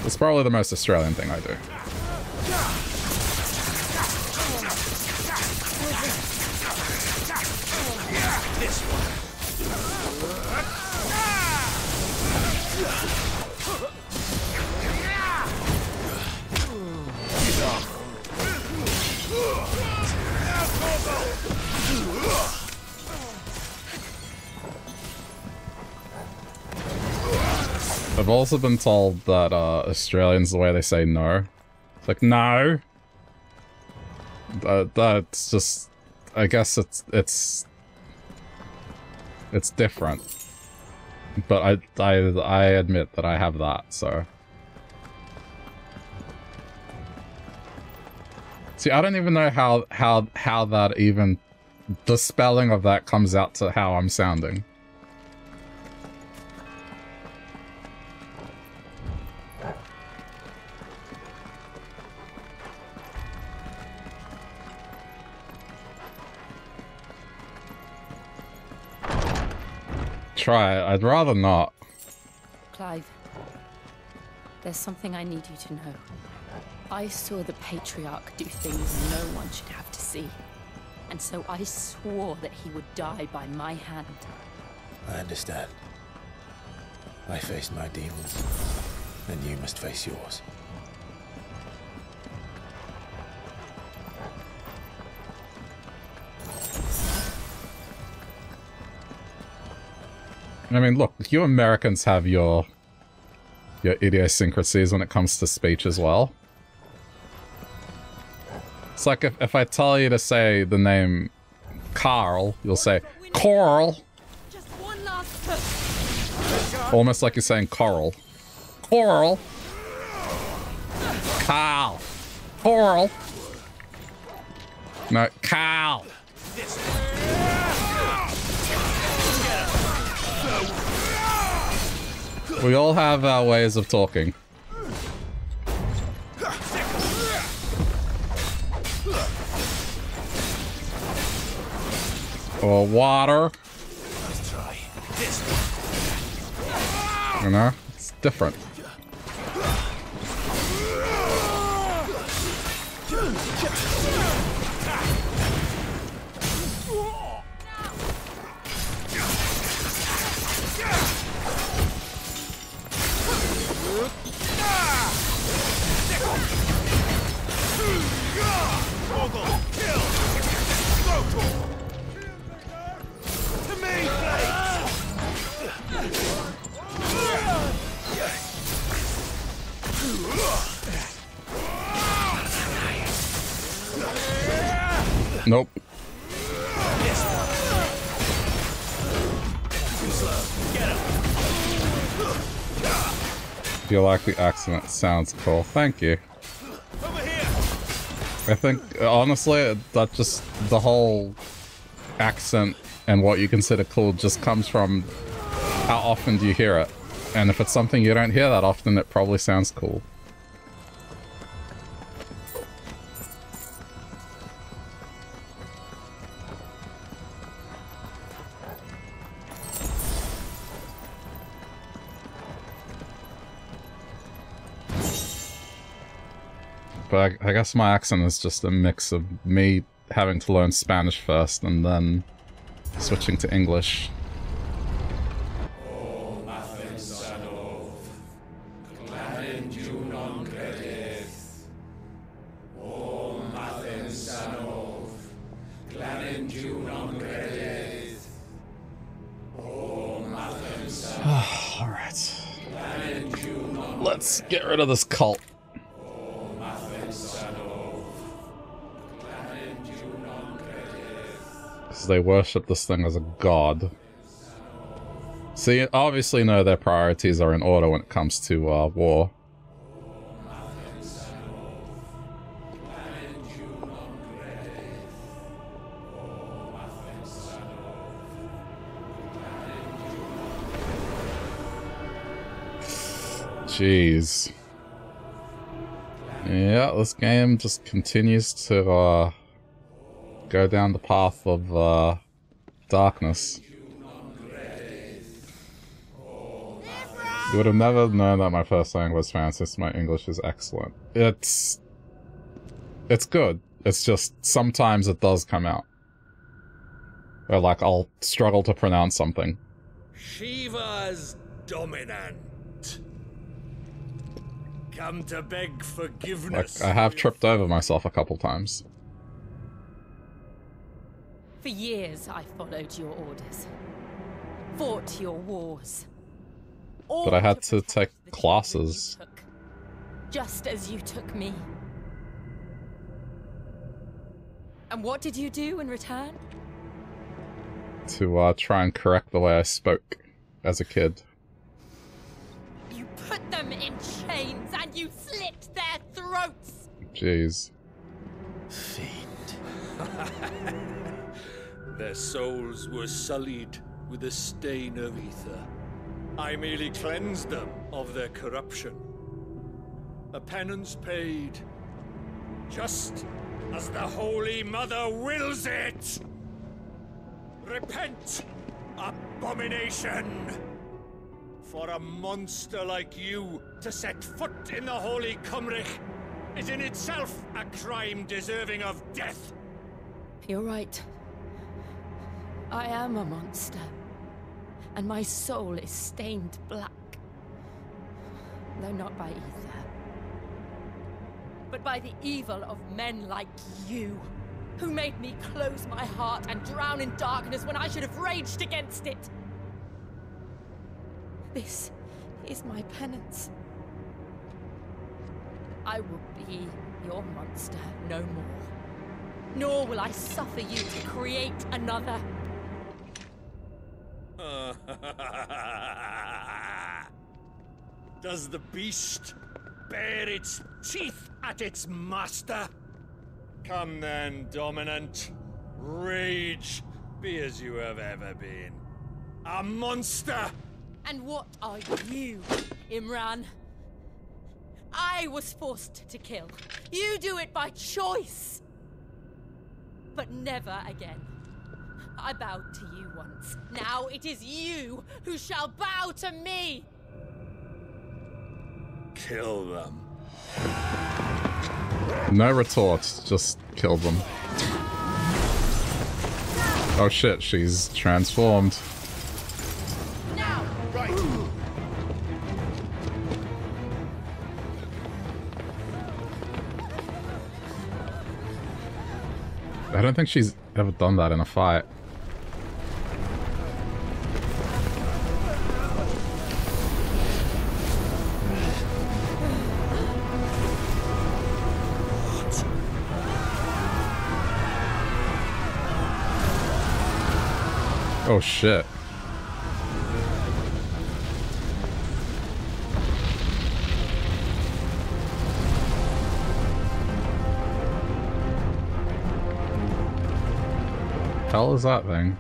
Speaker 1: it's probably the most Australian thing I do. I've also been told that uh, Australians, the way they say no, it's like, no. That, that's just, I guess it's, it's, it's different. But I, I, I admit that I have that, so. See, I don't even know how, how, how that even, the spelling of that comes out to how I'm sounding. Try it. I'd rather not.
Speaker 2: Clive, there's something I need you to know. I saw the Patriarch do things no one should have to see. And so I swore that he would die by my hand.
Speaker 33: I understand.
Speaker 6: I faced my demons, and you must face yours.
Speaker 1: I mean, look, you Americans have your your idiosyncrasies when it comes to speech as well. It's like if, if I tell you to say the name Carl, you'll say Coral. Almost like you're saying coral. Coral. Carl. Coral. No, Carl. We all have our ways of talking. Or water. You know? It's different. Nope. You like the accent? Sounds cool. Thank you. I think, honestly, that just, the whole accent and what you consider cool just comes from how often do you hear it. And if it's something you don't hear that often, it probably sounds cool. But I, I guess my accent is just a mix of me having to learn Spanish first and then switching to English. [SIGHS] Alright. Let's get rid of this cult. They worship this thing as a god. So you obviously know their priorities are in order when it comes to uh, war. Jeez. Yeah, this game just continues to uh, go down the path of uh, darkness. You would have never known that my first language was Spanish since my English is excellent. It's... It's good. It's just sometimes it does come out. Or like I'll struggle to pronounce something.
Speaker 5: Shiva's dominant. Come to beg
Speaker 1: Like
Speaker 5: forgiveness.
Speaker 1: I have tripped over myself a couple times.
Speaker 2: For years, I followed your orders, fought your wars. All
Speaker 1: But I had to take classes.
Speaker 2: just as you took me. And what did you do in return?
Speaker 1: to uh, try and correct the way I spoke as a kid.
Speaker 2: You put them in chains and you slit their throats!
Speaker 1: Jeez. [LAUGHS]
Speaker 5: Their souls were sullied with the stain of ether. I merely cleansed them of their corruption. A penance paid, just as the Holy Mother wills it! Repent, abomination! For a monster like you to set foot in the Holy Cumric is in itself a crime deserving of death.
Speaker 2: You're right. I am a monster. And my soul is stained black. though not by ether, but by the evil of men like you, who made me close my heart and drown in darkness when I should have raged against it. This is my penance. I will be your monster no more. Nor will I suffer you to create another. [LAUGHS]
Speaker 28: Does the beast bare its teeth at its master? Come then, Dominant. Rage, be as you have ever been. A monster!
Speaker 2: And what are you, Imran? I was forced to kill. You do it by choice. But never again. I bowed to you once. Now it is you who shall bow to me!
Speaker 28: Kill them.
Speaker 1: No retort, just kill them. Oh shit, she's transformed.
Speaker 28: Now! Right!
Speaker 1: I don't think she's ever done that in a fight. Oh shit. Hell is that thing?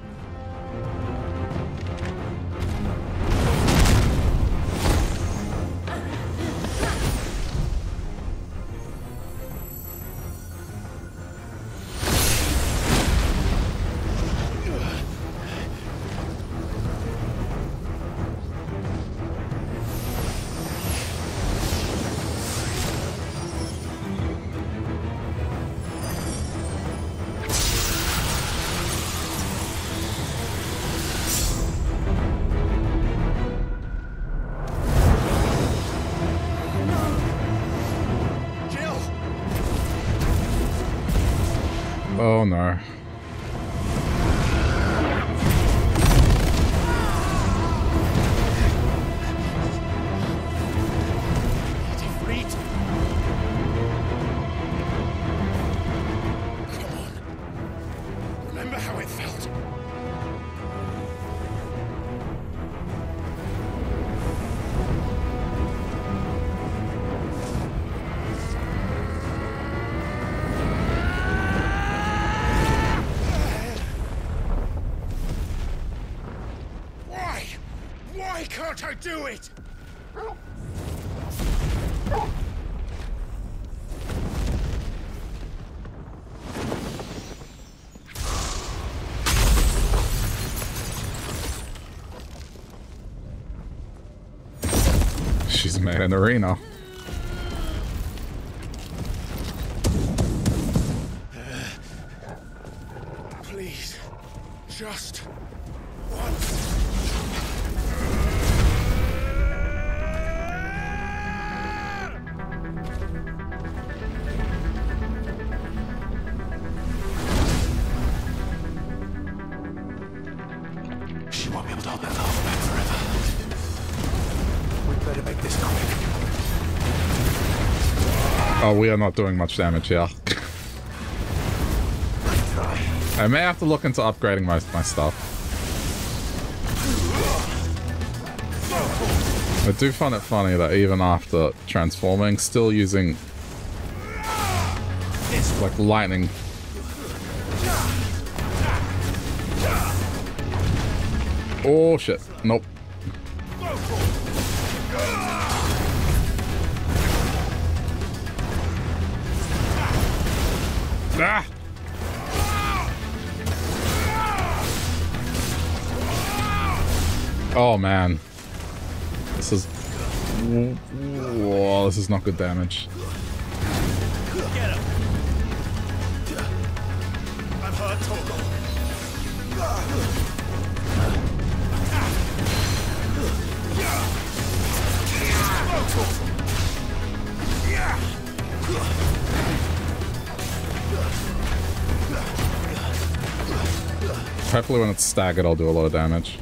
Speaker 1: She's made an arena.
Speaker 28: Please,
Speaker 1: we are not doing much damage here. I may have to look into upgrading my, my stuff. I do find it funny that even after transforming, still using like lightning. Oh shit, nope. Oh man. This is... Whoa, this is not good damage. Hopefully when it's staggered I'll do a lot of damage.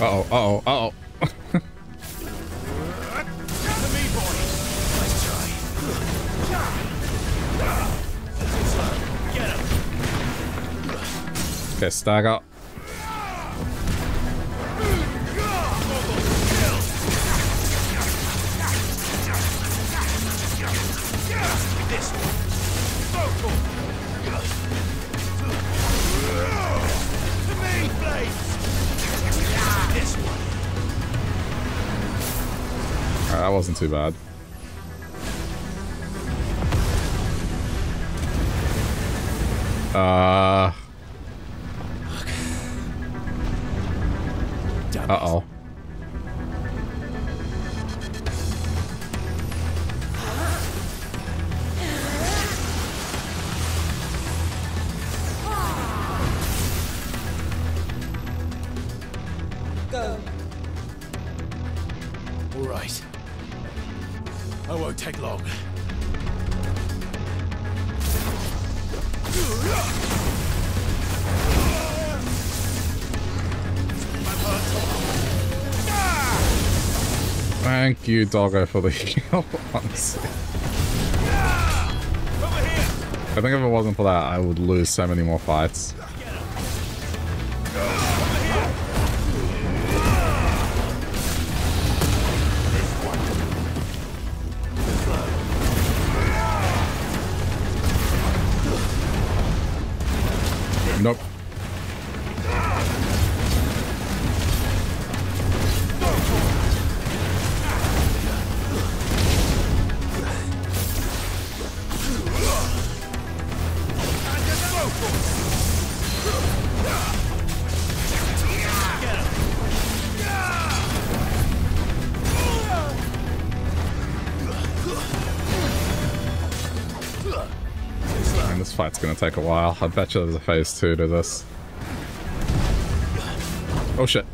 Speaker 1: Uh-oh, uh-oh, uh-oh. [LAUGHS] okay, stagger. Too bad. Uh... Doggo, for the heal, honestly. I think if it wasn't for that, I would lose so many more fights. Take a while. I bet you there's a phase two to this. Oh shit.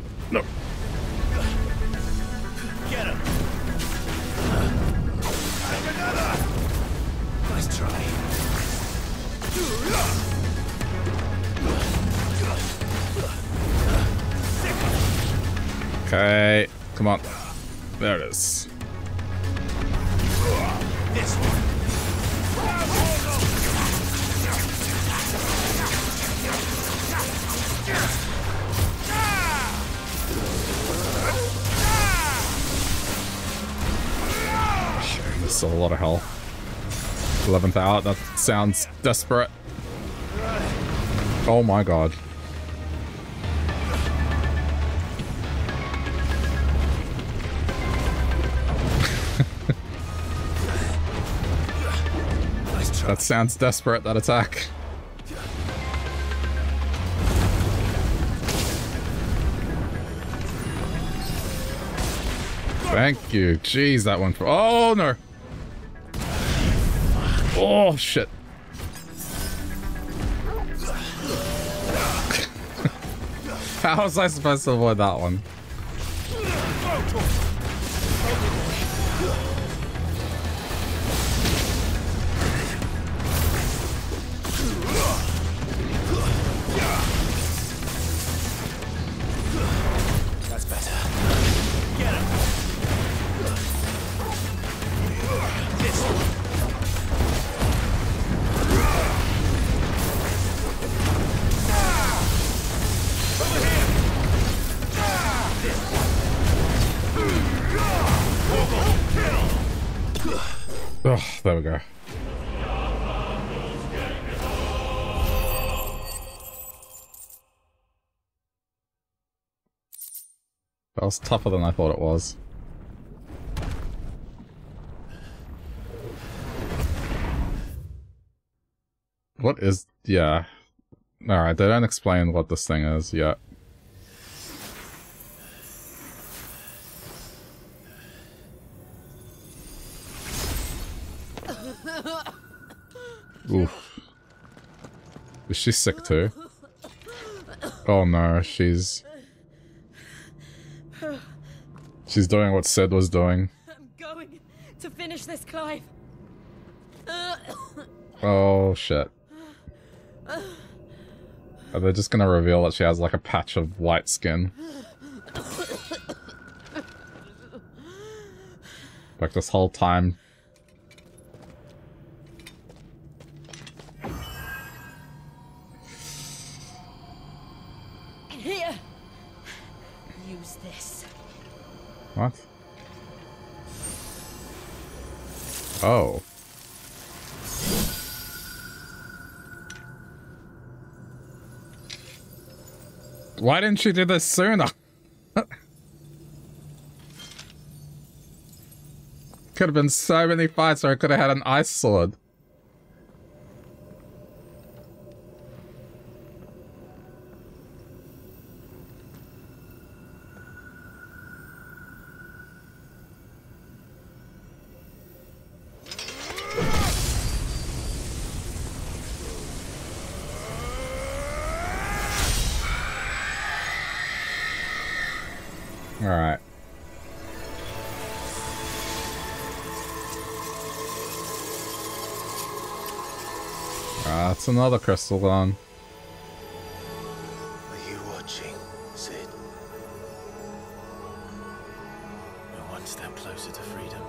Speaker 1: Sounds desperate. Oh my god. [LAUGHS] that sounds desperate, that attack. Thank you. Jeez, that one. Oh no. Oh shit. How was I supposed to avoid that one? Was tougher than I thought it was. What is... yeah. Alright, they don't explain what this thing is yet. [LAUGHS] Oof. Is she sick too? Oh no, she's... She's doing what Cid was doing.
Speaker 13: I'm going to finish this, Clive. [COUGHS]
Speaker 1: Oh shit. Are they just gonna reveal that she has like a patch of white skin? Like this whole time. Oh. Why didn't she do this sooner? [LAUGHS] could have been so many fights or I could have had an ice sword. That's another crystal gone.
Speaker 6: Are you watching, Cid? We're one step closer to freedom.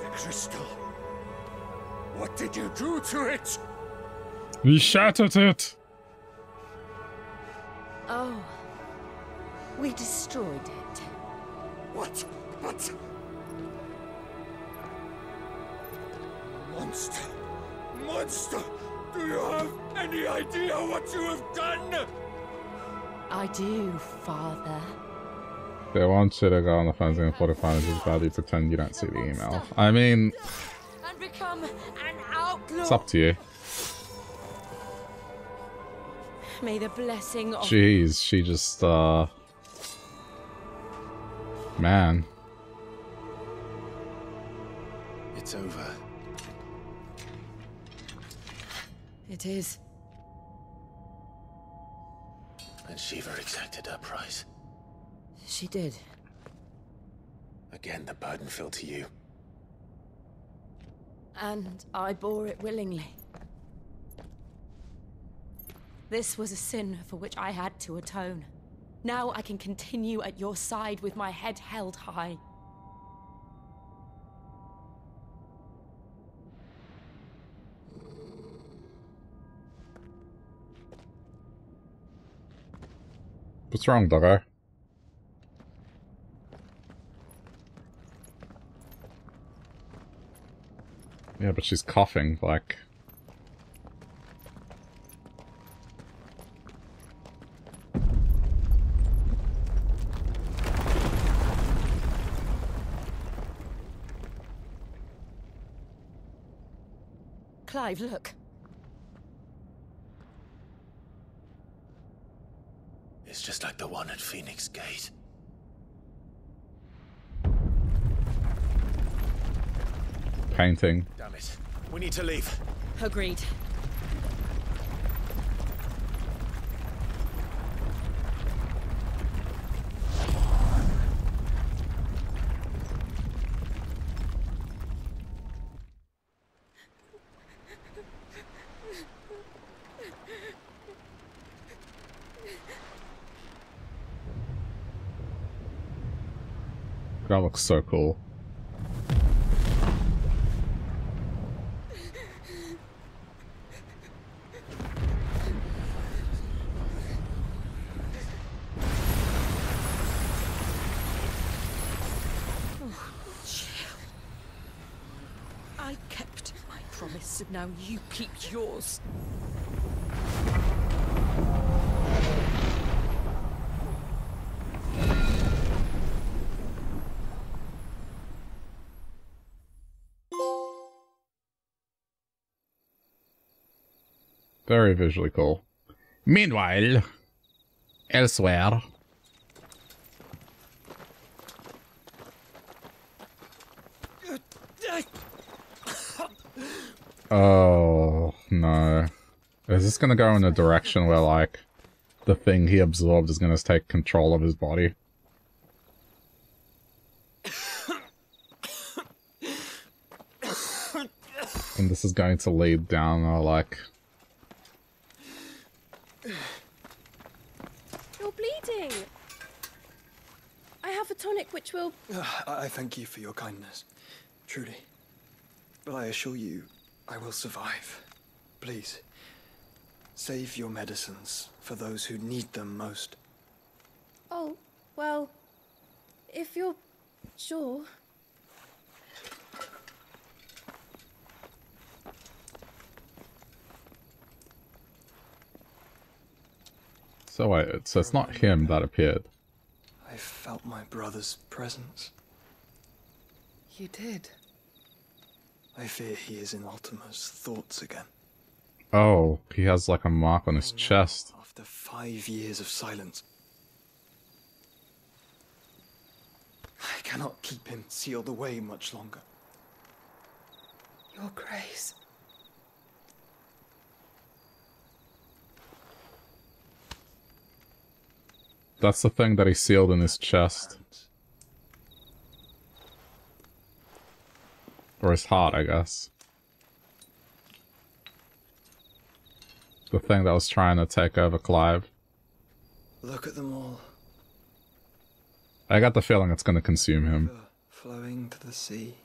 Speaker 28: The crystal. What did you do to it?
Speaker 1: We shattered it! They want you to go on the fence and 45 is bad you pretend you don't see the email. I mean,
Speaker 2: And become an
Speaker 1: it's up to you.
Speaker 2: May the blessing of
Speaker 1: Jeez, she just, uh... Man.
Speaker 2: I bore it willingly. This was a sin for which I had to atone. Now I can continue at your side with my head held high.
Speaker 1: What's wrong, doggo? Yeah, but she's coughing, like...
Speaker 2: Clive, look.
Speaker 6: It's just like the one at Phoenix Gate.
Speaker 1: Painting.
Speaker 6: Damn it. We need to leave.
Speaker 2: Agreed.
Speaker 1: That looks so cool.
Speaker 13: Oh, Jill. I kept my promise, and now you keep yours.
Speaker 1: Very visually cool. Meanwhile, elsewhere. this gonna go in a direction where, like, the thing he absorbed is gonna take control of his body. And this is going to lead down a, like...
Speaker 10: You're bleeding! I have a tonic which will... [SIGHS]
Speaker 9: I thank you for your kindness, truly. But I assure you, I will survive. Please save your medicines for those who need them most.
Speaker 10: Oh, well, if you're sure.
Speaker 1: So wait, so it's not him that appeared.
Speaker 9: I felt my brother's presence.
Speaker 10: You did.
Speaker 9: I fear he is in Ultima's thoughts again.
Speaker 1: Oh, he has like a mark on his chest.
Speaker 9: After five years of silence. I cannot keep him sealed away much longer.
Speaker 10: Your grace.
Speaker 1: That's the thing that he sealed in his chest. Or his heart, I guess. The thing that was trying to take over Clive.
Speaker 9: Look at them all,
Speaker 1: I got the feeling it's gonna consume him.
Speaker 9: flowing to the sea.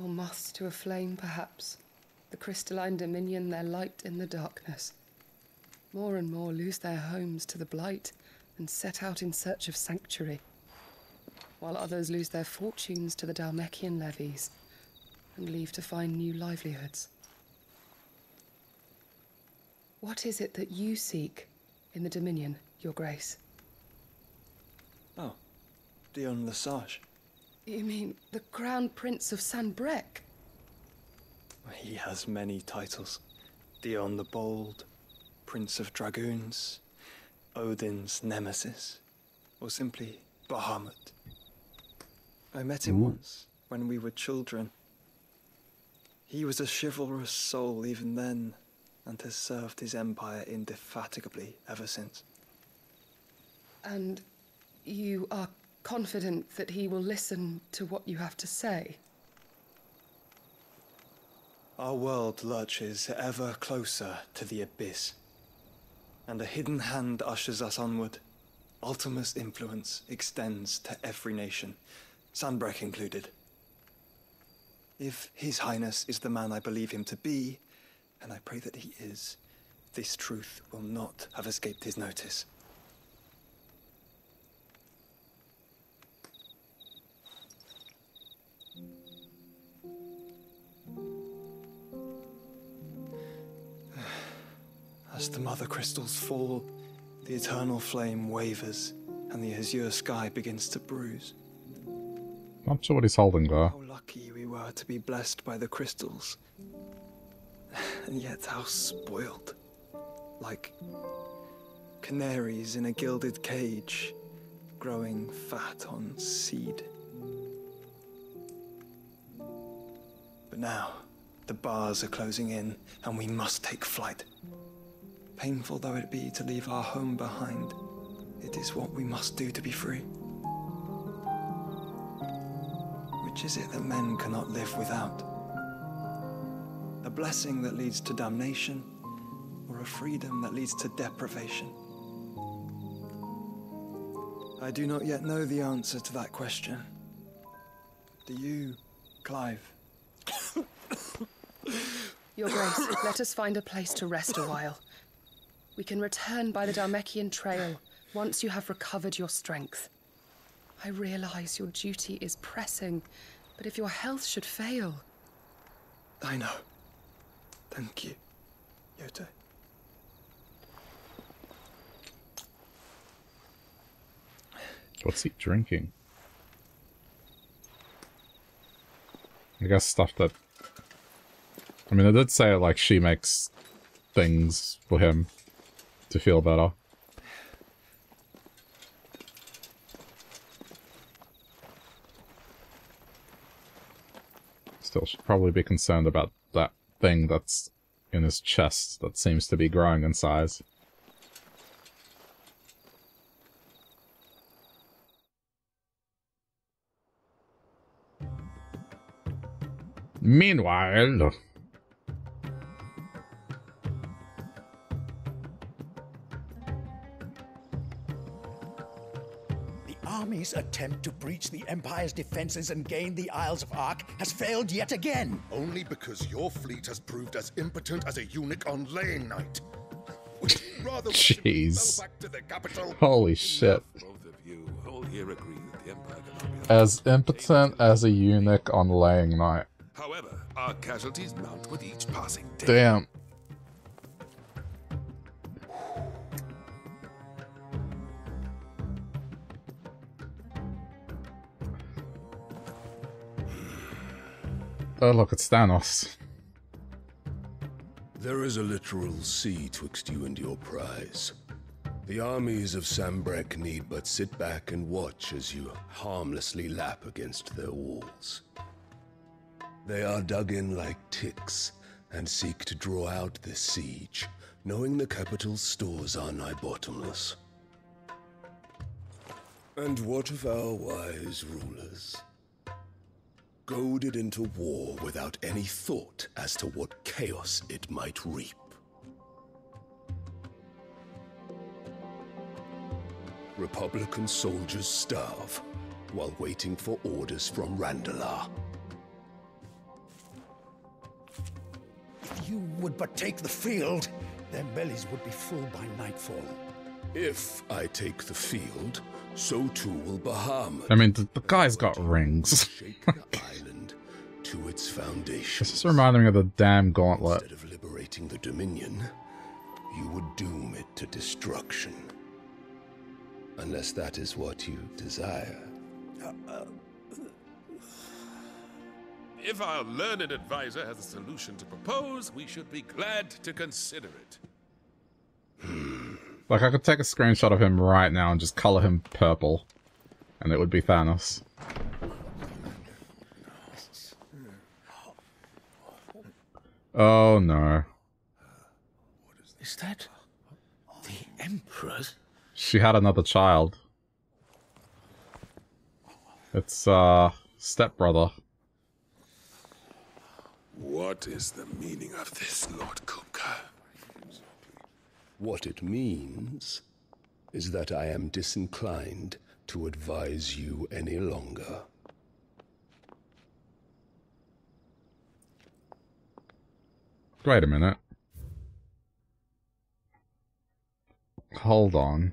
Speaker 10: Or moths to a flame, perhaps. The crystalline dominion their light in the darkness. More and more lose their homes to the blight and set out in search of sanctuary, while others lose their fortunes to the Dhalmekian levies and leave to find new livelihoods. What is it that you seek in the Dominion, Your Grace?
Speaker 9: Oh, Dion Lesage.
Speaker 10: You mean the Crown Prince of Sanbreque?
Speaker 9: He has many titles Dion the Bold, Prince of Dragoons, Odin's Nemesis, or simply Bahamut. I met him
Speaker 1: Ooh.
Speaker 9: once when we were children. He was a chivalrous soul even then, and has served his empire indefatigably ever since.
Speaker 10: And you are confident that he will listen to what you have to say?
Speaker 9: Our world lurches ever closer to the abyss, and a hidden hand ushers us onward. Ultima's influence extends to every nation, Sanbreque included. If His Highness is the man I believe him to be, and I pray that he is, this truth will not have escaped his notice. [SIGHS] As the mother crystals fall, the eternal flame wavers, and the azure sky begins to bruise.
Speaker 1: Not sure what he's holding there.
Speaker 9: How lucky we were to be blessed by the crystals. [SIGHS] And yet how spoiled. Like canaries in a gilded cage, growing fat on seed. But now, the bars are closing in, and we must take flight. Painful though it be to leave our home behind, it is what we must do to be free. Which is it that men cannot live without? A blessing that leads to damnation, or a freedom that leads to deprivation? I do not yet know the answer to that question. Do you, Clive? [COUGHS]
Speaker 10: Your Grace, let us find a place to rest a while. We can return by the Dhalmekian trail once you have recovered your strength. I realize your duty is pressing, but if your health should fail.
Speaker 9: I know. Thank you, Yote.
Speaker 1: What's he drinking? I guess stuff that... I mean, I did say, like, she makes things for him to feel better. Still should probably be concerned about thing that's in his chest that seems to be growing in size. Meanwhile,
Speaker 34: army's attempt to breach the Empire's defenses and gain the Isles of Ark has failed yet again.
Speaker 23: Only because your fleet has proved as impotent as a eunuch on laying night. Would you rather
Speaker 1: Jeez.
Speaker 23: back to the capital?
Speaker 1: holy shit.
Speaker 23: Both of you all here agree that the Empire cannot be
Speaker 1: As impotent as a eunuch on laying night.
Speaker 23: However, our casualties mount with each passing day.
Speaker 1: Damn. Oh, look, it's Thanos.
Speaker 35: There is a literal sea twixt you and your prize. The armies of Sanbreque need but sit back and watch as you harmlessly lap against their walls. They are dug in like ticks and seek to draw out this siege, knowing the capital's stores are nigh bottomless. And what of our wise rulers? Goaded into war without any thought as to what chaos it might reap. Republican soldiers starve while waiting for orders from Randalar.
Speaker 34: If you would but take the field, their bellies would be full by nightfall.
Speaker 35: If I take the field, so too will Bahamut.
Speaker 1: I mean, the, the guy's got rings. [LAUGHS]
Speaker 35: to its foundation.
Speaker 1: This is reminding me of the damn gauntlet.
Speaker 35: Instead of liberating the Dominion, you would doom it to destruction. Unless that is what you desire.
Speaker 23: Uh, uh, if our learned advisor has a solution to propose, we should be glad to consider it. Hmm.
Speaker 1: Like, I could take a screenshot of him right now and just color him purple. And it would be Thanos. Oh no.
Speaker 20: Is that the Emperor's?
Speaker 1: She had another child. It's, uh, stepbrother.
Speaker 23: What is the meaning of this, Lord Kupka?
Speaker 35: What it means is that I am disinclined to advise you any longer.
Speaker 1: Wait a minute. Hold on.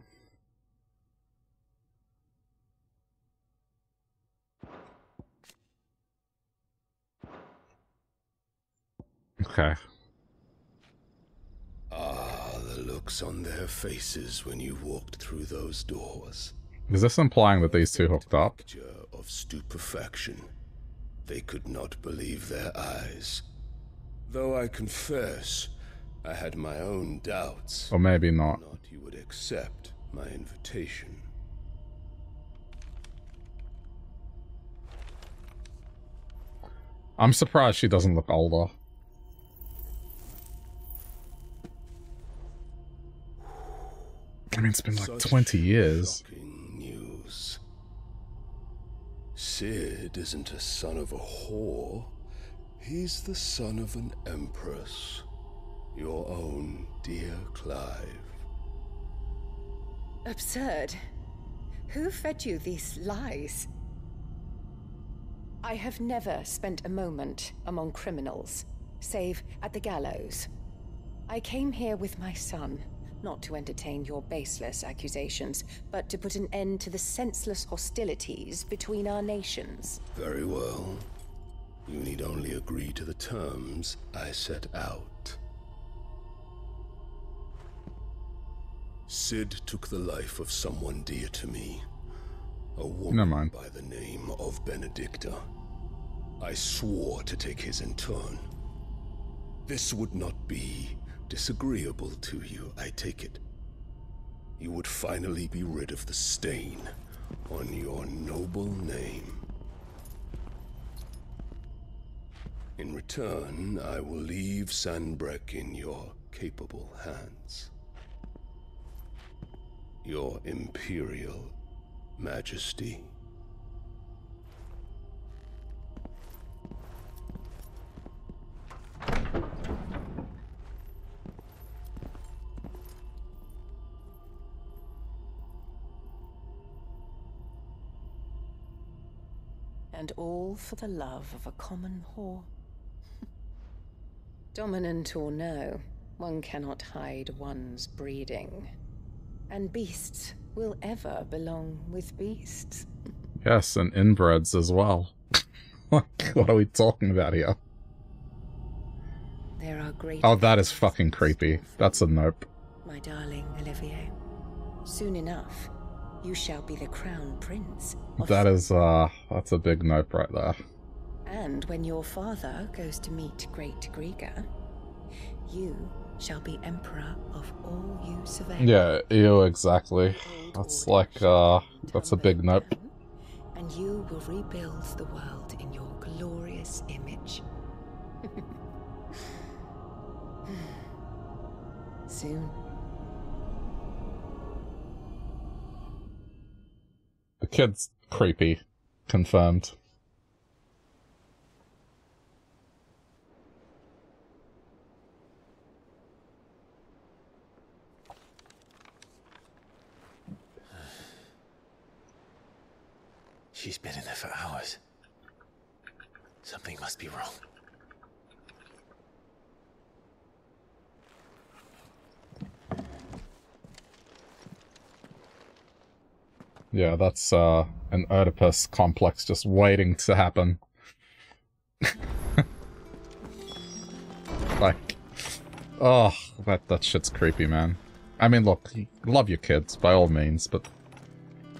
Speaker 1: Okay.
Speaker 35: Ah, the looks on their faces when you walked through those doors.
Speaker 1: Is this implying that these two hooked up?
Speaker 35: Picture of stupefaction. They could not believe their eyes. Though I confess, I had my own doubts.
Speaker 1: Or maybe not.
Speaker 35: Not you would accept my invitation.
Speaker 1: I'm surprised she doesn't look older. I mean, it's been like
Speaker 35: Such
Speaker 1: 20 years.
Speaker 35: News. Cid isn't a son of a whore. He's the son of an empress. Your own dear Clive.
Speaker 36: Absurd. Who fed you these lies? I have never spent a moment among criminals, save at the gallows. I came here with my son, not to entertain your baseless accusations, but to put an end to the senseless hostilities between our nations.
Speaker 35: Very well. You need only agree to the terms I set out. Cid took the life of someone dear to me. A woman by the name of Benedikta. I swore to take his in turn. This would not be disagreeable to you, I take it. You would finally be rid of the stain on your noble name. In return, I will leave Sanbreque in your capable hands. Your Imperial Majesty.
Speaker 2: And all for the love of a common whore. Dominant or no, one cannot hide one's breeding. And beasts will ever belong with beasts.
Speaker 1: Yes, and inbreds as well. [LAUGHS] what are we talking about here?
Speaker 2: There are great.
Speaker 1: Oh, that is fucking creepy. That's a nope.
Speaker 2: My darling Olivier. Soon enough, you shall be the crown prince.
Speaker 1: That is, uh, that's a big nope right there.
Speaker 2: And when your father goes to meet great Greagor, you shall be emperor of all you survey.
Speaker 1: Yeah, ew, exactly. That's like, uh, that's a big nope.
Speaker 2: And you will rebuild the world in your glorious image. [LAUGHS] Soon.
Speaker 1: The kid's creepy. Confirmed.
Speaker 37: She's been in there for hours. Something must be wrong.
Speaker 1: Yeah, that's, uh, an Oedipus complex just waiting to happen. [LAUGHS] like, oh, that, that shit's creepy, man. I mean, look, love your kids, by all means, but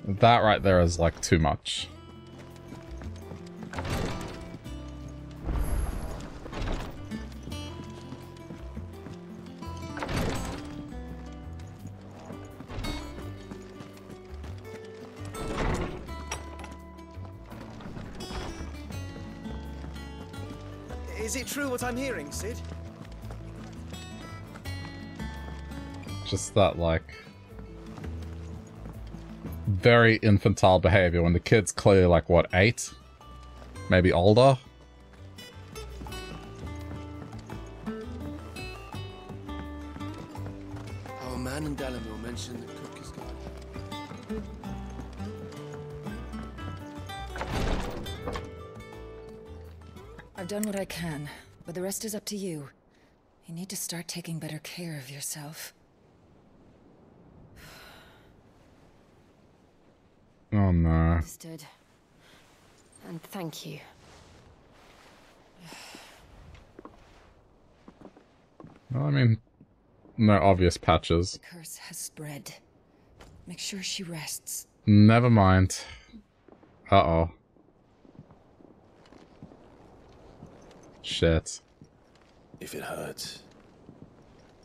Speaker 1: that right there is, like, too much.
Speaker 9: True what I'm hearing, Cid?
Speaker 1: Just that, like, very infantile behavior when the kid's clearly, like, what, eight? Maybe older?
Speaker 23: Our man in Dalimil mentioned the cook is gone.
Speaker 7: I've done what I can, but the rest is up to you. You need to start taking better care of yourself. [SIGHS]
Speaker 1: Oh no.
Speaker 38: Understood. And thank you. [SIGHS]
Speaker 1: Well, I mean, no obvious patches.
Speaker 7: The Curse has spread. Make sure she rests.
Speaker 1: Never mind. Uh-oh. Shit.
Speaker 6: If it hurts,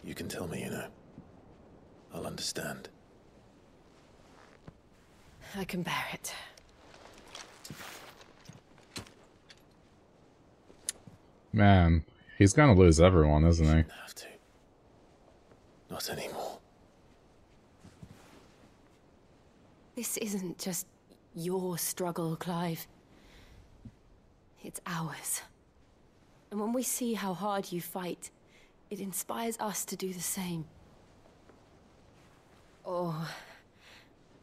Speaker 6: you can tell me, you know. I'll understand.
Speaker 38: I can bear it.
Speaker 1: Man, he's gonna lose everyone, isn't he?
Speaker 6: Have to. Not anymore.
Speaker 38: This isn't just your struggle, Clive. It's ours. And when we see how hard you fight, it inspires us to do the same. Or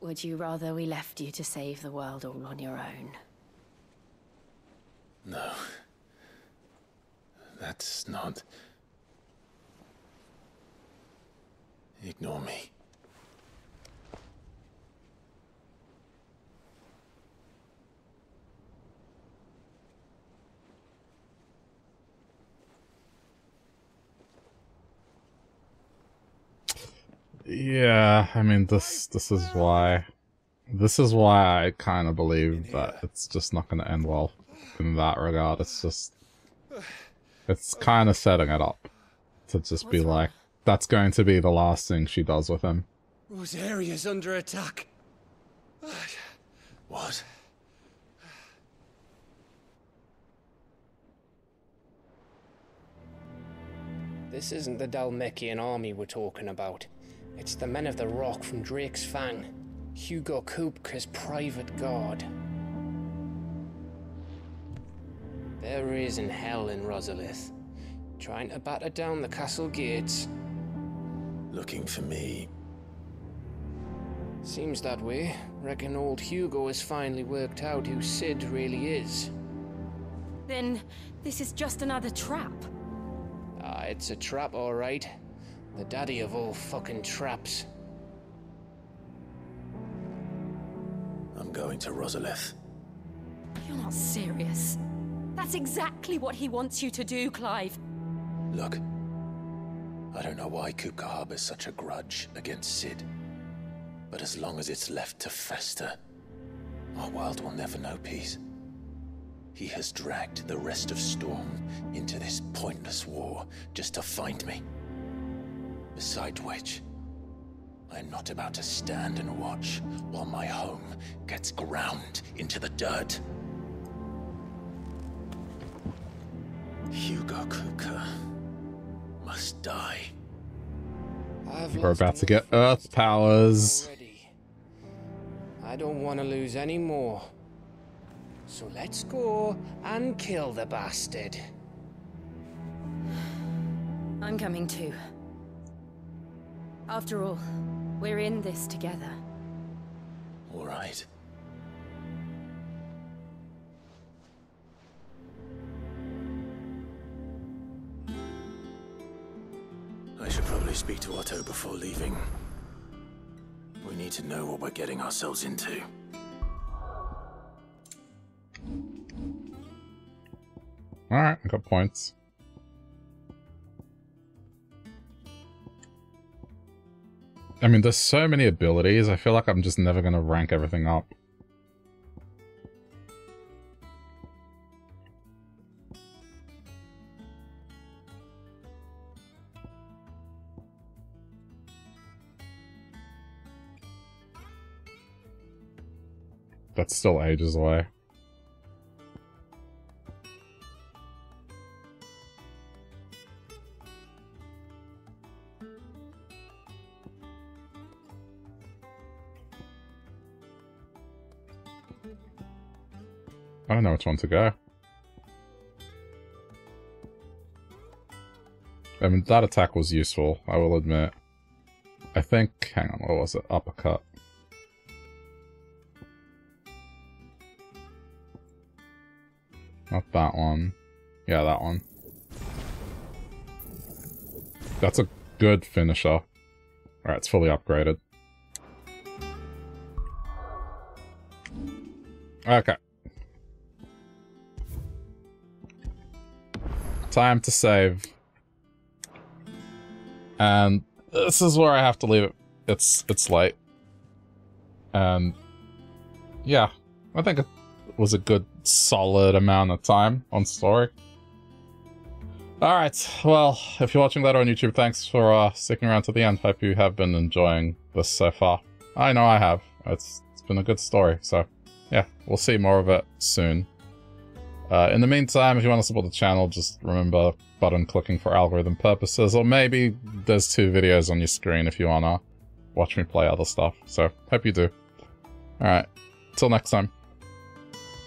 Speaker 38: would you rather we left you to save the world all on your own?
Speaker 6: No. That's not. Ignore me.
Speaker 1: Yeah, I mean this this is why this is why I kind of believe that it's just not going to end well in that regard. It's just it's kind of setting it up to just be like that's going to be the last thing she does with him.
Speaker 23: Rosaria's under attack. [SIGHS]
Speaker 6: What?
Speaker 21: This isn't the Dhalmekian army we're talking about. It's the men of the Rock from Drake's Fang. Hugo Kupka's private guard. There is in hell in Rosalith, trying to batter down the castle gates.
Speaker 6: Looking for me.
Speaker 39: Seems that way. Reckon old Hugo has finally worked out who Cid really is.
Speaker 2: Then this is just another trap.
Speaker 39: Ah, it's a trap, alright. The daddy of all fucking traps.
Speaker 6: I'm going to Rosalith.
Speaker 2: You're not serious. That's exactly what he wants you to do, Clive.
Speaker 6: Look, I don't know why Kupka harbors such a grudge against Cid. But as long as it's left to fester, our world will never know peace. He has dragged the rest of Storm into this pointless war just to find me. Besides which, I am not about to stand and watch while my home gets ground into the dirt. Hugo Kupka must die.
Speaker 1: We're about to get Earth powers.
Speaker 39: I don't want to lose any more. So let's go and kill the bastard.
Speaker 2: I'm coming too. After all, we're in this together.
Speaker 6: All right. I should probably speak to Otto before leaving. We need to know what we're getting ourselves into.
Speaker 1: Alright, I got points. I mean, there's so many abilities, I feel like I'm just never gonna rank everything up. That's still ages away. I don't know which one to go. I mean, that attack was useful, I will admit. I think, hang on, what was it? Uppercut. Not that one. Yeah, that one. That's a good finisher. Alright, it's fully upgraded. Okay. Time to save. And this is where I have to leave it. It's it's late. And yeah, I think it was a good solid amount of time on story. Alright, well, if you're watching that on YouTube, thanks for uh, sticking around to the end. Hope you have been enjoying this so far. I know I have. It's, it's been a good story, so yeah, we'll see more of it soon. Uh, in the meantime, if you want to support the channel, just remember button clicking for algorithm purposes, or maybe there's two videos on your screen if you want to watch me play other stuff. So, hope you do. Alright, till next time.